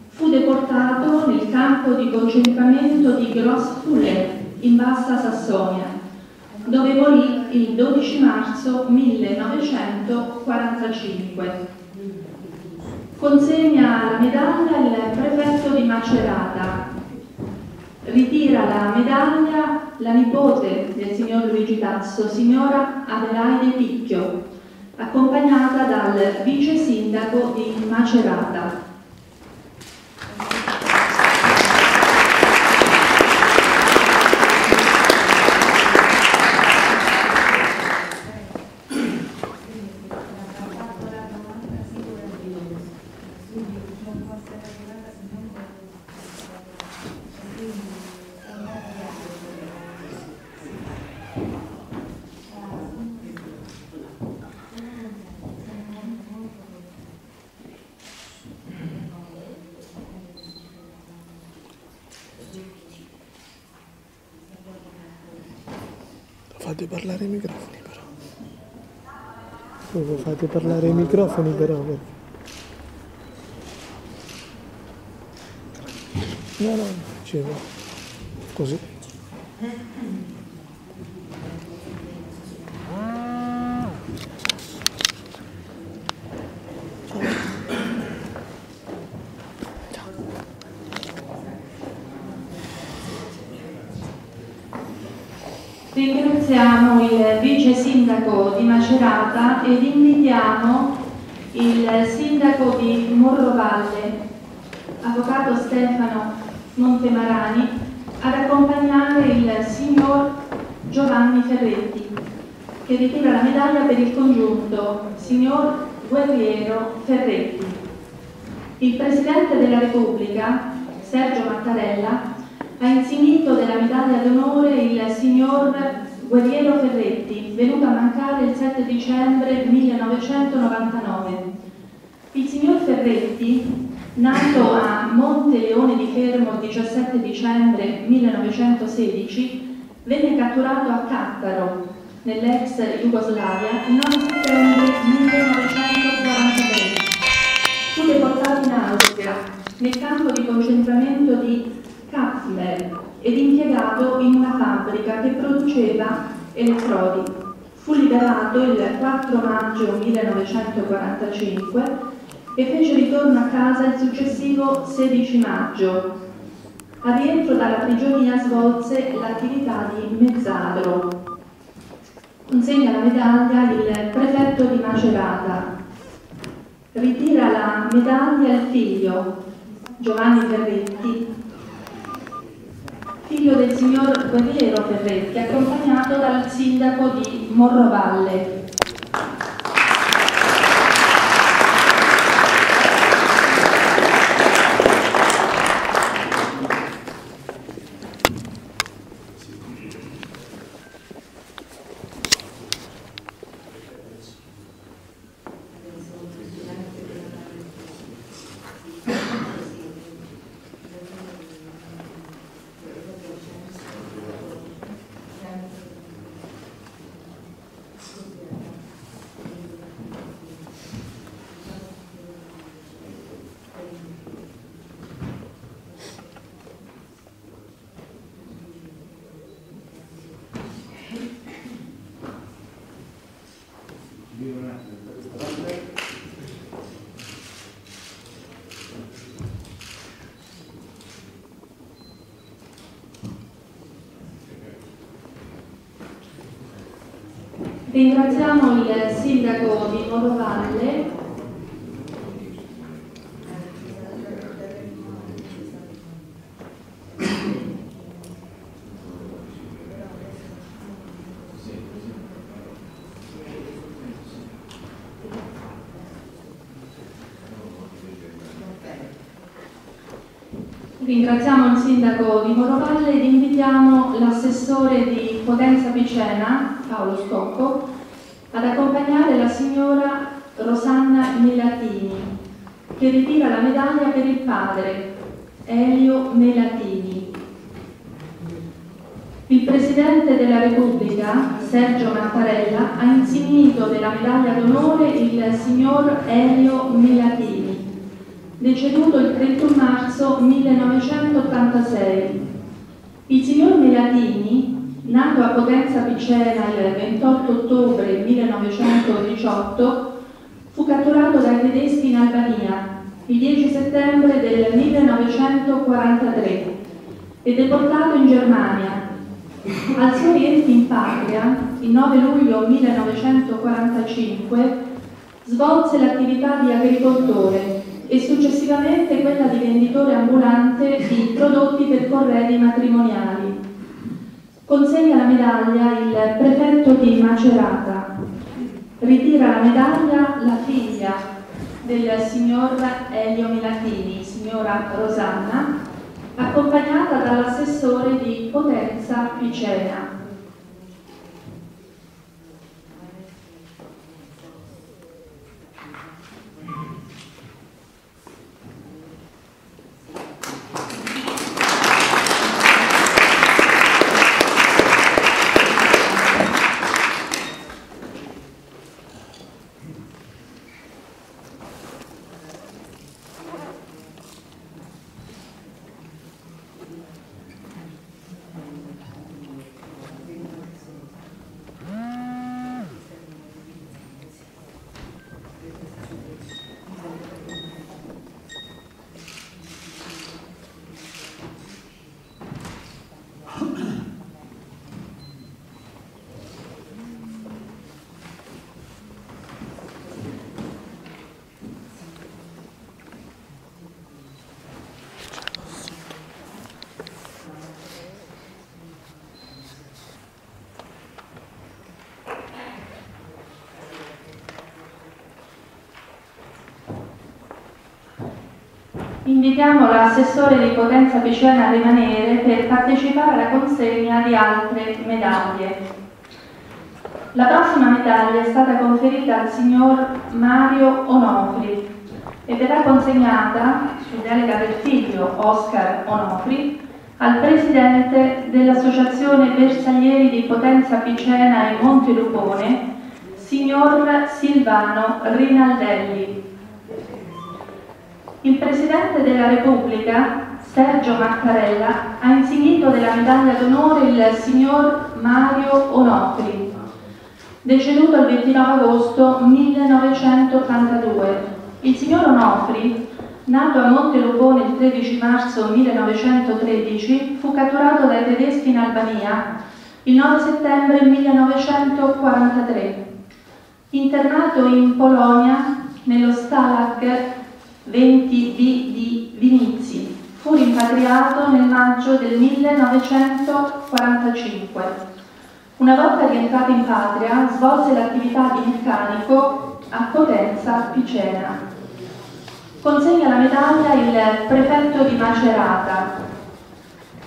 Fu deportato nel campo di concentramento di Grossfule in Bassa Sassonia, dove morì il 12 marzo 1945. Consegna la medaglia il prefetto di Macerata. Ritira la medaglia la nipote del signor Luigi Tasso, signora Adelaide Picchio, accompagnata dal vice sindaco di Macerata. Fate parlare i microfoni però. Dopo fate parlare i microfoni però. perché- No, no, dicevo. Così. Ringraziamo il vice sindaco di Macerata ed invitiamo il sindaco di Morrovalle, avvocato Stefano Montemarani, ad accompagnare il signor Giovanni Ferretti, che ritira la medaglia per il congiunto signor Guerriero Ferretti. Il Presidente della Repubblica, Sergio Mattarella, ha insignito della medaglia d'onore il signor Guerriero Ferretti, venuto a mancare il 7 dicembre 1999. Il signor Ferretti, nato a Monte Leone di Fermo il 17 dicembre 1916, venne catturato a Cattaro, nell'ex Jugoslavia, il 9 settembre 1943. Fu deportato in Austria, nel campo di concentramento di Kappler ed impiegato in una fabbrica che produceva elettrodi. Fu liberato il 4 maggio 1945 e fece ritorno a casa il successivo 16 maggio. A rientro dalla prigionia svolse l'attività di mezzadro. Consegna la medaglia il prefetto di Macerata. Ritira la medaglia al figlio Giovanni Ferretti, figlio del signor Guerriero Ferretti, accompagnato dal sindaco di Morrovalle. Ringraziamo il sindaco di Modovalle Ringraziamo il sindaco di Morovalle ed invitiamo l'assessore di Potenza Picena, Paolo Scocco, ad accompagnare la signora Rosanna Melatini, che ritira la medaglia per il padre, Elio Melatini. Il Presidente della Repubblica, Sergio Mattarella, ha insignito della medaglia d'onore il signor Elio Melatini deceduto il 31 marzo 1986. Il signor Melatini, nato a Potenza Picena il 28 ottobre 1918, fu catturato dai tedeschi in Albania il 10 settembre del 1943 e deportato in Germania. Al suo rientro in patria, il 9 luglio 1945, svolse l'attività di agricoltore e successivamente quella di venditore ambulante di prodotti per corredi matrimoniali. Consegna la medaglia il prefetto di Macerata. Ritira la medaglia la figlia del signor Elio Milatini, signora Rosanna, accompagnata dall'assessore di Potenza Picena. Invitiamo l'assessore di Potenza Picena a rimanere per partecipare alla consegna di altre medaglie. La prossima medaglia è stata conferita al signor Mario Onofri e verrà consegnata, su delega del figlio Oscar Onofri, al presidente dell'Associazione Bersaglieri di Potenza Picena e Montelupone, signor Silvano Rinaldelli. Il Presidente della Repubblica, Sergio Mattarella, ha insignito della medaglia d'onore il signor Mario Onofri, deceduto il 29 agosto 1982. Il signor Onofri, nato a Montelupone il 13 marzo 1913, fu catturato dai tedeschi in Albania il 9 settembre 1943. Internato in Polonia, nello Stalag 20B di Vinizi. Fu rimpatriato nel maggio del 1945. Una volta rientrato in patria, svolse l'attività di meccanico a Potenza Picena. Consegna la medaglia il prefetto di Macerata.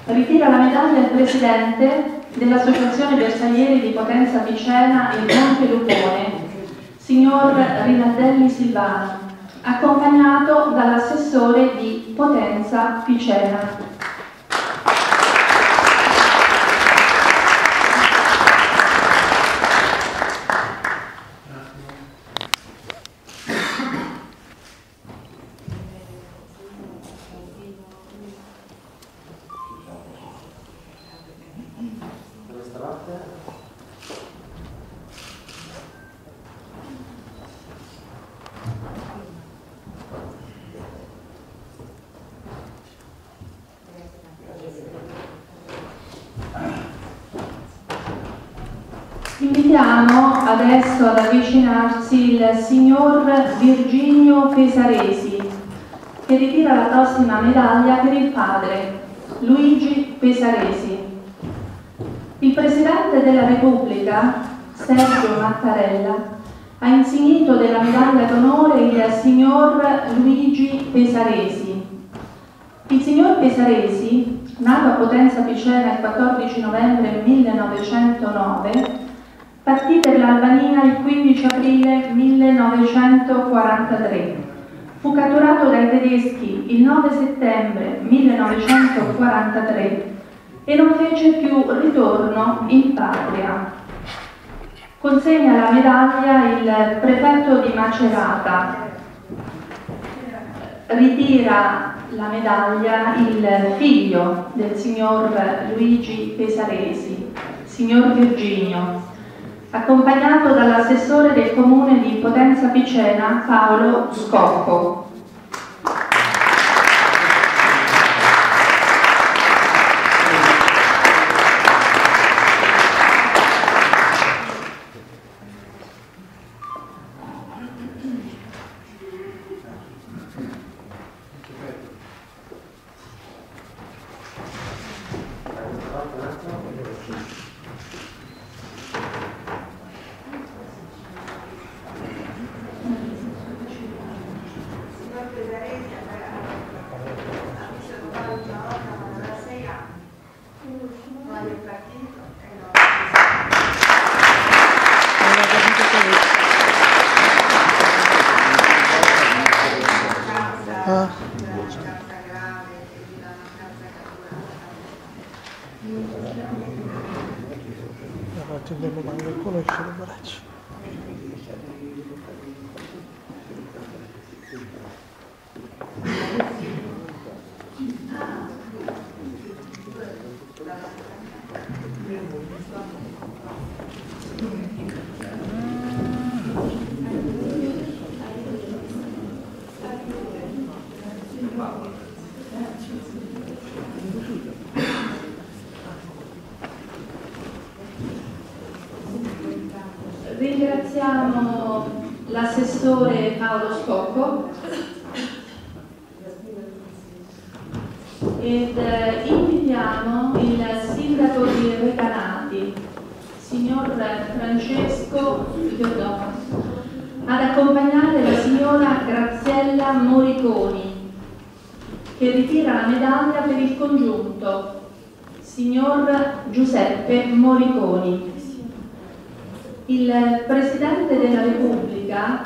Ritira la medaglia il presidente dell'Associazione Bersaglieri di Potenza Picena e Monte Lupone, signor Rinaldelli Silvano accompagnato dall'assessore di Potenza Picena. Il signor Virginio Pesaresi, che ritira la prossima medaglia per il padre, Luigi Pesaresi. Il Presidente della Repubblica, Sergio Mattarella, ha insignito della medaglia d'onore il signor Luigi Pesaresi. Il signor Pesaresi, nato a Potenza Picena il 14 novembre 1909, partì per l'Albania il 15 aprile 1943. Fu catturato dai tedeschi il 9 settembre 1943 e non fece più ritorno in patria. Consegna la medaglia il prefetto di Macerata. Ritira la medaglia il figlio del signor Luigi Pesaresi, signor Virginio, accompagnato dall'assessore del comune di Potenza Picena Paolo Scocco. Ah. Ha fatto il bello quando conosce le braccia. Ringraziamo l'assessore Paolo Scocco ed eh, invitiamo il sindaco di Recanati, signor Francesco Giordano, ad accompagnare la signora Graziella Moriconi, che ritira la medaglia per il congiunto, signor Giuseppe Moriconi. Il Presidente della Repubblica,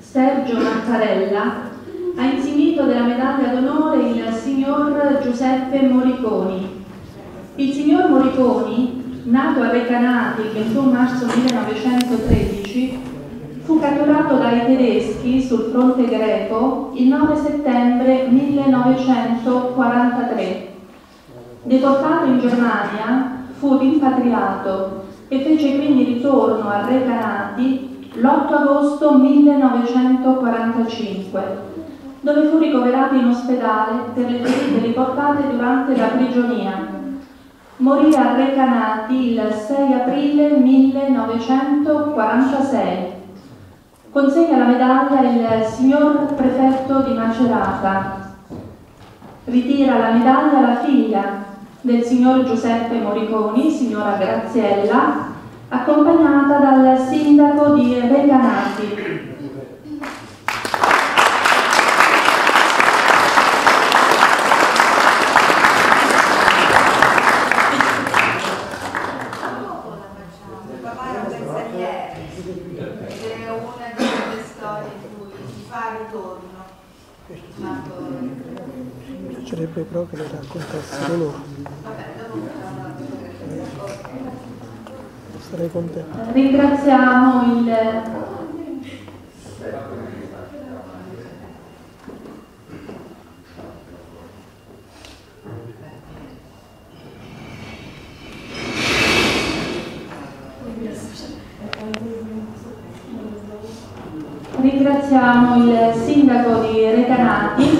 Sergio Mattarella, ha insignito della medaglia d'onore il signor Giuseppe Moriconi. Il signor Moriconi, nato a Recanati il 21 marzo 1913, fu catturato dai tedeschi sul fronte greco il 9 settembre 1943. Deportato in Germania, fu rimpatriato e fece quindi ritorno a Recanati l'8 agosto 1945, dove fu ricoverato in ospedale per le ferite riportate durante la prigionia. Morì a Recanati il 6 aprile 1946. Consegna la medaglia il signor prefetto di Macerata. Ritira la medaglia la figlia del signor Giuseppe Moriconi, signora Graziella, accompagnata dal sindaco di Recanati. È una delle storie in cui si fa ritorno. Ma Mi piacerebbe però che le raccontassero loro. Sarei contento. Ringraziamo il Ringraziamo il sindaco di Recanati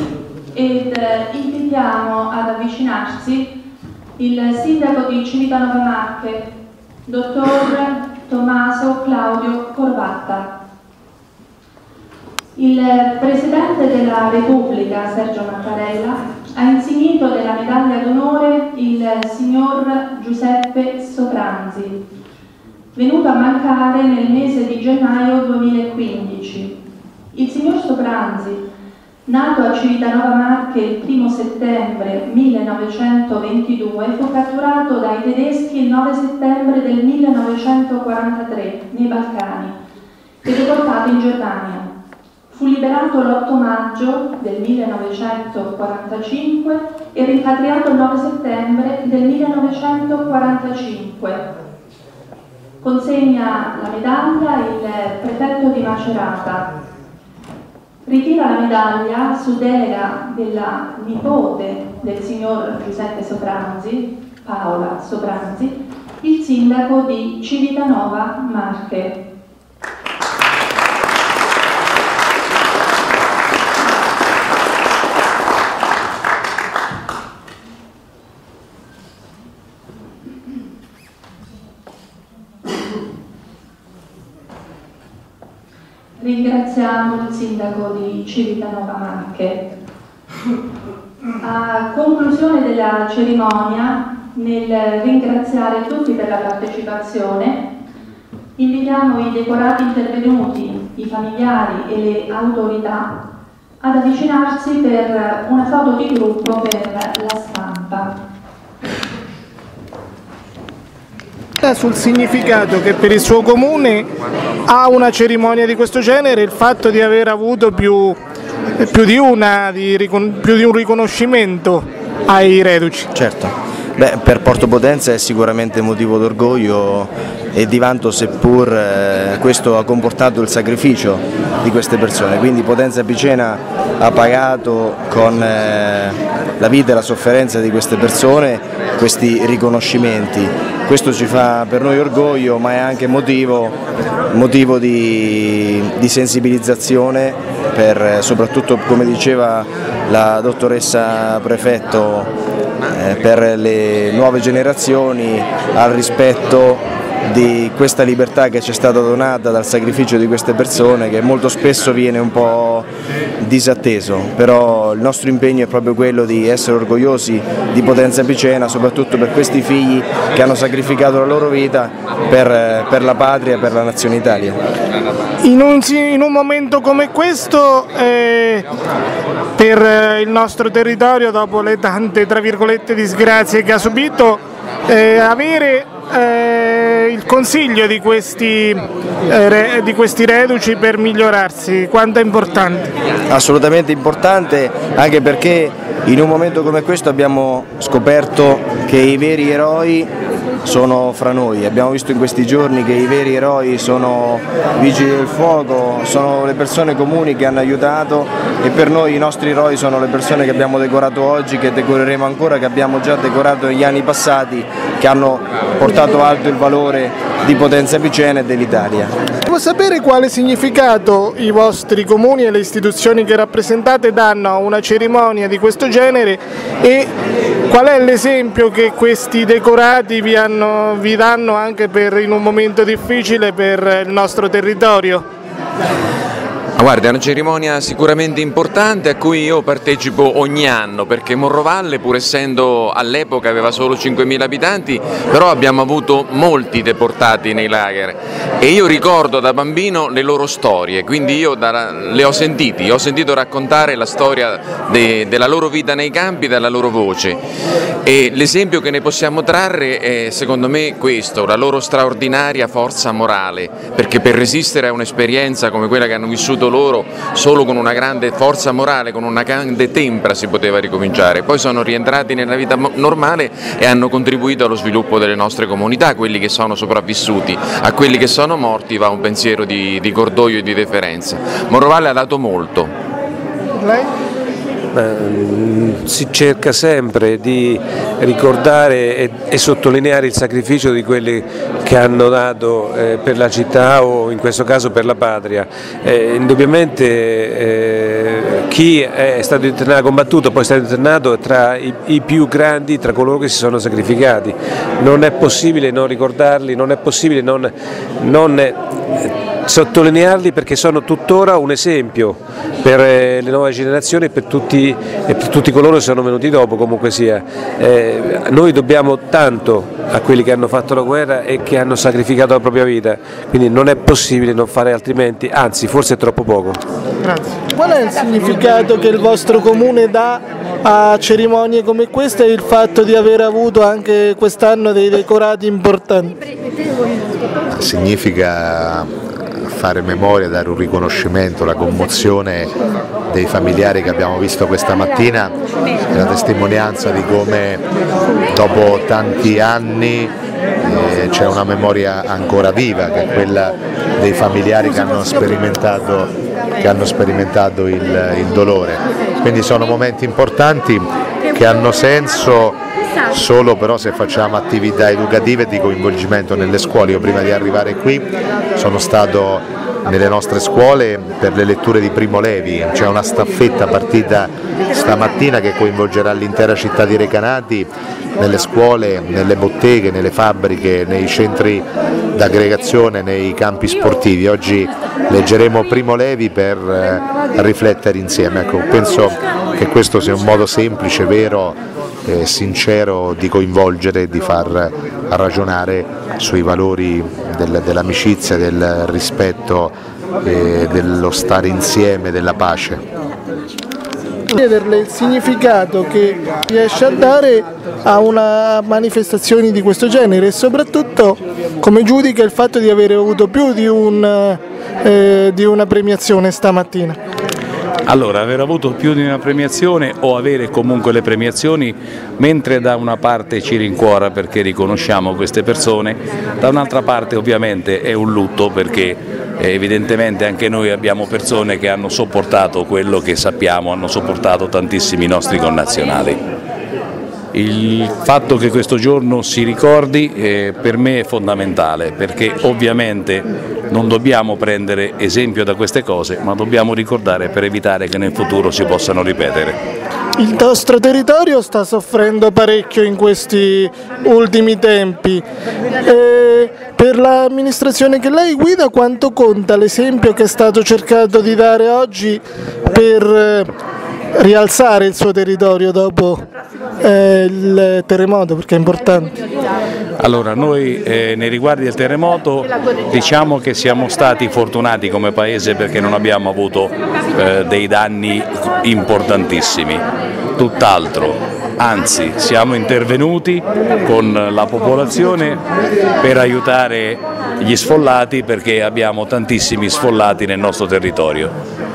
ed eh, invitiamo ad avvicinarsi il sindaco di Civitanova Marche, dottor Tommaso Claudio Corvatta. Il Presidente della Repubblica, Sergio Mattarella, ha insignito della medaglia d'onore il signor Giuseppe Sopranzi, venuto a mancare nel mese di gennaio 2015. Il signor Sopranzi, nato a Civitanova Marche il 1 settembre 1922, fu catturato dai tedeschi il 9 settembre del 1943 nei Balcani e deportato in Germania. Fu liberato l'8 maggio del 1945 e rimpatriato il 9 settembre del 1945. Consegna la medaglia il prefetto di Macerata. Ritira la medaglia su delega della nipote del signor Giuseppe Sopranzi, Paola Sopranzi, il sindaco di Civitanova Marche. Ringraziamo il sindaco di Civitanova Marche. A conclusione della cerimonia, nel ringraziare tutti per la partecipazione, invitiamo i decorati intervenuti, i familiari e le autorità ad avvicinarsi per una foto di gruppo per la stampa. Sul significato che per il suo comune ha una cerimonia di questo genere il fatto di aver avuto più, più, di, una, di, più di un riconoscimento ai reduci. Certo, Beh, per Porto Potenza è sicuramente motivo d'orgoglio e di vanto seppur eh, questo ha comportato il sacrificio di queste persone, quindi Potenza Picena ha pagato con eh, la vita e la sofferenza di queste persone questi riconoscimenti. Questo ci fa per noi orgoglio ma è anche motivo, motivo di, di, sensibilizzazione per soprattutto come diceva la dottoressa Prefetto eh, per le nuove generazioni al rispetto di questa libertà che ci è stata donata dal sacrificio di queste persone che molto spesso viene un po' disatteso, però il nostro impegno è proprio quello di essere orgogliosi di Potenza Picena, soprattutto per questi figli che hanno sacrificato la loro vita per, per la patria e per la nazione Italia. In un, in un momento come questo eh, per il nostro territorio, dopo le tante tra virgolette disgrazie che ha subito, eh, avere eh, il consiglio di questi, eh, di questi reduci per migliorarsi, quanto è importante? Assolutamente importante, anche perché in un momento come questo abbiamo scoperto che i veri eroi sono fra noi. Abbiamo visto in questi giorni che i veri eroi sono i vigili del fuoco, sono le persone comuni che hanno aiutato e per noi i nostri eroi sono le persone che abbiamo decorato oggi, che decoreremo ancora, che abbiamo già decorato negli anni passati, che hanno portato alto il valore di Potenza Picena e dell'Italia. Devo sapere quale significato i vostri comuni e le istituzioni che rappresentate danno a una cerimonia di questo genere e qual è l'esempio che questi decorati vi, hanno, vi danno anche per, in un momento difficile per il nostro territorio? Guarda, è una cerimonia sicuramente importante a cui io partecipo ogni anno perché Morrovalle pur essendo all'epoca aveva solo 5.000 abitanti però abbiamo avuto molti deportati nei lager. E io ricordo da bambino le loro storie, quindi io da, le ho sentiti, ho sentito raccontare la storia de, della loro vita nei campi dalla loro voce. E l'esempio che ne possiamo trarre è secondo me questo, la loro straordinaria forza morale perché per resistere a un'esperienza come quella che hanno vissuto loro solo con una grande forza morale, con una grande tempra si poteva ricominciare. Poi sono rientrati nella vita normale e hanno contribuito allo sviluppo delle nostre comunità, quelli che sono sopravvissuti, a quelli che sono morti va un pensiero di, di cordoglio e di deferenza. Morovalle ha dato molto. Lei? Eh, si cerca sempre di ricordare e, e, sottolineare il sacrificio di quelli che hanno dato eh, per la città o in questo caso per la patria. Eh, indubbiamente eh, chi è stato internato, combattuto, poi è stato internato tra i, i, più grandi, tra coloro che si sono sacrificati. Non è possibile non ricordarli, non è possibile non, non sottolinearli perché sono tuttora un esempio per eh, le nuove generazioni e per tutti, e per tutti coloro che sono venuti dopo comunque sia. Eh, noi dobbiamo tanto a quelli che hanno fatto la guerra e che hanno sacrificato la propria vita, quindi non è possibile non fare altrimenti, anzi forse è troppo poco. Grazie. Qual è il significato che il vostro comune dà a cerimonie come questa e il fatto di aver avuto anche quest'anno dei decorati importanti? Significa fare memoria, dare un riconoscimento, la commozione dei familiari che abbiamo visto questa mattina è la testimonianza di come dopo tanti anni eh, c'è una memoria ancora viva che è quella dei familiari che hanno sperimentato, che hanno sperimentato il, il dolore. Quindi sono momenti importanti che hanno senso solo però se facciamo attività educative di coinvolgimento nelle scuole. Io prima di arrivare qui sono stato nelle nostre scuole per le letture di Primo Levi, c'è una staffetta partita stamattina che coinvolgerà l'intera città di Recanati nelle scuole, nelle botteghe, nelle fabbriche, nei centri d'aggregazione, nei campi sportivi. Oggi leggeremo Primo Levi per eh, riflettere insieme. Ecco, penso che questo sia un modo semplice, vero eh, sincero di coinvolgere di far ragionare sui valori del, dell'amicizia, del rispetto, eh, dello stare insieme, della pace. Chiederle il significato che riesce a dare a una manifestazione di questo genere e soprattutto come giudica il fatto di avere avuto più di, un, eh, di una premiazione stamattina. Allora, aver avuto più di una premiazione o avere comunque le premiazioni, mentre da una parte ci rincuora perché riconosciamo queste persone, da un'altra parte ovviamente è un lutto perché eh, evidentemente anche noi abbiamo persone che hanno sopportato quello che sappiamo, hanno sopportato tantissimi nostri connazionali. Il fatto che questo giorno si ricordi eh, per me è fondamentale perché ovviamente non dobbiamo prendere esempio da queste cose ma dobbiamo ricordare per evitare che nel futuro si possano ripetere. Il nostro territorio sta soffrendo parecchio in questi ultimi tempi. E per l'amministrazione che lei guida quanto conta l'esempio che è stato cercato di dare oggi per rialzare il suo territorio dopo eh, il terremoto perché è importante. Allora noi eh, nei riguardi del terremoto diciamo che siamo stati fortunati come paese perché non abbiamo avuto eh, dei danni importantissimi, tutt'altro. Anzi siamo intervenuti con la popolazione per aiutare gli sfollati perché abbiamo tantissimi sfollati nel nostro territorio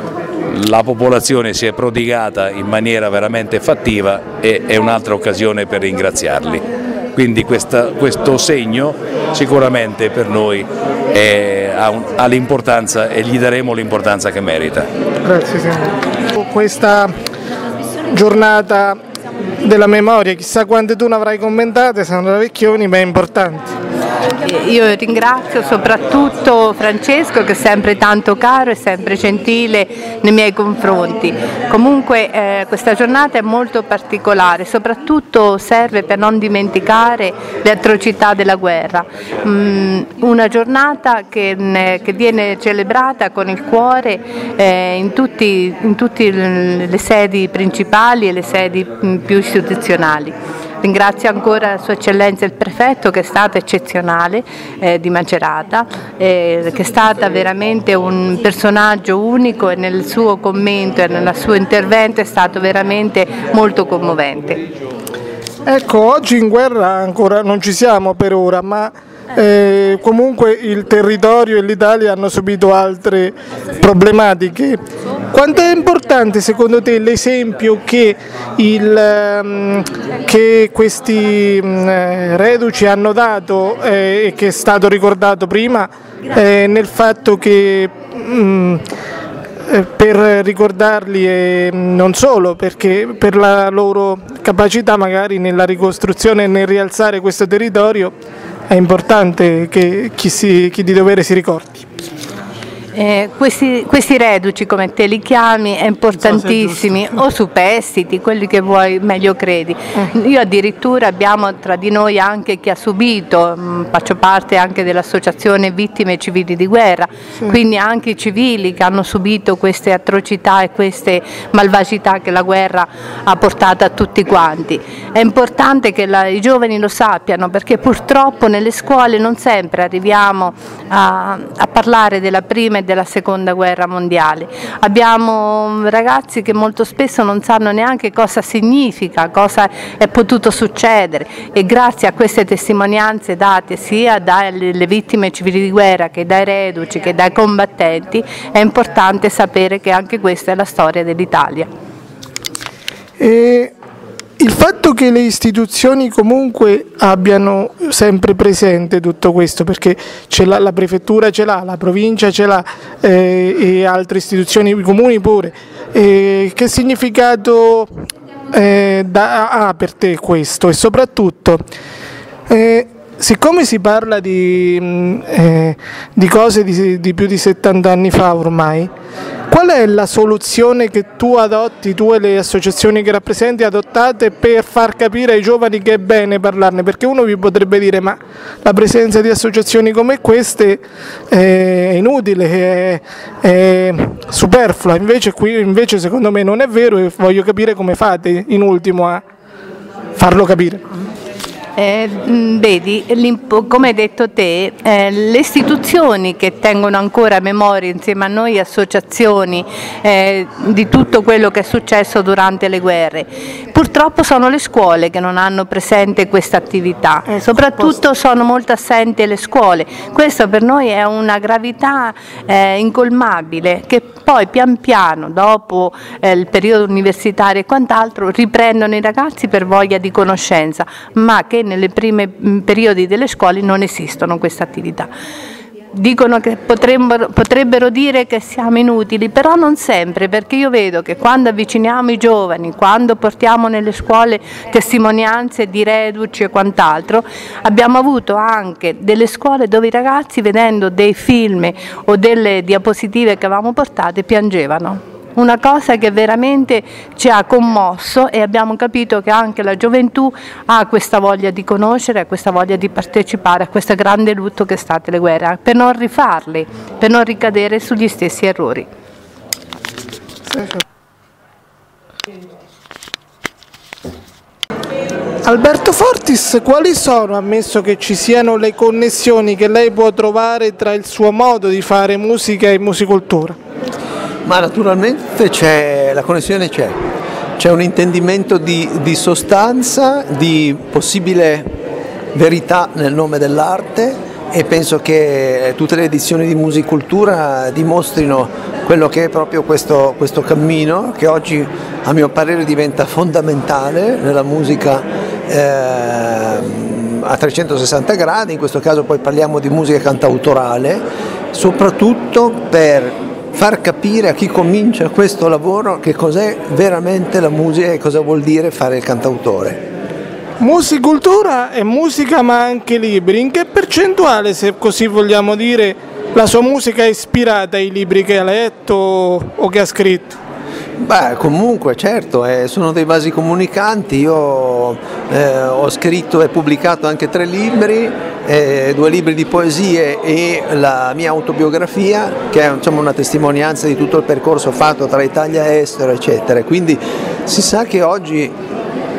la popolazione si è prodigata in maniera veramente fattiva e è un'altra occasione per ringraziarli. Quindi questa, questo segno sicuramente per noi è, ha, l'importanza e gli daremo l'importanza che merita. Grazie signore. Questa giornata della memoria, chissà quante tu ne avrai commentate, sono da vecchioni ma è importante. Io ringrazio soprattutto Francesco che è sempre tanto caro e sempre gentile nei miei confronti. Comunque eh, questa giornata è molto particolare, soprattutto serve per non dimenticare le atrocità della guerra. Mm, una giornata che, ne, che, viene celebrata con il cuore eh, in tutte le sedi principali e le sedi mm, più istituzionali. Ringrazio ancora Sua Eccellenza il Prefetto che è stata eccezionale eh, di Macerata, eh, che è stata veramente un personaggio unico e nel suo commento e nel suo intervento è stato veramente molto commovente. Ecco, oggi in guerra ancora non ci siamo per ora, ma eh, comunque il territorio e l'Italia hanno subito altre problematiche. Quanto è importante secondo te l'esempio che, um, che questi um, reduci hanno dato eh, e che è stato ricordato prima eh, nel fatto che um, eh, per ricordarli e non solo, perché per la loro capacità magari nella ricostruzione e nel rialzare questo territorio è importante che chi, si, chi di dovere si ricordi. Eh, questi, questi, reduci, come te li chiami, è importantissimi, o superstiti, quelli che vuoi meglio credi. Mm. Io addirittura abbiamo tra di noi anche chi ha subito, mh, mm, faccio parte anche dell'associazione Vittime Civili di Guerra, sì. quindi anche i civili che hanno subito queste atrocità e queste malvagità che la guerra ha portato a tutti quanti. È importante che la, i giovani lo sappiano perché purtroppo nelle scuole non sempre arriviamo a, a parlare della prima e della seconda guerra mondiale. Abbiamo ragazzi che molto spesso non sanno neanche cosa significa, cosa è potuto succedere e grazie a queste testimonianze date sia dalle vittime civili di guerra che dai reduci che dai combattenti è importante sapere che anche questa è la storia dell'Italia. E il fatto che le istituzioni comunque abbiano sempre presente tutto questo, perché la prefettura ce l'ha, la provincia ce l'ha eh, e altre istituzioni, i comuni pure, eh, che significato eh, da, ha per te questo? E soprattutto, eh, siccome si parla di, mm, eh, di cose di, di più di 70 anni fa ormai, Qual è la soluzione che tu adotti, tu e le associazioni che rappresenti adottate per far capire ai giovani che è bene parlarne? Perché uno vi potrebbe dire ma la presenza di associazioni come queste è inutile, è, è superflua, invece qui invece secondo me non è vero e voglio capire come fate in ultimo a farlo capire. Eh, vedi, come hai detto te, eh, le istituzioni che tengono ancora a memoria insieme a noi associazioni eh, di tutto quello che è successo durante le guerre, purtroppo sono le scuole che non hanno presente questa attività, ecco, soprattutto sono molto assenti le scuole, questo per noi è una gravità eh, incolmabile che poi pian piano dopo eh, il periodo universitario e quant'altro riprendono i ragazzi per voglia di conoscenza, ma che nelle prime mm, periodi delle scuole non esistono queste attività. Dicono che potrebbero, potrebbero, dire che siamo inutili, però non sempre, perché io vedo che quando avviciniamo i giovani, quando portiamo nelle scuole testimonianze di reduci e quant'altro, abbiamo avuto anche delle scuole dove i ragazzi vedendo dei film o delle diapositive che avevamo portate piangevano una cosa che veramente ci ha commosso e abbiamo capito che anche la gioventù ha questa voglia di conoscere, questa voglia di partecipare a questo grande lutto che è state le guerre, per non rifarle, per non ricadere sugli stessi errori. Alberto Fortis, quali sono, ammesso che ci siano le connessioni che lei può trovare tra il suo modo di fare musica e musicultura? Ma naturalmente c'è, la connessione c'è, c'è un intendimento di, di sostanza, di possibile verità nel nome dell'arte e penso che tutte le edizioni di Musicultura dimostrino quello che è proprio questo, questo, cammino che oggi a mio parere diventa fondamentale nella musica eh, a 360 gradi, in questo caso poi parliamo di musica cantautorale, soprattutto per far capire a chi comincia questo lavoro che cos'è veramente la musica e cosa vuol dire fare il cantautore. Musicultura è musica ma anche libri, in che percentuale se così vogliamo dire la sua musica è ispirata ai libri che ha letto o che ha scritto? Beh, comunque, certo, eh, sono dei vasi comunicanti. Io eh, ho scritto e pubblicato anche tre libri, eh, due libri di poesie e la mia autobiografia, che è insomma, una testimonianza di tutto il percorso fatto tra Italia e estero, eccetera. Quindi si sa che oggi,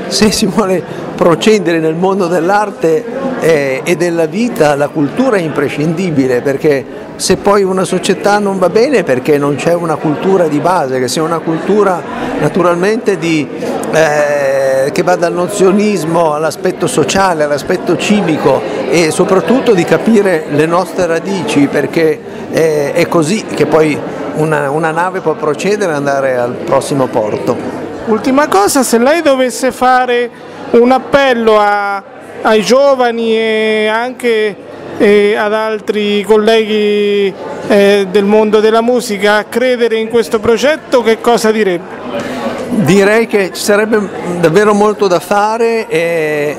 se si vuole procedere nel mondo dell'arte eh, e della vita, la cultura è imprescindibile perché se poi una società non va bene perché non c'è una cultura di base, che sia una cultura naturalmente di, eh, che va dal nozionismo all'aspetto sociale, all'aspetto civico e soprattutto di capire le nostre radici perché è, è così che poi una, una nave può procedere e andare al prossimo porto. Ultima cosa, se lei dovesse fare un appello a, ai giovani e anche e ad altri colleghi eh, del mondo della musica a credere in questo progetto, che cosa direbbe? Direi che ci sarebbe davvero molto da fare e,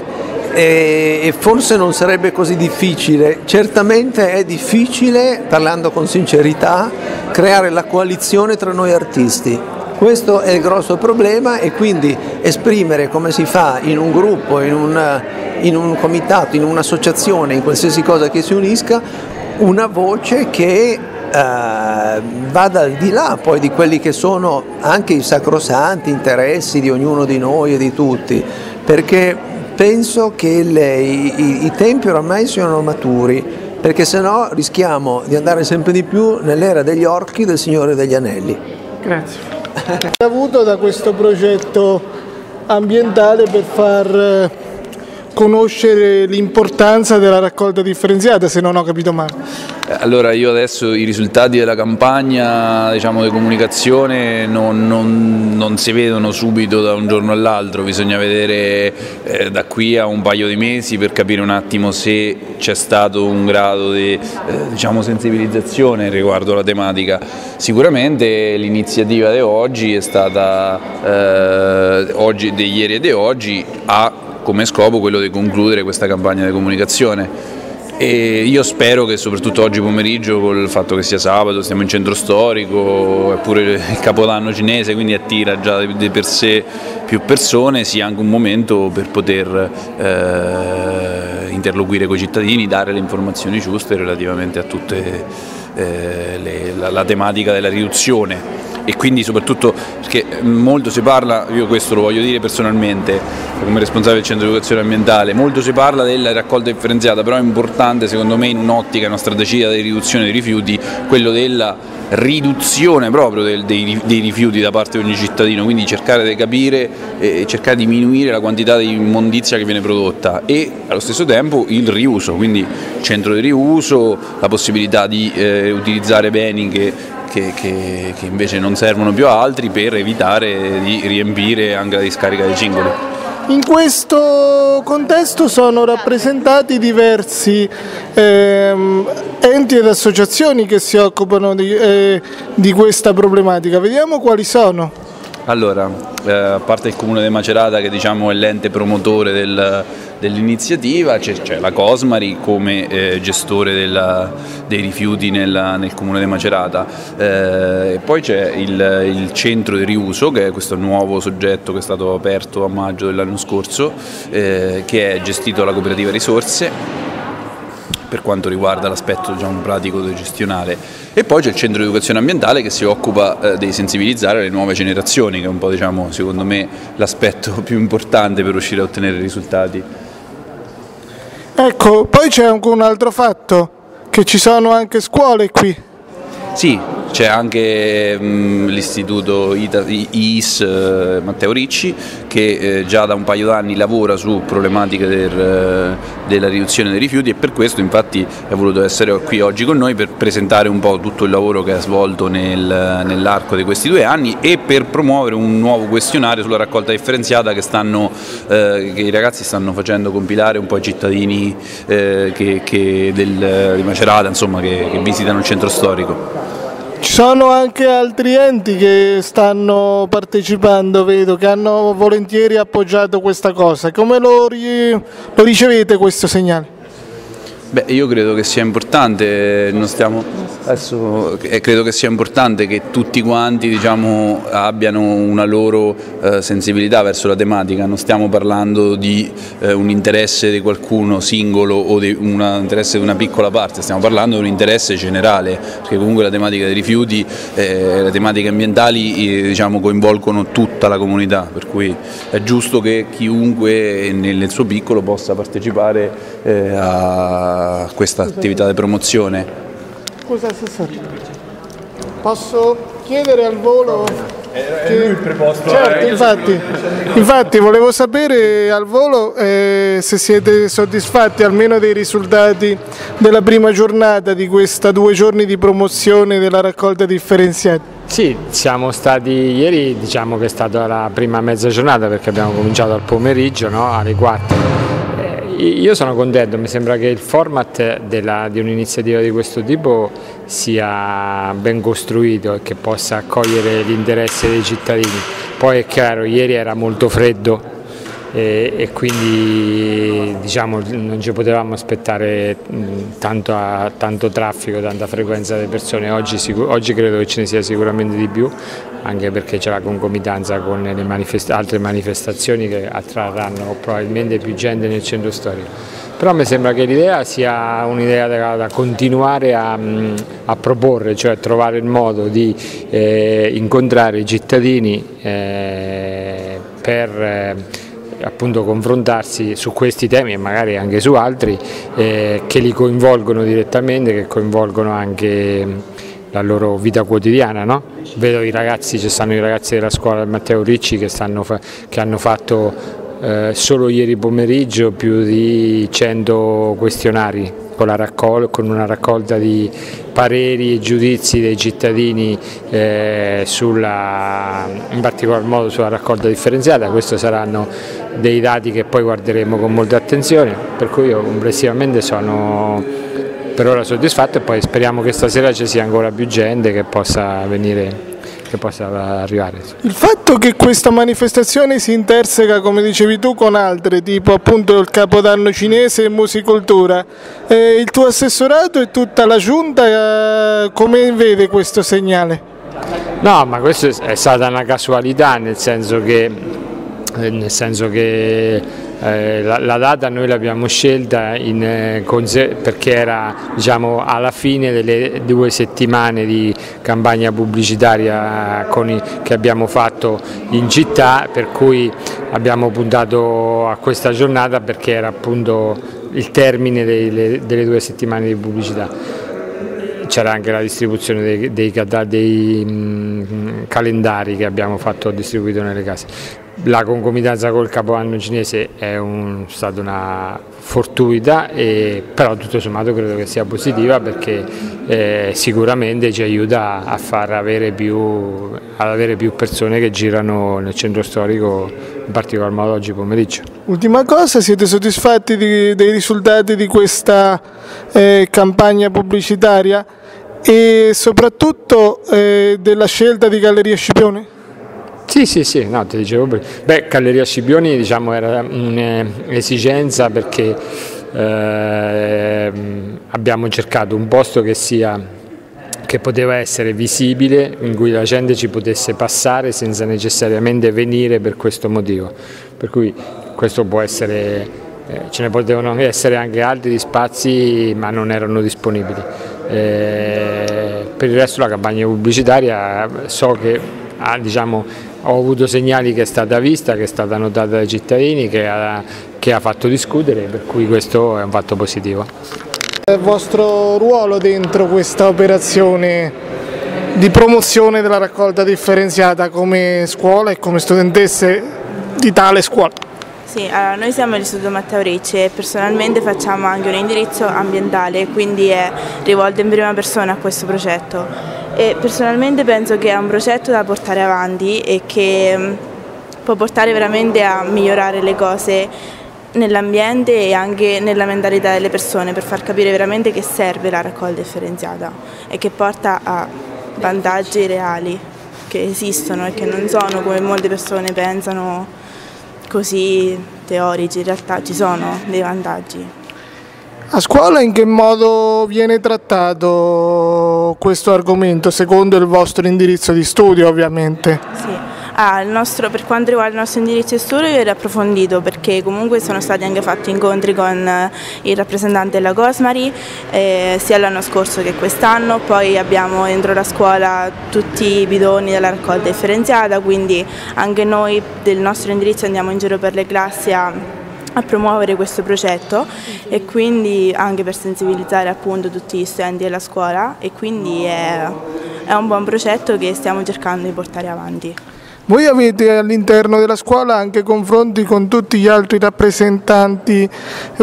e, e forse non sarebbe così difficile. Certamente è difficile, parlando con sincerità, creare la coalizione tra noi artisti. Questo è il grosso problema e quindi esprimere come si fa in un gruppo, in un, in un comitato, in un'associazione, in qualsiasi cosa che si unisca, una voce che eh, vada al di là poi di quelli che sono anche i sacrosanti interessi di ognuno di noi e di tutti, perché penso che le, i, i tempi oramai siano maturi, perché se no rischiamo di andare sempre di più nell'era degli orchi del Signore degli Anelli. Grazie. Avuto da questo progetto ambientale per far conoscere l'importanza della raccolta differenziata, se non ho capito male. Allora io adesso i risultati della campagna diciamo, di comunicazione non, non, non, si vedono subito da un giorno all'altro, bisogna vedere eh, da qui a un paio di mesi per capire un attimo se c'è stato un grado di eh, diciamo, sensibilizzazione riguardo alla tematica. Sicuramente l'iniziativa di oggi è stata, eh, oggi, di ieri e di oggi, ha come scopo quello di concludere questa campagna di comunicazione. E io spero che soprattutto oggi pomeriggio, col fatto che sia sabato, stiamo in centro storico, eppure il capodanno cinese, quindi attira già di per sé più persone, sia anche un momento per poter eh, interloquire con i cittadini, dare le informazioni giuste relativamente a tutte eh, le, la, la tematica della riduzione. E quindi soprattutto perché molto si parla, io questo lo voglio dire personalmente come responsabile del centro di educazione ambientale, molto si parla della raccolta differenziata, però è importante secondo me in un'ottica, in una strategia di riduzione dei rifiuti, quello della riduzione proprio del, dei, dei, rifiuti da parte di ogni cittadino, quindi cercare di capire e cercare di diminuire la quantità di immondizia che viene prodotta e allo stesso tempo il riuso, quindi centro di riuso, la possibilità di eh, utilizzare beni che che, che, che, invece non servono più a altri per evitare di riempire anche la discarica dei cingoli. In questo contesto sono rappresentati diversi ehm, enti ed associazioni che si occupano di, eh, di questa problematica. Vediamo quali sono. Allora, eh, a parte il comune di Macerata che diciamo, è l'ente promotore del, dell'iniziativa, c'è, la Cosmari come eh, gestore della, dei rifiuti nella, nel comune di Macerata, eh, poi c'è il, il, centro di riuso che è questo nuovo soggetto che è stato aperto a maggio dell'anno scorso, eh, che è gestito dalla cooperativa Risorse per quanto riguarda l'aspetto diciamo, pratico e gestionale e poi c'è il centro di educazione ambientale che si occupa eh, di sensibilizzare le nuove generazioni che è un po' diciamo, secondo me l'aspetto più importante per riuscire a ottenere risultati. Ecco, poi c'è anche un altro fatto, che ci sono anche scuole qui. Sì, c'è anche l'istituto IIS eh, Matteo Ricci che eh, già da un paio d'anni lavora su problematiche del, eh, della riduzione dei rifiuti e per questo infatti è voluto essere qui oggi con noi per presentare un po' tutto il lavoro che ha svolto nel, nell'arco di questi due anni e per promuovere un nuovo questionario sulla raccolta differenziata che, stanno, eh, che i ragazzi stanno facendo compilare un po' ai cittadini eh, che, che del, di Macerata insomma, che, che visitano il centro storico. Ci sono anche altri enti che stanno partecipando, vedo, che hanno volentieri appoggiato questa cosa. Come lo, lo ricevete questo segnale? Beh, io credo che sia importante, stiamo, adesso, eh, credo che sia importante che tutti quanti diciamo, abbiano una loro eh, sensibilità verso la tematica, non stiamo parlando di eh, un interesse di qualcuno singolo o di un interesse di una piccola parte, stiamo parlando di un interesse generale, perché comunque la tematica dei rifiuti e le tematiche ambientali eh, diciamo, coinvolgono tutta la comunità, per cui è giusto che chiunque nel suo piccolo possa partecipare eh, a questa attività di promozione. Scusa Assessore, posso chiedere al volo... È lui il preposto. Certo, eh, infatti, infatti, volevo sapere al volo eh, se siete soddisfatti almeno dei risultati della prima giornata di questa due giorni di promozione della raccolta differenziata. Sì, siamo stati ieri, diciamo che è stata la prima mezza giornata perché abbiamo cominciato al pomeriggio, no? alle 4 io sono contento, mi sembra che il format della, di un'iniziativa di questo tipo sia ben costruito e che possa accogliere l'interesse dei cittadini. Poi è chiaro, ieri era molto freddo e, e quindi diciamo, non ci potevamo aspettare tanto, tanto, traffico, tanta frequenza delle persone, oggi, oggi, credo che ce ne sia sicuramente di più anche perché c'è la concomitanza con le manifest altre manifestazioni che attrarranno probabilmente più gente nel centro storico. Però mi sembra che l'idea sia un'idea da, da, continuare a, a, proporre, cioè trovare il modo di eh, incontrare i cittadini eh, per eh, appunto confrontarsi su questi temi e magari anche su altri eh, che li coinvolgono direttamente, che coinvolgono anche la loro vita quotidiana. No? Vedo i ragazzi, ci stanno i ragazzi della scuola Matteo Ricci che, stanno, che hanno fatto eh, solo ieri pomeriggio più di 100 questionari con, con una raccolta di pareri e giudizi dei cittadini eh, sulla, in particolar modo sulla raccolta differenziata, questi saranno dei dati che poi guarderemo con molta attenzione, per cui io complessivamente sono per ora soddisfatto e poi speriamo che stasera ci sia ancora più gente che possa venire che possa arrivare. Il fatto che questa manifestazione si interseca, come dicevi tu, con altre, tipo appunto il Capodanno cinese e musicoltura, eh, il tuo assessorato e tutta la giunta eh, come vede questo segnale? No, ma questa è stata una casualità, nel senso che, nel senso che eh, la, la, data noi l'abbiamo scelta in, eh, perché era diciamo, alla fine delle due settimane di campagna pubblicitaria i, che abbiamo fatto in città, per cui abbiamo puntato a questa giornata perché era appunto il termine delle, delle due settimane di pubblicità c'era anche la distribuzione dei, dei, dei mh, mm, calendari che abbiamo fatto distribuito nelle case. La concomitanza col capoanno cinese è un, stata una fortuita, e, però tutto sommato credo che sia positiva perché eh, sicuramente ci aiuta a far avere più, ad avere più persone che girano nel centro storico, in particolar modo oggi pomeriggio. Ultima cosa, siete soddisfatti di, dei risultati di questa eh, campagna pubblicitaria e soprattutto eh, della scelta di Galleria Scipione? Sì, sì, sì, no, ti dicevo prima. Beh, Galleria Scipioni diciamo, era un'esigenza perché eh, abbiamo cercato un posto che, sia, che poteva essere visibile, in cui la gente ci potesse passare senza necessariamente venire per questo motivo. Per cui questo può essere, eh, ce ne potevano essere anche altri spazi ma non erano disponibili. Eh, per il resto la campagna pubblicitaria so che ha diciamo, ho avuto segnali che è stata vista, che è stata notata dai cittadini, che ha, che ha fatto discutere, per cui questo è un fatto positivo. Il vostro ruolo dentro questa operazione di promozione della raccolta differenziata come scuola e come studentesse di tale scuola? Sì, allora noi siamo l'Istituto Matteo Ricci e personalmente facciamo anche un indirizzo ambientale, quindi è rivolto in prima persona a questo progetto e personalmente penso che è un progetto da portare avanti e che mm, può portare veramente a migliorare le cose nell'ambiente e anche nella mentalità delle persone per far capire veramente che serve la raccolta differenziata e che porta a vantaggi reali che esistono e che non sono come molte persone pensano così teorici, in realtà ci sono dei vantaggi. A scuola in che modo viene trattato questo argomento, secondo il vostro indirizzo di studio ovviamente? Sì. Ah, nostro, per quanto riguarda il nostro indirizzo di studio viene approfondito perché comunque sono stati anche fatti incontri con eh, il rappresentante della Cosmari eh, sia l'anno scorso che quest'anno, poi abbiamo dentro la scuola tutti i bidoni della raccolta differenziata, quindi anche noi del nostro indirizzo andiamo in giro per le classi a a promuovere questo progetto e quindi anche per sensibilizzare appunto tutti gli studenti della scuola e quindi è, è un buon progetto che stiamo cercando di portare avanti. Voi avete all'interno della scuola anche confronti con tutti gli altri rappresentanti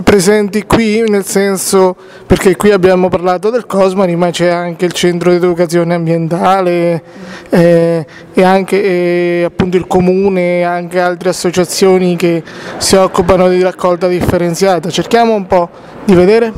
presenti qui, nel senso perché qui abbiamo parlato del Cosmari, ma c'è anche il centro di educazione ambientale eh, e anche eh, appunto il comune e anche altre associazioni che si occupano di raccolta differenziata. Cerchiamo un po' di vedere.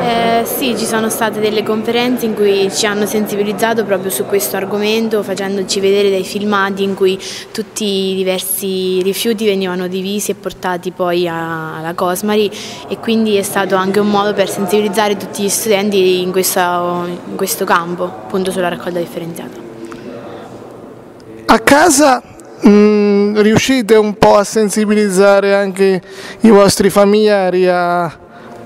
Eh, sì, ci sono state delle conferenze in cui ci hanno sensibilizzato proprio su questo argomento, facendoci vedere dei filmati in cui tutti i diversi rifiuti venivano divisi e portati poi alla Cosmari e quindi è stato anche un modo per sensibilizzare tutti gli studenti in questo, in questo campo, appunto sulla raccolta differenziata. A casa mh, mm, riuscite un po' a sensibilizzare anche i vostri familiari a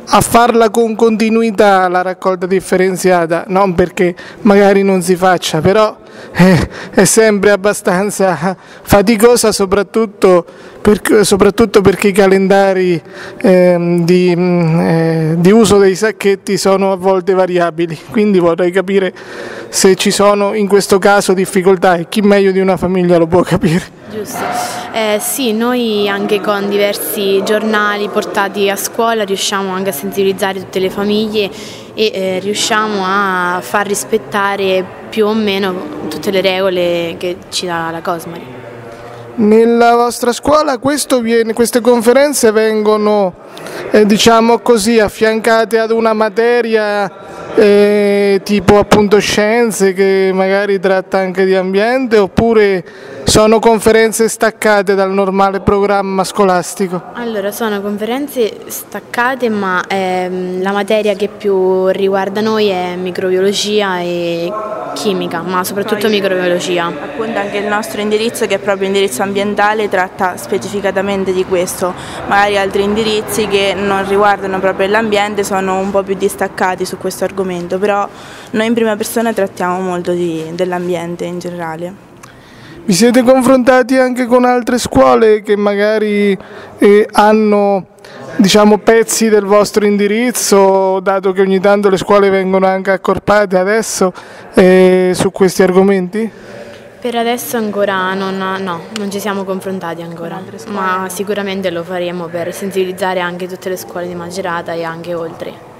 a farla con continuità la raccolta differenziata, non perché magari non si faccia, però eh, è sempre abbastanza faticosa soprattutto, per, soprattutto perché i calendari eh, di, mm, eh, di, uso dei sacchetti sono a volte variabili, quindi vorrei capire se ci sono in questo caso difficoltà e chi meglio di una famiglia lo può capire. Giusto. Eh, sì, noi anche con diversi giornali portati a scuola riusciamo anche a sensibilizzare tutte le famiglie e eh, riusciamo a far rispettare più o meno tutte le regole che ci dà la Cosmari. Nella vostra scuola viene, queste conferenze vengono eh, diciamo così, affiancate ad una materia eh, tipo appunto scienze che magari tratta anche di ambiente oppure sono conferenze staccate dal normale programma scolastico? Allora, sono conferenze staccate, ma ehm, la materia che più riguarda noi è microbiologia e chimica, ma soprattutto Poi, microbiologia. Appunto anche il nostro indirizzo, che è proprio indirizzo ambientale, tratta specificatamente di questo. Magari altri indirizzi che non riguardano proprio l'ambiente sono un po' più distaccati su questo argomento, però noi in prima persona trattiamo molto dell'ambiente in generale. Vi siete confrontati anche con altre scuole che magari eh, hanno diciamo, pezzi del vostro indirizzo, dato che ogni tanto le scuole vengono anche accorpate adesso eh, su questi argomenti? Per adesso ancora non, no, non ci siamo confrontati ancora, ma sicuramente lo faremo per sensibilizzare anche tutte le scuole di Macerata e anche oltre.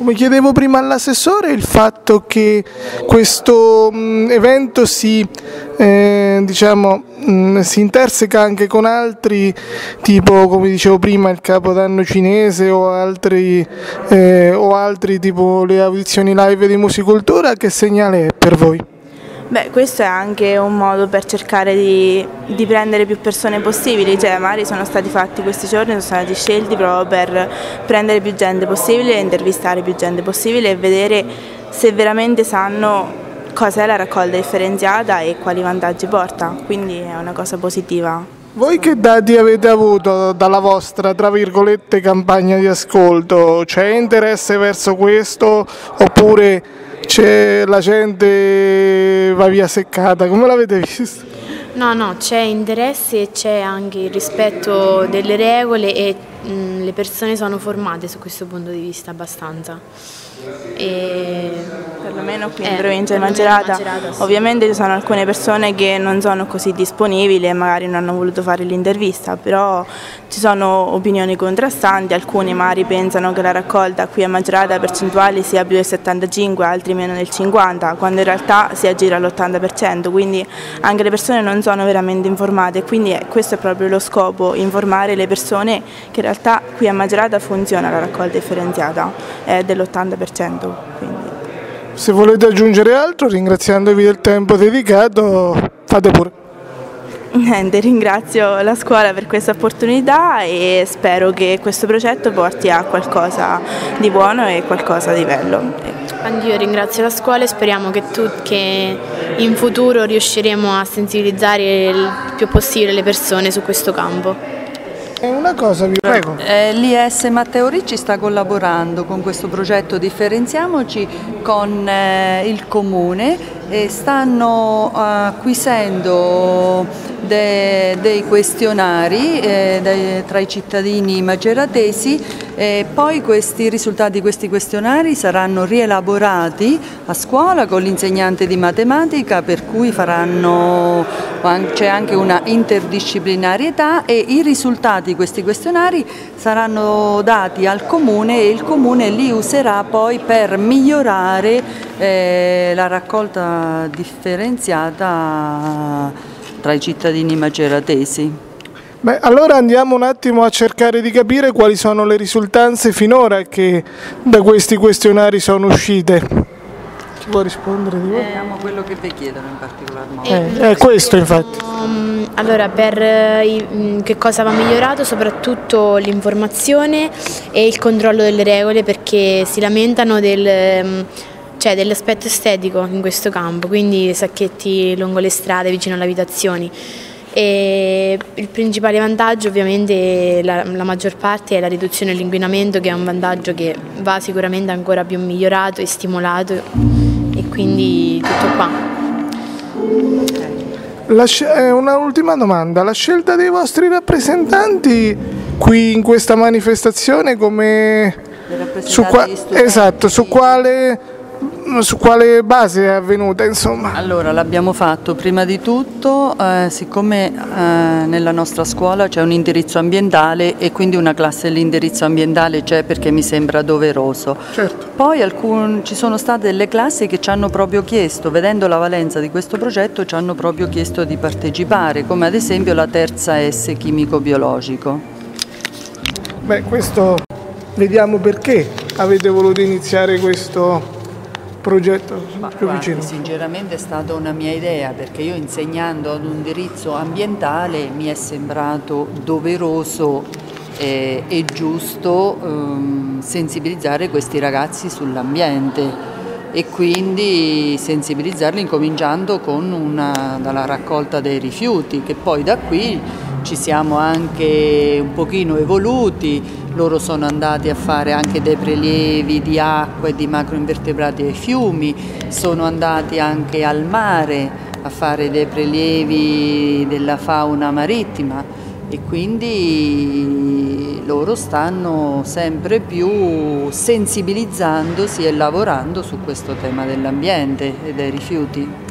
Come chiedevo prima all'assessore, il fatto che questo mh, evento si, eh, diciamo, mh, si, interseca anche con altri, tipo come dicevo prima il Capodanno cinese o altri, eh, o altri tipo le audizioni live di musicultura, che segnale è per voi? Beh, questo è anche un modo per cercare di, di, prendere più persone possibili, cioè magari sono stati fatti questi giorni, sono stati scelti proprio per prendere più gente possibile, intervistare più gente possibile e vedere se veramente sanno cos'è la raccolta differenziata e quali vantaggi porta, quindi è una cosa positiva. Voi che dati avete avuto dalla vostra, tra virgolette, campagna di ascolto? C'è interesse verso questo oppure c'è la gente va via seccata, come l'avete visto? No, no, c'è interesse e c'è anche il rispetto delle regole e mh, le persone sono formate su questo punto di vista abbastanza. E perlomeno qui in eh, provincia di Macerata, sì. ovviamente ci sono alcune persone che non sono così disponibili e magari non hanno voluto fare l'intervista, però ci sono opinioni contrastanti, alcuni magari pensano che la raccolta qui a Macerata percentuale sia più del 75, altri meno del 50, quando in realtà si aggira all'80%, quindi anche le persone non sono veramente informate, quindi questo è proprio lo scopo, informare le persone che in realtà qui a Macerata funziona la raccolta differenziata, è dell'80%. Quindi. Se volete aggiungere altro, ringraziandovi del tempo dedicato, fate pure. Niente, ringrazio la scuola per questa opportunità e spero che questo progetto porti a qualcosa di buono e qualcosa di bello. Anch'io ringrazio la scuola e speriamo che, tu, che in futuro riusciremo a sensibilizzare il più possibile le persone su questo campo. Una cosa vi prego. Eh, L'IS Matteo Ricci sta collaborando con questo progetto Differenziamoci con eh, il Comune stanno acquisendo de, dei questionari eh, de, tra i cittadini mageratesi E poi questi risultati di questi questionari saranno rielaborati a scuola con l'insegnante di matematica per cui c'è anche una interdisciplinarietà e i risultati di questi questionari saranno dati al comune e il comune li userà poi per migliorare eh, la raccolta differenziata tra i cittadini maceratesi. Beh, allora andiamo un attimo a cercare di capire quali sono le risultanze finora che da questi questionari sono uscite. Chi vuole rispondere di voi? Eh, quello che vi chiedono in particolar modo. Eh, è questo infatti. Um, allora, per eh, mh, che cosa va migliorato? Soprattutto l'informazione e il controllo delle regole perché si lamentano del, mh, cioè, dell'aspetto estetico in questo campo, quindi sacchetti lungo le strade, vicino alle abitazioni. E il principale vantaggio ovviamente la, la maggior parte è la riduzione dell'inquinamento che è un vantaggio che va sicuramente ancora più migliorato e stimolato e quindi tutto qua. Eh, una ultima domanda, la scelta dei vostri rappresentanti qui in questa manifestazione come... Su qua- esatto, su quale, su quale base è avvenuta insomma? Allora, l'abbiamo fatto prima di tutto, eh, siccome eh, nella nostra scuola c'è un indirizzo ambientale e quindi una classe dell'indirizzo ambientale c'è perché mi sembra doveroso. Poi alcun- ci sono state delle classi che ci hanno proprio chiesto, vedendo la valenza di questo progetto, ci hanno proprio chiesto di partecipare, come ad esempio la terza S chimico-biologico. Beh, questo vediamo perché avete voluto iniziare questo progetto più Guardi, vicino. sinceramente è stata una mia idea perché io insegnando ad un indirizzo ambientale mi è sembrato doveroso eh, e giusto ehm, sensibilizzare questi ragazzi sull'ambiente e quindi sensibilizzarli incominciando con una, dalla raccolta dei rifiuti che poi da qui ci siamo anche un pochino evoluti, loro sono andati a fare anche dei prelievi di acqua e di macroinvertebrati ai fiumi, sono andati anche al mare a fare dei prelievi della fauna marittima e quindi loro stanno sempre più sensibilizzandosi e lavorando su questo tema dell'ambiente e dei rifiuti.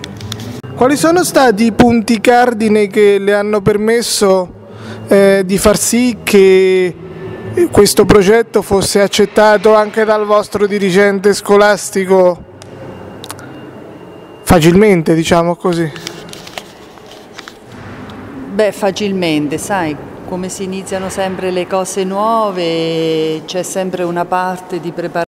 Quali sono stati i punti cardine che le hanno permesso eh, di far sì che questo progetto fosse accettato anche dal vostro dirigente scolastico facilmente, diciamo così? Beh, facilmente, sai, come si iniziano sempre le cose nuove, c'è sempre una parte di preparazione.